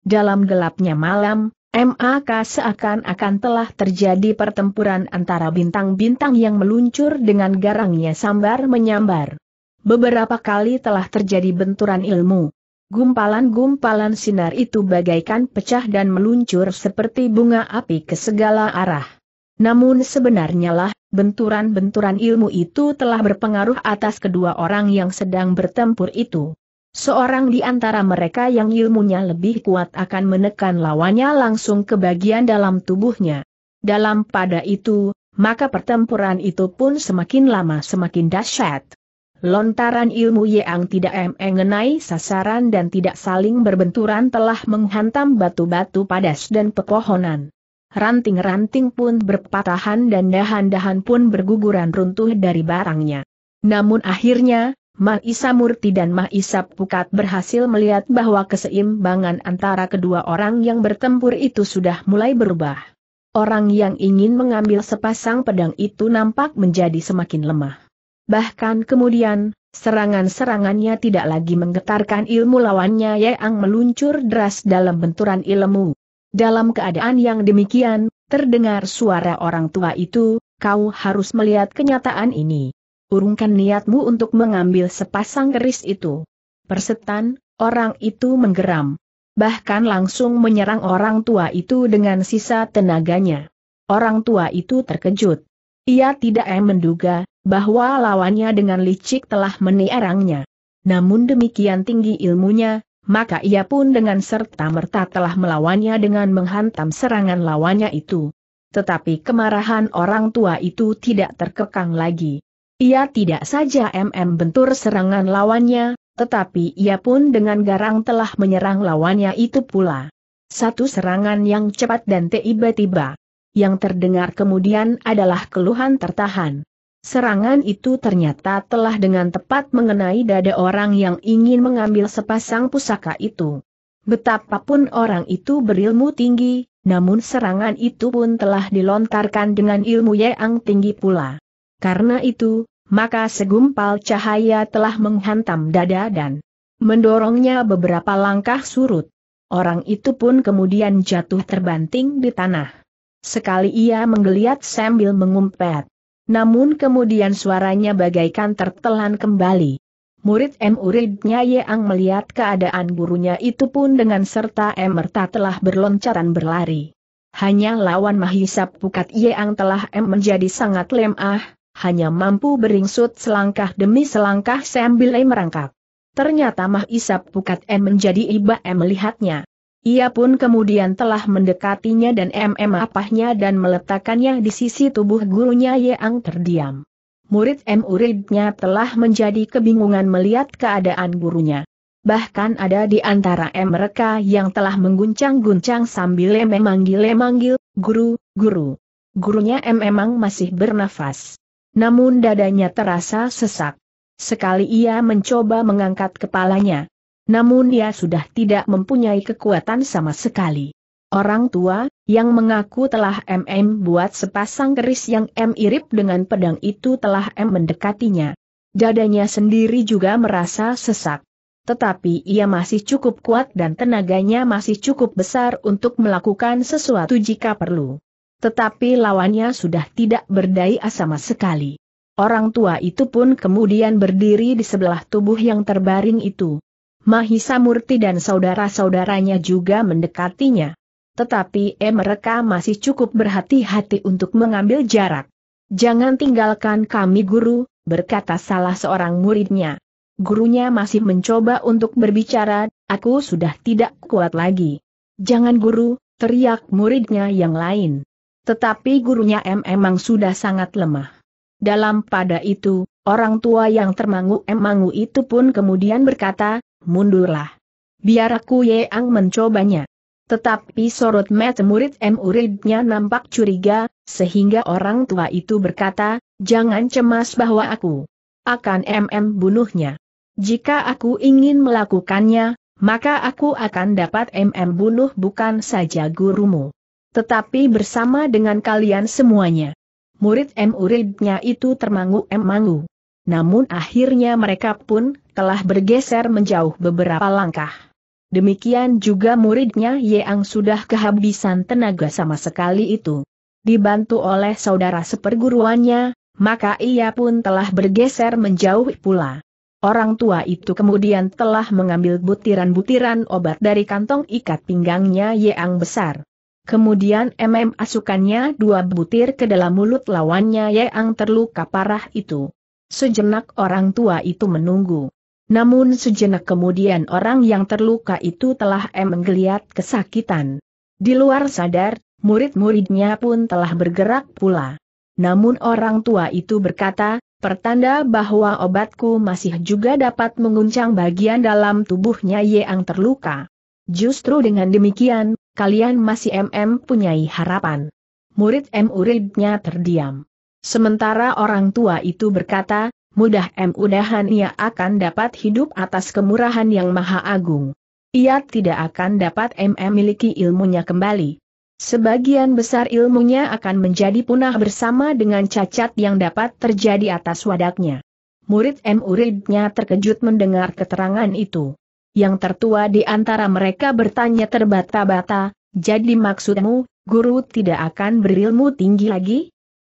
Speaker 1: Dalam gelapnya malam, MAK seakan-akan telah terjadi pertempuran antara bintang-bintang yang meluncur dengan garangnya sambar menyambar. Beberapa kali telah terjadi benturan ilmu. Gumpalan-gumpalan sinar itu bagaikan pecah dan meluncur seperti bunga api ke segala arah. Namun sebenarnya lah, benturan-benturan ilmu itu telah berpengaruh atas kedua orang yang sedang bertempur itu. Seorang di antara mereka yang ilmunya lebih kuat akan menekan lawannya langsung ke bagian dalam tubuhnya. Dalam pada itu, maka pertempuran itu pun semakin lama semakin dahsyat. Lontaran ilmu yang tidak mengenai sasaran dan tidak saling berbenturan telah menghantam batu-batu padas dan pepohonan. Ranting-ranting pun berpatahan dan dahan-dahan pun berguguran runtuh dari barangnya. Namun akhirnya, Maisa Murti dan Maisa Pukat berhasil melihat bahwa keseimbangan antara kedua orang yang bertempur itu sudah mulai berubah. Orang yang ingin mengambil sepasang pedang itu nampak menjadi semakin lemah. Bahkan kemudian, serangan-serangannya tidak lagi menggetarkan ilmu lawannya yang meluncur deras dalam benturan ilmu. Dalam keadaan yang demikian, terdengar suara orang tua itu, kau harus melihat kenyataan ini. Urungkan niatmu untuk mengambil sepasang keris itu. Persetan, orang itu menggeram. Bahkan langsung menyerang orang tua itu dengan sisa tenaganya. Orang tua itu terkejut. Ia tidak menduga, bahwa lawannya dengan licik telah menierangnya. Namun demikian tinggi ilmunya, maka ia pun dengan serta-merta telah melawannya dengan menghantam serangan lawannya itu. Tetapi kemarahan orang tua itu tidak terkekang lagi. Ia tidak saja MM bentur serangan lawannya, tetapi ia pun dengan garang telah menyerang lawannya itu pula. Satu serangan yang cepat dan tiba-tiba. Yang terdengar kemudian adalah keluhan tertahan. Serangan itu ternyata telah dengan tepat mengenai dada orang yang ingin mengambil sepasang pusaka itu. Betapapun orang itu berilmu tinggi, namun serangan itu pun telah dilontarkan dengan ilmu yang tinggi pula. Karena itu, maka segumpal cahaya telah menghantam dada dan mendorongnya beberapa langkah surut. Orang itu pun kemudian jatuh terbanting di tanah. Sekali ia menggeliat sambil mengumpet. Namun kemudian suaranya bagaikan tertelan kembali. Murid muridnya Yang melihat keadaan gurunya itu pun dengan serta emerta telah berloncatan berlari. Hanya lawan Mahisap Pukat Yang telah M menjadi sangat lemah, hanya mampu beringsut selangkah demi selangkah sambil merangkak. Ternyata Mahisap Pukat M menjadi iba M melihatnya. Ia pun kemudian telah mendekatinya dan mm apahnya dan meletakkannya di sisi tubuh gurunya yang terdiam. Murid M muridnya telah menjadi kebingungan melihat keadaan gurunya. Bahkan ada di antara M mereka yang telah mengguncang-guncang sambil memanggil-memanggil, guru, guru. Gurunya M memang masih bernafas. Namun dadanya terasa sesak. Sekali ia mencoba mengangkat kepalanya, namun dia sudah tidak mempunyai kekuatan sama sekali. Orang tua, yang mengaku telah MM buat sepasang keris yang M irip dengan pedang itu telah M mendekatinya. Dadanya sendiri juga merasa sesak. Tetapi ia masih cukup kuat dan tenaganya masih cukup besar untuk melakukan sesuatu jika perlu. Tetapi lawannya sudah tidak berdaya sama sekali. Orang tua itu pun kemudian berdiri di sebelah tubuh yang terbaring itu. Mahisa Murti dan saudara-saudaranya juga mendekatinya. Tetapi eh mereka masih cukup berhati-hati untuk mengambil jarak. Jangan tinggalkan kami guru, berkata salah seorang muridnya. Gurunya masih mencoba untuk berbicara, aku sudah tidak kuat lagi. Jangan guru, teriak muridnya yang lain. Tetapi gurunya M memang sudah sangat lemah. Dalam pada itu, orang tua yang termangu emangu itu pun kemudian berkata, mundurlah. Biar aku Yang mencobanya. Tetapi sorot mata murid M muridnya nampak curiga, sehingga orang tua itu berkata, jangan cemas bahwa aku akan MM bunuhnya. Jika aku ingin melakukannya, maka aku akan dapat MM bunuh bukan saja gurumu. Tetapi bersama dengan kalian semuanya. Murid M muridnya itu termangu-emangu. Namun akhirnya mereka pun telah bergeser menjauh beberapa langkah. Demikian juga muridnya Yang sudah kehabisan tenaga sama sekali itu. Dibantu oleh saudara seperguruannya, maka ia pun telah bergeser menjauh pula. Orang tua itu kemudian telah mengambil butiran-butiran obat dari kantong ikat pinggangnya Yang besar. Kemudian MM asukannya dua butir ke dalam mulut lawannya Yang terluka parah itu. Sejenak orang tua itu menunggu. Namun sejenak kemudian orang yang terluka itu telah menggeliat kesakitan. Di luar sadar, murid-muridnya pun telah bergerak pula. Namun orang tua itu berkata, pertanda bahwa obatku masih juga dapat menguncang bagian dalam tubuhnya yang terluka. Justru dengan demikian, kalian masih MM punyai harapan. Murid M muridnya terdiam. Sementara orang tua itu berkata, mudah-mudahan ia akan dapat hidup atas kemurahan yang maha agung. Ia tidak akan dapat MM miliki ilmunya kembali. Sebagian besar ilmunya akan menjadi punah bersama dengan cacat yang dapat terjadi atas wadaknya. Murid M muridnya terkejut mendengar keterangan itu. Yang tertua di antara mereka bertanya terbata-bata, jadi maksudmu, guru tidak akan berilmu tinggi lagi?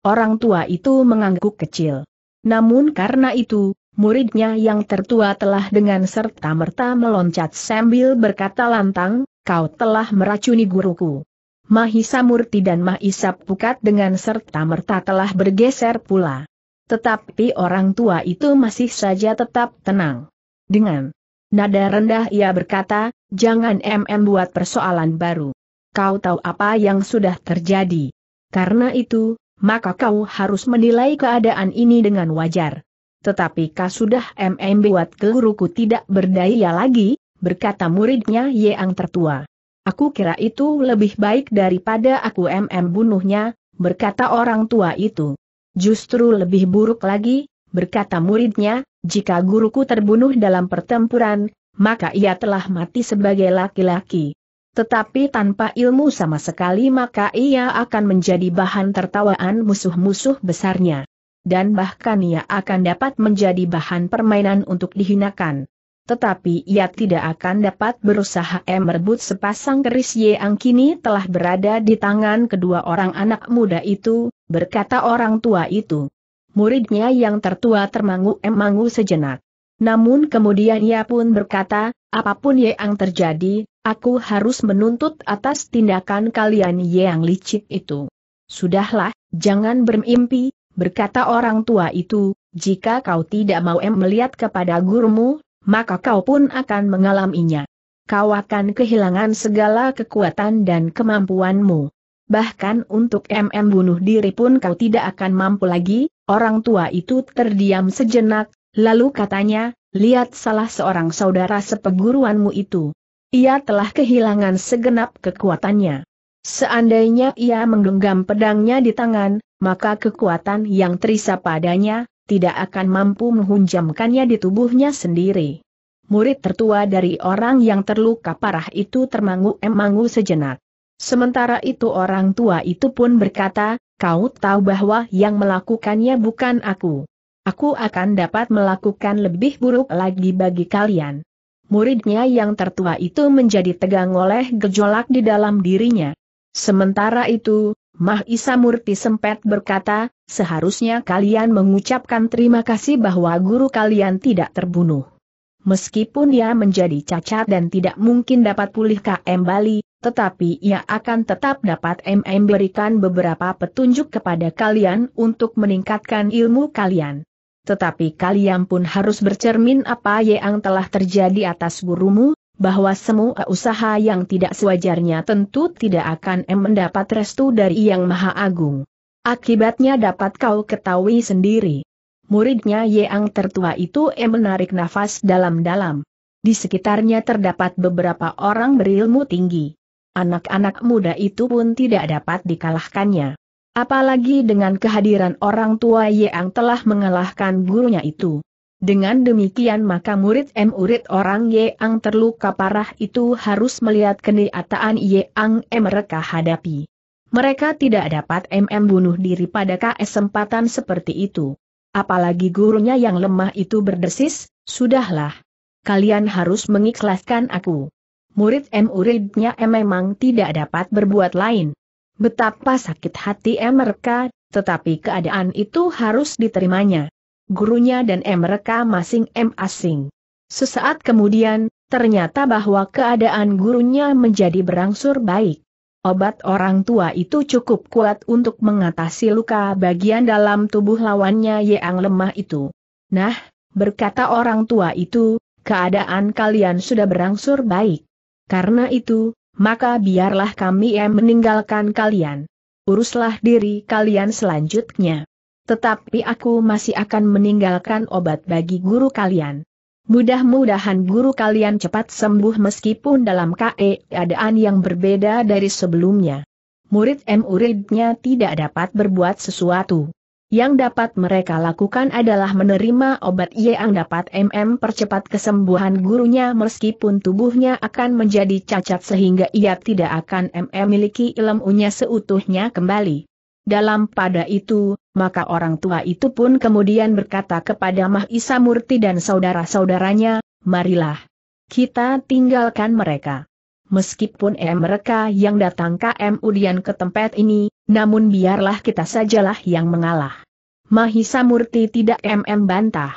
Speaker 1: Orang tua itu mengangguk kecil. Namun karena itu, muridnya yang tertua telah dengan serta-merta meloncat sambil berkata lantang, kau telah meracuni guruku. Mahisa Murti dan Mahisa Pukat dengan serta-merta telah bergeser pula. Tetapi orang tua itu masih saja tetap tenang. Dengan nada rendah ia berkata, jangan mm buat persoalan baru. Kau tahu apa yang sudah terjadi. Karena itu, maka kau harus menilai keadaan ini dengan wajar. Tetapi kau sudah mm buat guruku tidak berdaya lagi, berkata muridnya Yang tertua. Aku kira itu lebih baik daripada aku mm bunuhnya, berkata orang tua itu. Justru lebih buruk lagi, berkata muridnya, jika guruku terbunuh dalam pertempuran, maka ia telah mati sebagai laki-laki. Tetapi tanpa ilmu sama sekali maka ia akan menjadi bahan tertawaan musuh-musuh besarnya. Dan bahkan ia akan dapat menjadi bahan permainan untuk dihinakan. Tetapi ia tidak akan dapat berusaha merebut sepasang keris Yang kini telah berada di tangan kedua orang anak muda itu, berkata orang tua itu. Muridnya yang tertua termangu-emangu sejenak. Namun kemudian ia pun berkata, apa pun yang terjadi, aku harus menuntut atas tindakan kalian yang licik itu. Sudahlah, jangan bermimpi, berkata orang tua itu, jika kau tidak mau melihat kepada gurumu, maka kau pun akan mengalaminya. Kau akan kehilangan segala kekuatan dan kemampuanmu. Bahkan untuk MM bunuh diri pun kau tidak akan mampu lagi, orang tua itu terdiam sejenak, lalu katanya, lihat salah seorang saudara sepeguruanmu itu. Ia telah kehilangan segenap kekuatannya. Seandainya ia menggenggam pedangnya di tangan, maka kekuatan yang terisa padanya, tidak akan mampu menghunjamkannya di tubuhnya sendiri. Murid tertua dari orang yang terluka parah itu termangu-emangu sejenak. Sementara itu orang tua itu pun berkata, kau tahu bahwa yang melakukannya bukan aku. Aku akan dapat melakukan lebih buruk lagi bagi kalian. Muridnya yang tertua itu menjadi tegang oleh gejolak di dalam dirinya. Sementara itu, Mah Isa Murti sempat berkata, seharusnya kalian mengucapkan terima kasih bahwa guru kalian tidak terbunuh. Meskipun ia menjadi cacat dan tidak mungkin dapat pulih kembali, tetapi ia akan tetap dapat MM berikan beberapa petunjuk kepada kalian untuk meningkatkan ilmu kalian. Tetapi kalian pun harus bercermin apa yang telah terjadi atas gurumu, bahwa semua usaha yang tidak sewajarnya tentu tidak akan mendapat restu dari Yang Maha Agung. Akibatnya dapat kau ketahui sendiri. Muridnya Yang tertua itu menarik nafas dalam-dalam. Di sekitarnya terdapat beberapa orang berilmu tinggi anak-anak muda itu pun tidak dapat dikalahkannya. Apalagi dengan kehadiran orang tua yang telah mengalahkan gurunya itu. Dengan demikian maka murid M murid orang yang terluka parah itu harus melihat keniataan yang mereka hadapi. Mereka tidak dapat MM bunuh diri pada kesempatan seperti itu. Apalagi gurunya yang lemah itu berdesis, sudahlah. Kalian harus mengikhlaskan aku murid M muridnya M memang tidak dapat berbuat lain. Betapa sakit hati mereka, tetapi keadaan itu harus diterimanya. Gurunya dan mereka masing M asing. Sesaat kemudian, ternyata bahwa keadaan gurunya menjadi berangsur baik. Obat orang tua itu cukup kuat untuk mengatasi luka bagian dalam tubuh lawannya yang lemah itu. Nah, berkata orang tua itu, keadaan kalian sudah berangsur baik. Karena itu, maka biarlah kami yang meninggalkan kalian. Uruslah diri kalian selanjutnya. Tetapi aku masih akan meninggalkan obat bagi guru kalian. Mudah-mudahan guru kalian cepat sembuh meskipun dalam keadaan yang berbeda dari sebelumnya. Murid M muridnya tidak dapat berbuat sesuatu. Yang dapat mereka lakukan adalah menerima obat yang dapat MM percepat kesembuhan gurunya meskipun tubuhnya akan menjadi cacat sehingga ia tidak akan MM miliki ilmunya seutuhnya kembali. Dalam pada itu, maka orang tua itu pun kemudian berkata kepada Mah Isa Murti dan saudara-saudaranya, marilah. Kita tinggalkan mereka. Meskipun em mereka yang datang KM Udian ke tempat ini, namun biarlah kita sajalah yang mengalah. Mahisa Murti tidak mm bantah.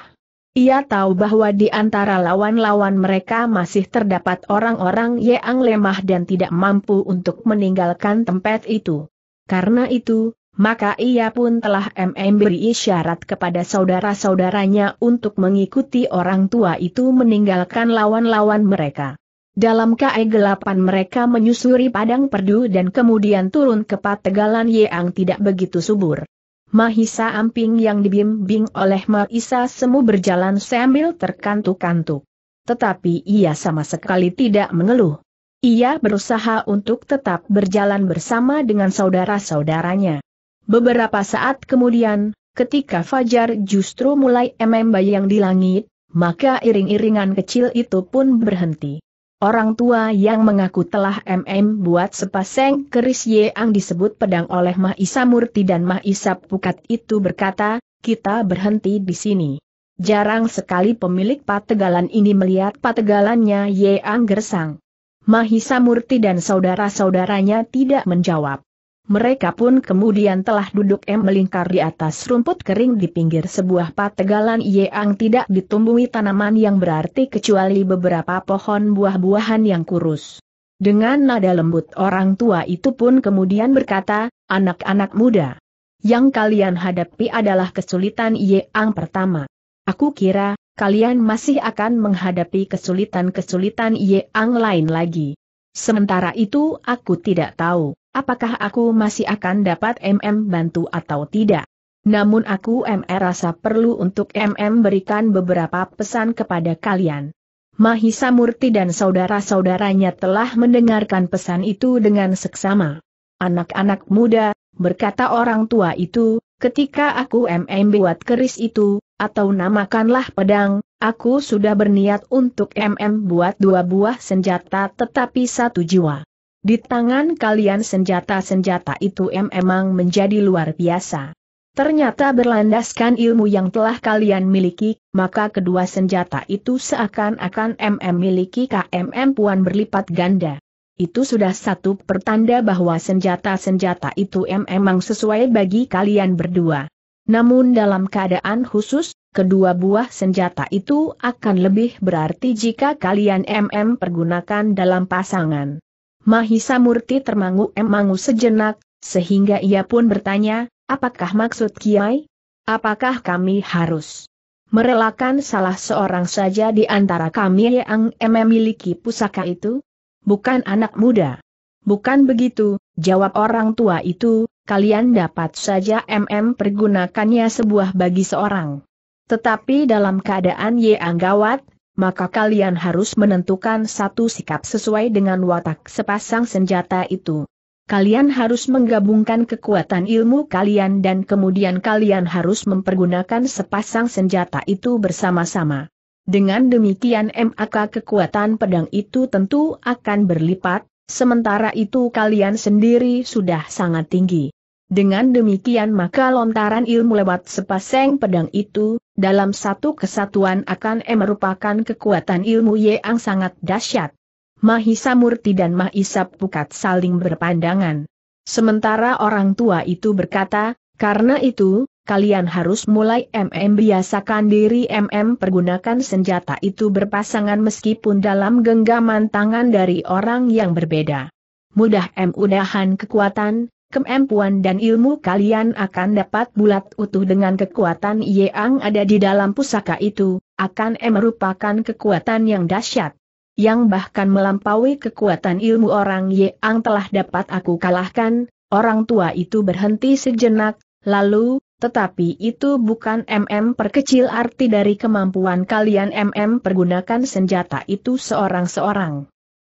Speaker 1: Ia tahu bahwa di antara lawan-lawan mereka masih terdapat orang-orang yang lemah dan tidak mampu untuk meninggalkan tempat itu. Karena itu, maka ia pun telah MM beri isyarat kepada saudara-saudaranya untuk mengikuti orang tua itu meninggalkan lawan-lawan mereka. Dalam kegelapan mereka menyusuri padang perdu dan kemudian turun ke pategalan Yang tidak begitu subur. Mahisa Amping yang dibimbing oleh Mahisa Semu berjalan sambil terkantuk-kantuk. Tetapi ia sama sekali tidak mengeluh. Ia berusaha untuk tetap berjalan bersama dengan saudara-saudaranya. Beberapa saat kemudian, ketika Fajar justru mulai emembayang di langit, maka iring-iringan kecil itu pun berhenti. Orang tua yang mengaku telah MM buat sepasang keris yang disebut pedang oleh Mah Isa Murti dan Mah Isa Pukat itu berkata, kita berhenti di sini. Jarang sekali pemilik pategalan ini melihat pategalannya Yang gersang. Mahisa Murti dan saudara-saudaranya tidak menjawab. Mereka pun kemudian telah duduk em melingkar di atas rumput kering di pinggir sebuah pategalan yang tidak ditumbuhi tanaman yang berarti kecuali beberapa pohon buah-buahan yang kurus. Dengan nada lembut orang tua itu pun kemudian berkata, anak-anak muda. Yang kalian hadapi adalah kesulitan yang pertama. Aku kira, kalian masih akan menghadapi kesulitan-kesulitan yang lain lagi. Sementara itu aku tidak tahu apakah aku masih akan dapat MM bantu atau tidak. Namun aku MR rasa perlu untuk MM berikan beberapa pesan kepada kalian. Mahisa Murti dan saudara-saudaranya telah mendengarkan pesan itu dengan seksama. Anak-anak muda, berkata orang tua itu, ketika aku MM buat keris itu, atau namakanlah pedang, aku sudah berniat untuk MM buat dua buah senjata tetapi satu jiwa. Di tangan kalian senjata-senjata itu memang menjadi luar biasa. Ternyata berlandaskan ilmu yang telah kalian miliki, maka kedua senjata itu seakan-akan MM miliki KMM puan berlipat ganda. Itu sudah satu pertanda bahwa senjata-senjata itu memang sesuai bagi kalian berdua. Namun dalam keadaan khusus, kedua buah senjata itu akan lebih berarti jika kalian MM pergunakan dalam pasangan. Mahisa Murti termangu-emangu sejenak, sehingga ia pun bertanya, apakah maksud Kiai? Apakah kami harus merelakan salah seorang saja di antara kami yang memiliki pusaka itu? Bukan anak muda. Bukan begitu, jawab orang tua itu, kalian dapat saja MM pergunakannya sebuah bagi seorang. Tetapi dalam keadaan yang gawat, maka kalian harus menentukan satu sikap sesuai dengan watak sepasang senjata itu. Kalian harus menggabungkan kekuatan ilmu kalian dan kemudian kalian harus mempergunakan sepasang senjata itu bersama-sama. Dengan demikian MAK kekuatan pedang itu tentu akan berlipat, sementara itu kalian sendiri sudah sangat tinggi. Dengan demikian maka lontaran ilmu lewat sepasang pedang itu, dalam satu kesatuan akan e merupakan kekuatan ilmu yang sangat dahsyat. Mahisa Murti dan Mahisa Pukat saling berpandangan. Sementara orang tua itu berkata, karena itu, kalian harus mulai MM biasakan diri MM pergunakan senjata itu berpasangan meskipun dalam genggaman tangan dari orang yang berbeda. Mudah M-udahan kekuatan, kemampuan dan ilmu kalian akan dapat bulat utuh dengan kekuatan yang ada di dalam pusaka itu, akan merupakan kekuatan yang dahsyat. Yang bahkan melampaui kekuatan ilmu orang yang telah dapat aku kalahkan, orang tua itu berhenti sejenak, lalu, tetapi itu bukan MM perkecil arti dari kemampuan kalian MM pergunakan senjata itu seorang-seorang.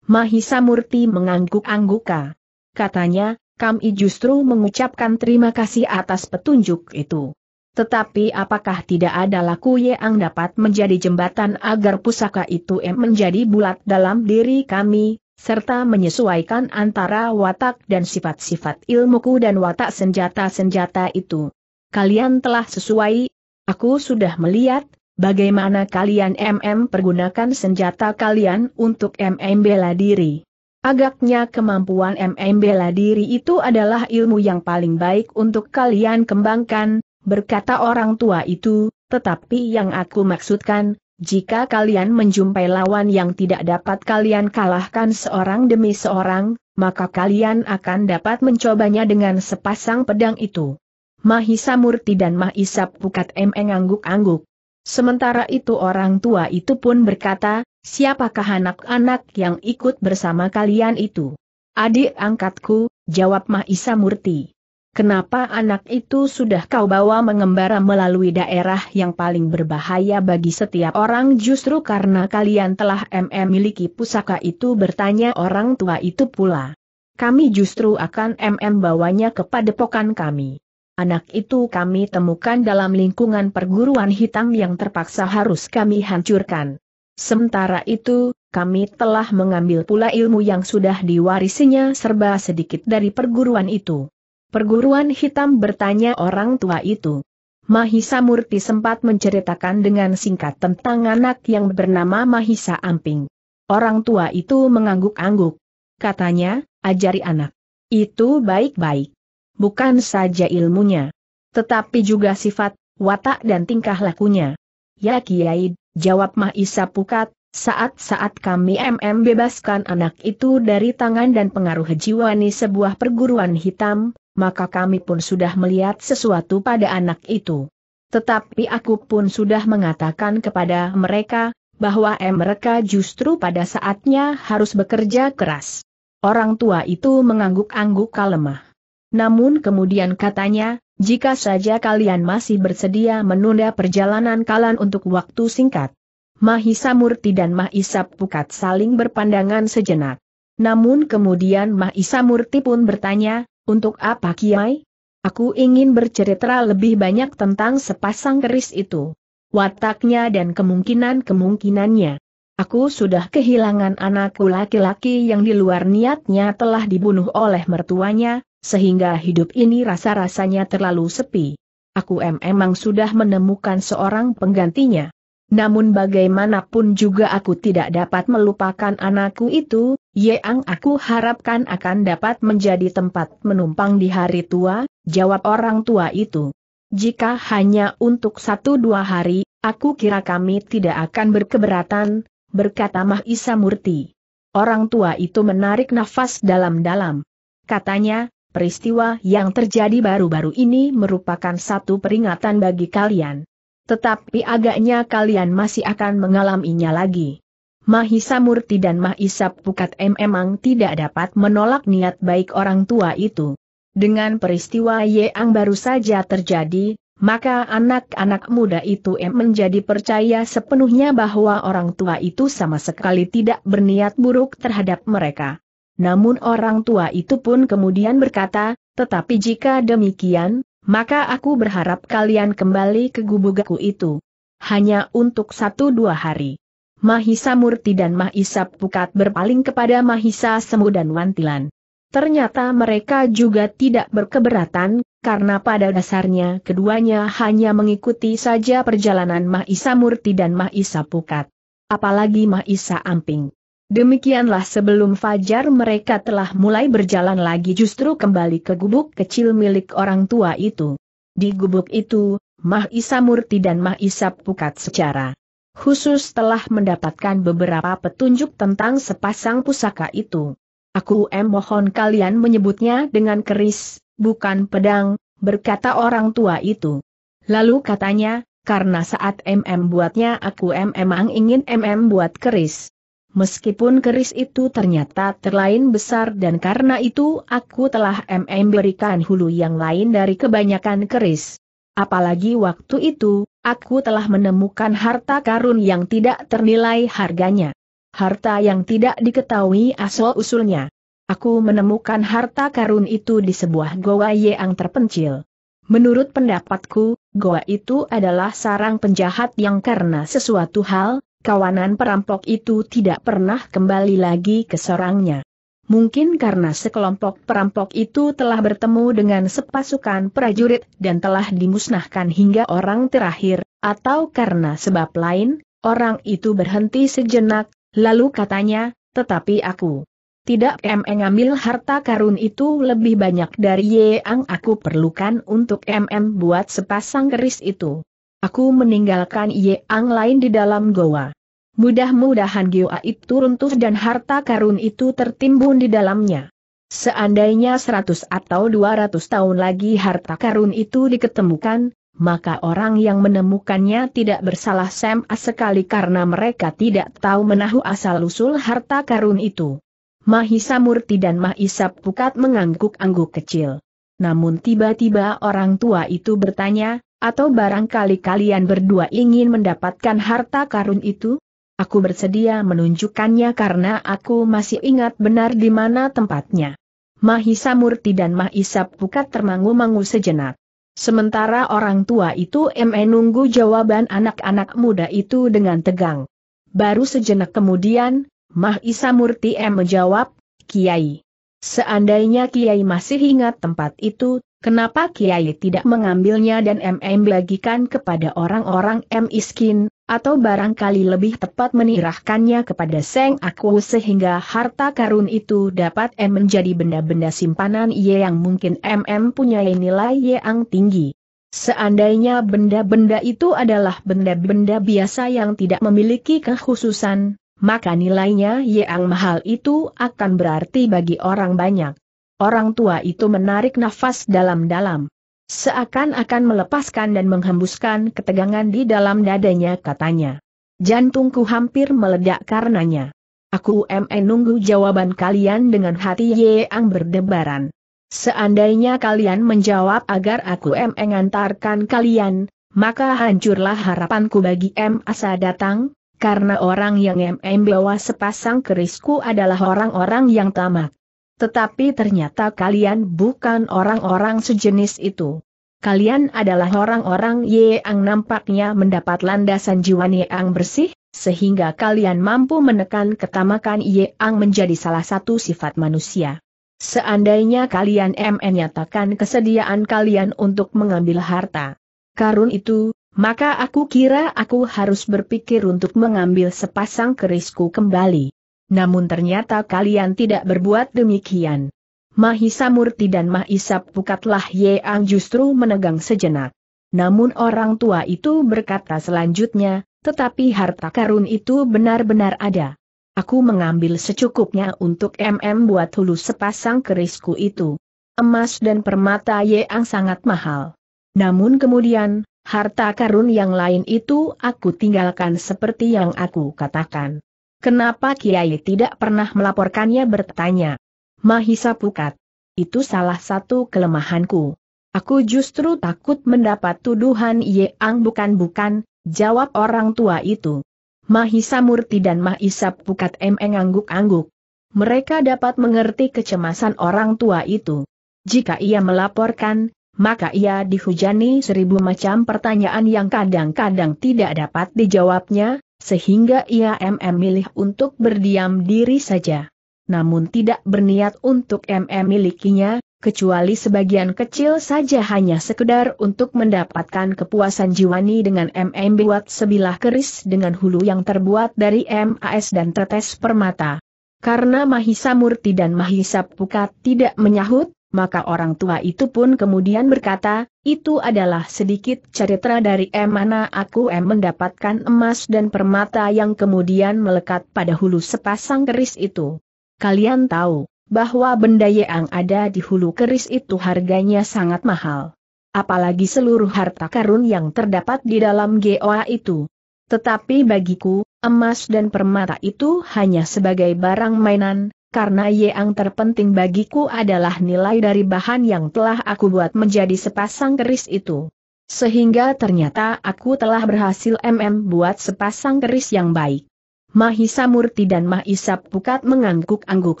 Speaker 1: Mahisa Murti mengangguk-angguka. Katanya, kami justru mengucapkan terima kasih atas petunjuk itu. Tetapi apakah tidak ada laku yang dapat menjadi jembatan agar pusaka itu menjadi bulat dalam diri kami, serta menyesuaikan antara watak dan sifat-sifat ilmuku dan watak senjata-senjata itu. Kalian telah sesuai, aku sudah melihat, bagaimana kalian MM pergunakan senjata kalian untuk MM bela diri. Agaknya kemampuan MM bela diri itu adalah ilmu yang paling baik untuk kalian kembangkan, berkata orang tua itu, tetapi yang aku maksudkan, jika kalian menjumpai lawan yang tidak dapat kalian kalahkan seorang demi seorang, maka kalian akan dapat mencobanya dengan sepasang pedang itu. Mahisa Murti dan Mahisa Pukat M ngangguk-angguk. Sementara itu orang tua itu pun berkata, siapakah anak-anak yang ikut bersama kalian itu? Adik angkatku, jawab Mahisa Murti. Kenapa anak itu sudah kau bawa mengembara melalui daerah yang paling berbahaya bagi setiap orang justru karena kalian telah MM miliki pusaka itu bertanya orang tua itu pula. Kami justru akan MM bawanya ke padepokan kami. Anak itu kami temukan dalam lingkungan perguruan hitam yang terpaksa harus kami hancurkan. Sementara itu, kami telah mengambil pula ilmu yang sudah diwarisinya serba sedikit dari perguruan itu. Perguruan hitam bertanya orang tua itu. Mahisa Murti sempat menceritakan dengan singkat tentang anak yang bernama Mahisa Amping. Orang tua itu mengangguk-angguk. Katanya, ajari anak. Itu baik-baik. Bukan saja ilmunya. Tetapi juga sifat, watak dan tingkah lakunya. Ya Kiai, jawab Mahisa Pukat, saat-saat kami MM bebaskan anak itu dari tangan dan pengaruh jiwani sebuah perguruan hitam, maka kami pun sudah melihat sesuatu pada anak itu. Tetapi aku pun sudah mengatakan kepada mereka, bahwa mereka justru pada saatnya harus bekerja keras. Orang tua itu mengangguk-angguk kalemah. Namun kemudian katanya, jika saja kalian masih bersedia menunda perjalanan kalian untuk waktu singkat. Mahisa Murti dan Mahisa Pukat saling berpandangan sejenak. Namun kemudian Mahisa Murti pun bertanya, untuk apa Kiai? Aku ingin bercerita lebih banyak tentang sepasang keris itu. Wataknya dan kemungkinan-kemungkinannya. Aku sudah kehilangan anakku laki-laki yang di luar niatnya telah dibunuh oleh mertuanya, sehingga hidup ini rasa-rasanya terlalu sepi. Aku emang sudah menemukan seorang penggantinya. Namun bagaimanapun juga aku tidak dapat melupakan anakku itu, Yang aku harapkan akan dapat menjadi tempat menumpang di hari tua, jawab orang tua itu. Jika hanya untuk satu dua hari, aku kira kami tidak akan berkeberatan, berkata Mah Isa Murti. Orang tua itu menarik nafas dalam-dalam. Katanya, peristiwa yang terjadi baru-baru ini merupakan satu peringatan bagi kalian. Tetapi agaknya kalian masih akan mengalaminya lagi. Mahisa Murti dan Mahisa Pukat M memang tidak dapat menolak niat baik orang tua itu. Dengan peristiwa yang baru saja terjadi, maka anak-anak muda itu M menjadi percaya sepenuhnya bahwa orang tua itu sama sekali tidak berniat buruk terhadap mereka. Namun orang tua itu pun kemudian berkata, tetapi jika demikian, maka aku berharap kalian kembali ke gubugku itu. Hanya untuk satu dua hari. Mahisa Murti dan Mahisa Pukat berpaling kepada Mahisa Semu dan Wantilan. Ternyata mereka juga tidak berkeberatan, karena pada dasarnya keduanya hanya mengikuti saja perjalanan Mahisa Murti dan Mahisa Pukat. Apalagi Mahisa Amping. Demikianlah sebelum fajar mereka telah mulai berjalan lagi justru kembali ke gubuk kecil milik orang tua itu. Di gubuk itu, Mah Isa Murti dan Mah Isa Pukat secara khusus telah mendapatkan beberapa petunjuk tentang sepasang pusaka itu. Aku em mohon kalian menyebutnya dengan keris, bukan pedang, berkata orang tua itu. Lalu katanya, karena saat MM buatnya aku em emang ingin MM buat keris. Meskipun keris itu ternyata terlain besar dan karena itu aku telah mm berikan hulu yang lain dari kebanyakan keris. Apalagi waktu itu, aku telah menemukan harta karun yang tidak ternilai harganya. Harta yang tidak diketahui asal-usulnya. Aku menemukan harta karun itu di sebuah goa yang terpencil. Menurut pendapatku, goa itu adalah sarang penjahat yang karena sesuatu hal, kawanan perampok itu tidak pernah kembali lagi ke sorangnya. Mungkin karena sekelompok perampok itu telah bertemu dengan sepasukan prajurit dan telah dimusnahkan hingga orang terakhir, atau karena sebab lain, orang itu berhenti sejenak, lalu katanya, tetapi aku tidak MM ngambil harta karun itu lebih banyak dari yang aku perlukan untuk MM buat sepasang keris itu. Aku meninggalkan Yang lain di dalam goa. Mudah-mudahan Gioa itu runtuh dan harta karun itu tertimbun di dalamnya. Seandainya seratus atau dua ratus tahun lagi harta karun itu diketemukan, maka orang yang menemukannya tidak bersalah sama sekali karena mereka tidak tahu menahu asal-usul harta karun itu. Mahisamurti dan Mahisap Pukat mengangguk-angguk kecil. Namun tiba-tiba orang tua itu bertanya, atau barangkali kalian berdua ingin mendapatkan harta karun itu? Aku bersedia menunjukkannya karena aku masih ingat benar di mana tempatnya. Mahisa Murti dan Mahisa Pukat termangu-mangu sejenak. Sementara orang tua itu ME nunggu jawaban anak-anak muda itu dengan tegang. Baru sejenak kemudian, Mahisa Murti M menjawab, Kiai. Seandainya Kiai masih ingat tempat itu, kenapa Kiai tidak mengambilnya dan MM bagikan kepada orang-orang M iskin, atau barangkali lebih tepat menirahkannya kepada Seng Aku sehingga harta karun itu dapat M menjadi benda-benda simpanan Ye yang mungkin MM punya nilai yang tinggi. Seandainya benda-benda itu adalah benda-benda biasa yang tidak memiliki kekhususan, maka nilainya yang mahal itu akan berarti bagi orang banyak. Orang tua itu menarik nafas dalam-dalam. Seakan-akan melepaskan dan menghembuskan ketegangan di dalam dadanya katanya. Jantungku hampir meledak karenanya. Aku MN nunggu jawaban kalian dengan hati yang berdebaran. Seandainya kalian menjawab agar aku mengantarkan kalian, maka hancurlah harapanku bagi M asa datang, karena orang yang M bawa sepasang kerisku adalah orang-orang yang tamak. Tetapi ternyata kalian bukan orang-orang sejenis itu. Kalian adalah orang-orang yang nampaknya mendapat landasan jiwa yang bersih, sehingga kalian mampu menekan ketamakan yang menjadi salah satu sifat manusia. Seandainya kalian MN nyatakan kesediaan kalian untuk mengambil harta karun itu, maka aku kira aku harus berpikir untuk mengambil sepasang kerisku kembali. Namun ternyata kalian tidak berbuat demikian. Mahisa Murti dan Mahisap Pukatlah Yang justru menegang sejenak. Namun orang tua itu berkata selanjutnya, tetapi harta karun itu benar-benar ada. Aku mengambil secukupnya untuk MM buat hulu sepasang kerisku itu. Emas dan permata Yang sangat mahal. Namun kemudian, harta karun yang lain itu aku tinggalkan seperti yang aku katakan. Kenapa Kiai tidak pernah melaporkannya bertanya? Mahisa Pukat. Itu salah satu kelemahanku. Aku justru takut mendapat tuduhan Yeang bukan-bukan, jawab orang tua itu. Mahisa Murti dan Mahisa Pukat M angguk-angguk. Mereka dapat mengerti kecemasan orang tua itu. Jika ia melaporkan, maka ia dihujani seribu macam pertanyaan yang kadang-kadang tidak dapat dijawabnya, sehingga ia MM milih untuk berdiam diri saja. Namun tidak berniat untuk MM milikinya, kecuali sebagian kecil saja hanya sekedar untuk mendapatkan kepuasan jiwani dengan MM buat sebilah keris dengan hulu yang terbuat dari MAS dan tetes permata. Karena Mahisa Murti dan Mahisa Pukat tidak menyahut, maka orang tua itu pun kemudian berkata, itu adalah sedikit cerita dari em mana aku em mendapatkan emas dan permata yang kemudian melekat pada hulu sepasang keris itu. Kalian tahu, bahwa benda yang ada di hulu keris itu harganya sangat mahal. Apalagi seluruh harta karun yang terdapat di dalam GOA itu. Tetapi bagiku, emas dan permata itu hanya sebagai barang mainan, karena yang terpenting bagiku adalah nilai dari bahan yang telah aku buat menjadi sepasang keris itu. Sehingga ternyata aku telah berhasil MM buat sepasang keris yang baik. Mahisa Murti dan Mahisa Pukat mengangguk-angguk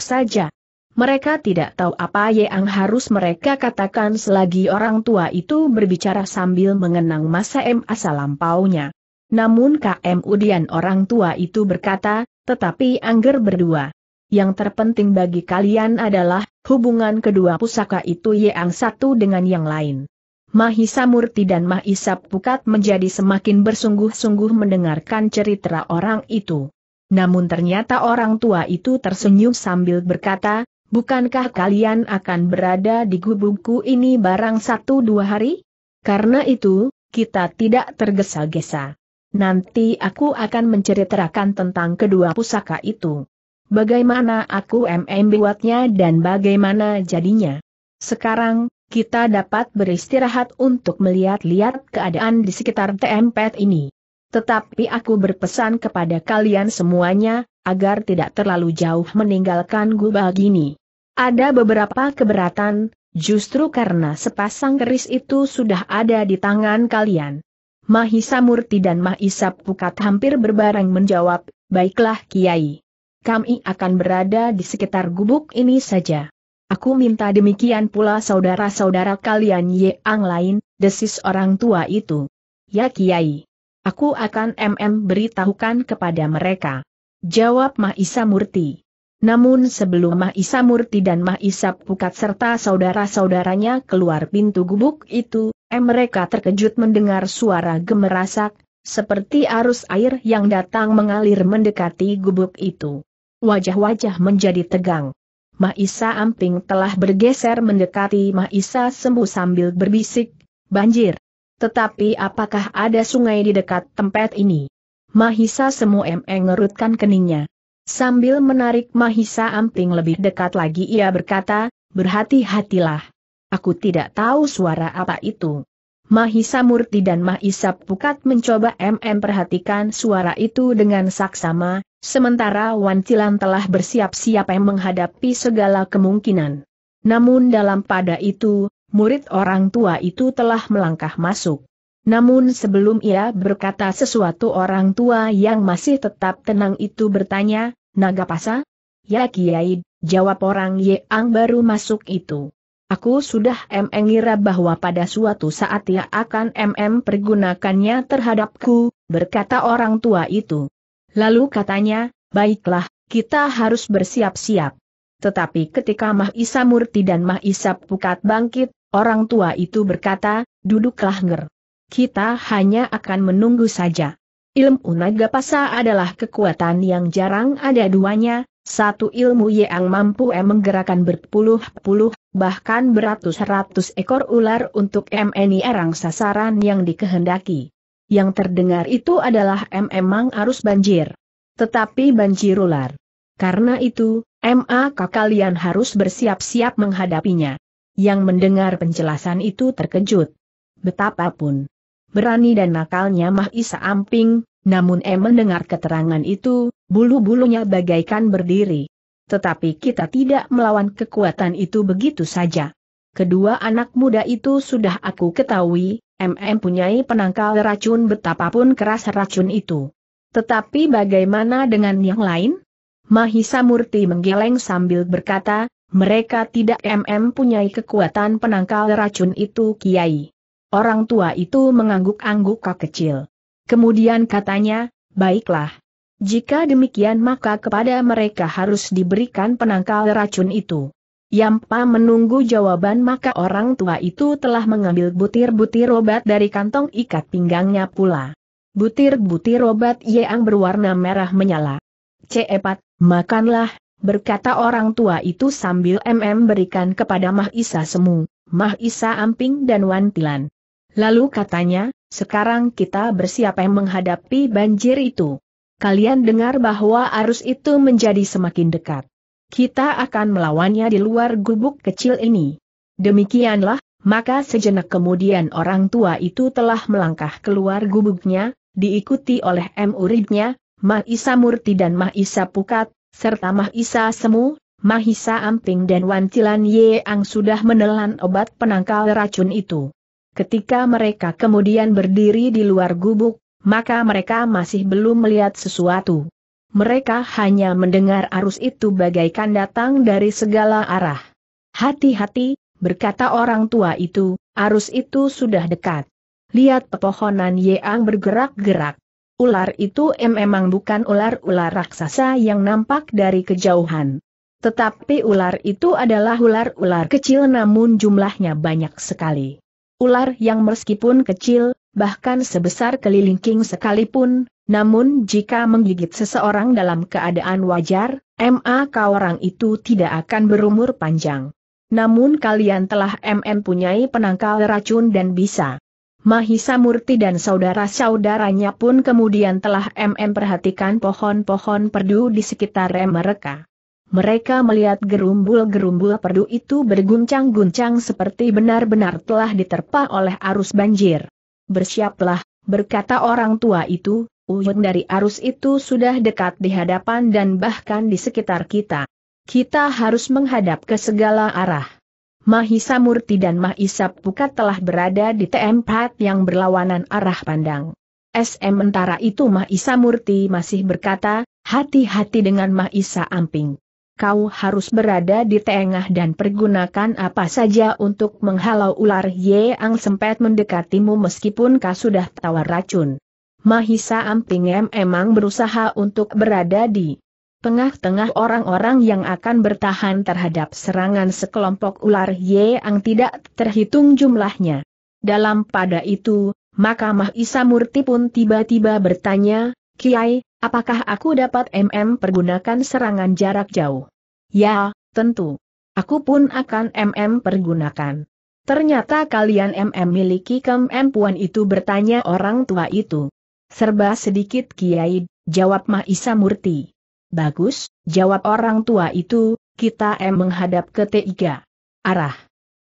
Speaker 1: saja. Mereka tidak tahu apa yang harus mereka katakan selagi orang tua itu berbicara sambil mengenang masa M asal lampaunya. Namun KM orang tua itu berkata, tetapi angger berdua. Yang terpenting bagi kalian adalah hubungan kedua pusaka itu yang satu dengan yang lain. Mahisa Murti dan Mahisa Pukat menjadi semakin bersungguh-sungguh mendengarkan cerita orang itu. Namun ternyata orang tua itu tersenyum sambil berkata, bukankah kalian akan berada di gubukku ini barang satu dua hari? Karena itu, kita tidak tergesa-gesa. Nanti aku akan menceritakan tentang kedua pusaka itu. Bagaimana aku MM buatnya dan bagaimana jadinya? Sekarang, kita dapat beristirahat untuk melihat-lihat keadaan di sekitar tempat ini. Tetapi aku berpesan kepada kalian semuanya, agar tidak terlalu jauh meninggalkan gubah gini. Ada beberapa keberatan, justru karena sepasang keris itu sudah ada di tangan kalian. Mahisa Murti dan Mahisa Pukat hampir berbareng menjawab, baiklah Kiai. Kami akan berada di sekitar gubuk ini saja. Aku minta demikian pula saudara-saudara kalian yang lain, desis orang tua itu. Ya Kiai. Aku akan MM beritahukan kepada mereka. Jawab Mahisa Murti. Namun sebelum Mahisa Murti dan Mahisa Pukat serta saudara-saudaranya keluar pintu gubuk itu, mereka terkejut mendengar suara gemerasak, seperti arus air yang datang mengalir mendekati gubuk itu. Wajah-wajah menjadi tegang. Maisa Amping telah bergeser mendekati Maisa Sembuh sambil berbisik, banjir. Tetapi apakah ada sungai di dekat tempat ini? Mahisa Semu M ngerutkan keningnya. Sambil menarik Mahisa Amping lebih dekat lagi ia berkata, berhati-hatilah. Aku tidak tahu suara apa itu. Mahisa Murti dan Mahisa Pukat mencoba MM perhatikan suara itu dengan saksama, Sementara Wantilan telah bersiap-siap menghadapi segala kemungkinan. Namun dalam pada itu, murid orang tua itu telah melangkah masuk. Namun sebelum ia berkata sesuatu orang tua yang masih tetap tenang itu bertanya, Nagapasa? Ya Kiai, jawab orang yang baru masuk itu. Aku sudah mengira bahwa pada suatu saat ia akan mm pergunakannya terhadapku, berkata orang tua itu. Lalu katanya, baiklah, kita harus bersiap-siap. Tetapi ketika Mah Isa Murti dan Mah Isa Pukat bangkit, orang tua itu berkata, duduklah nger. Kita hanya akan menunggu saja. Ilmu naga pasa adalah kekuatan yang jarang ada duanya, satu ilmu yang mampu menggerakkan berpuluh-puluh, bahkan beratus-ratus ekor ular untuk MNI erang sasaran yang dikehendaki. Yang terdengar itu adalah memang arus banjir. Tetapi banjir ular. Karena itu, MAK kalian harus bersiap-siap menghadapinya. Yang mendengar penjelasan itu terkejut. Betapapun berani dan nakalnya Mah Isa Amping, namun em mendengar keterangan itu, bulu-bulunya bagaikan berdiri. Tetapi kita tidak melawan kekuatan itu begitu saja. Kedua anak muda itu sudah aku ketahui, MM punyai penangkal racun betapapun keras racun itu. Tetapi bagaimana dengan yang lain? Mahisa Murti menggeleng sambil berkata, mereka tidak MM punyai kekuatan penangkal racun itu Kiai. Orang tua itu mengangguk-angguk kecil. Kemudian katanya, baiklah. Jika demikian maka kepada mereka harus diberikan penangkal racun itu. Yampa menunggu jawaban maka orang tua itu telah mengambil butir-butir obat dari kantong ikat pinggangnya pula. Butir-butir obat yang berwarna merah menyala. Cepat, makanlah, berkata orang tua itu sambil MM berikan kepada Mah Isa Semu, Mah Isa Amping dan Wantilan. Lalu katanya, sekarang kita bersiap menghadapi banjir itu. Kalian dengar bahwa arus itu menjadi semakin dekat. Kita akan melawannya di luar gubuk kecil ini. Demikianlah, maka sejenak kemudian orang tua itu telah melangkah keluar gubuknya, diikuti oleh M. Uridnya, Mah Isa Murti dan Mah Isa Pukat, serta Mah Isa Semu, Mah Isa Amping dan Wantilan Yeang sudah menelan obat penangkal racun itu. Ketika mereka kemudian berdiri di luar gubuk, maka mereka masih belum melihat sesuatu. Mereka hanya mendengar arus itu bagaikan datang dari segala arah. Hati-hati, berkata orang tua itu, arus itu sudah dekat. Lihat pepohonan yang bergerak-gerak. Ular itu memang bukan ular-ular raksasa yang nampak dari kejauhan. Tetapi ular itu adalah ular-ular kecil namun jumlahnya banyak sekali. Ular yang meskipun kecil, bahkan sebesar kelilingking sekalipun, namun jika menggigit seseorang dalam keadaan wajar, MA orang itu tidak akan berumur panjang. Namun kalian telah MM punyai penangkal racun dan bisa Mahisa Murti dan saudara-saudaranya pun kemudian telah MM perhatikan pohon-pohon perdu di sekitar mereka. Mereka melihat gerumbul-gerumbul perdu itu berguncang-guncang seperti benar-benar telah diterpa oleh arus banjir. Bersiaplah, berkata orang tua itu, ujung dari arus itu sudah dekat di hadapan dan bahkan di sekitar kita. Kita harus menghadap ke segala arah. Mahisa Murti dan Mahisa Pukat telah berada di tempat yang berlawanan arah pandang. SM mentara itu Mahisa Murti masih berkata, hati-hati dengan Mahisa Amping. Kau harus berada di tengah dan pergunakan apa saja untuk menghalau ular Yang sempet mendekatimu meskipun kau sudah tawar racun. Mahisa Amping emang berusaha untuk berada di tengah-tengah orang-orang yang akan bertahan terhadap serangan sekelompok ular yang tidak terhitung jumlahnya. Dalam pada itu, maka Mah Isa Murti pun tiba-tiba bertanya, Kiai, apakah aku dapat MM pergunakan serangan jarak jauh? Ya, tentu. Aku pun akan MM pergunakan. Ternyata kalian MM miliki kemampuan itu bertanya orang tua itu. Serba sedikit Kiai, jawab Mah Isa Murti. Bagus, jawab orang tua itu, kita em menghadap ke T3. Arah.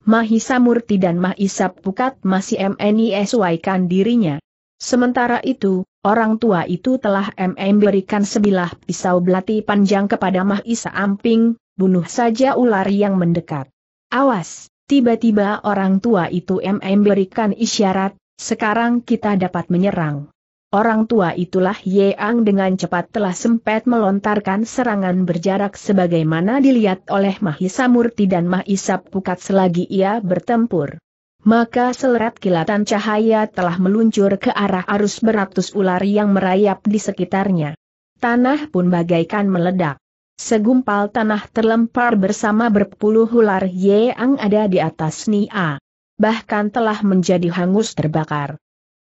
Speaker 1: Mahisa Murti dan Mahisa Pukat masih sesuaikan dirinya. Sementara itu, orang tua itu telah MM berikan sebilah pisau belati panjang kepada Mahisa Amping, bunuh saja ular yang mendekat. Awas, tiba-tiba orang tua itu MM berikan isyarat, sekarang kita dapat menyerang. Orang tua itulah Yeang dengan cepat telah sempat melontarkan serangan berjarak sebagaimana dilihat oleh Mahisa Murti dan Mahisa Pukat selagi ia bertempur. Maka selerat kilatan cahaya telah meluncur ke arah arus beratus ular yang merayap di sekitarnya. Tanah pun bagaikan meledak. Segumpal tanah terlempar bersama berpuluh ular Yeang ada di atas Nia. Bahkan telah menjadi hangus terbakar.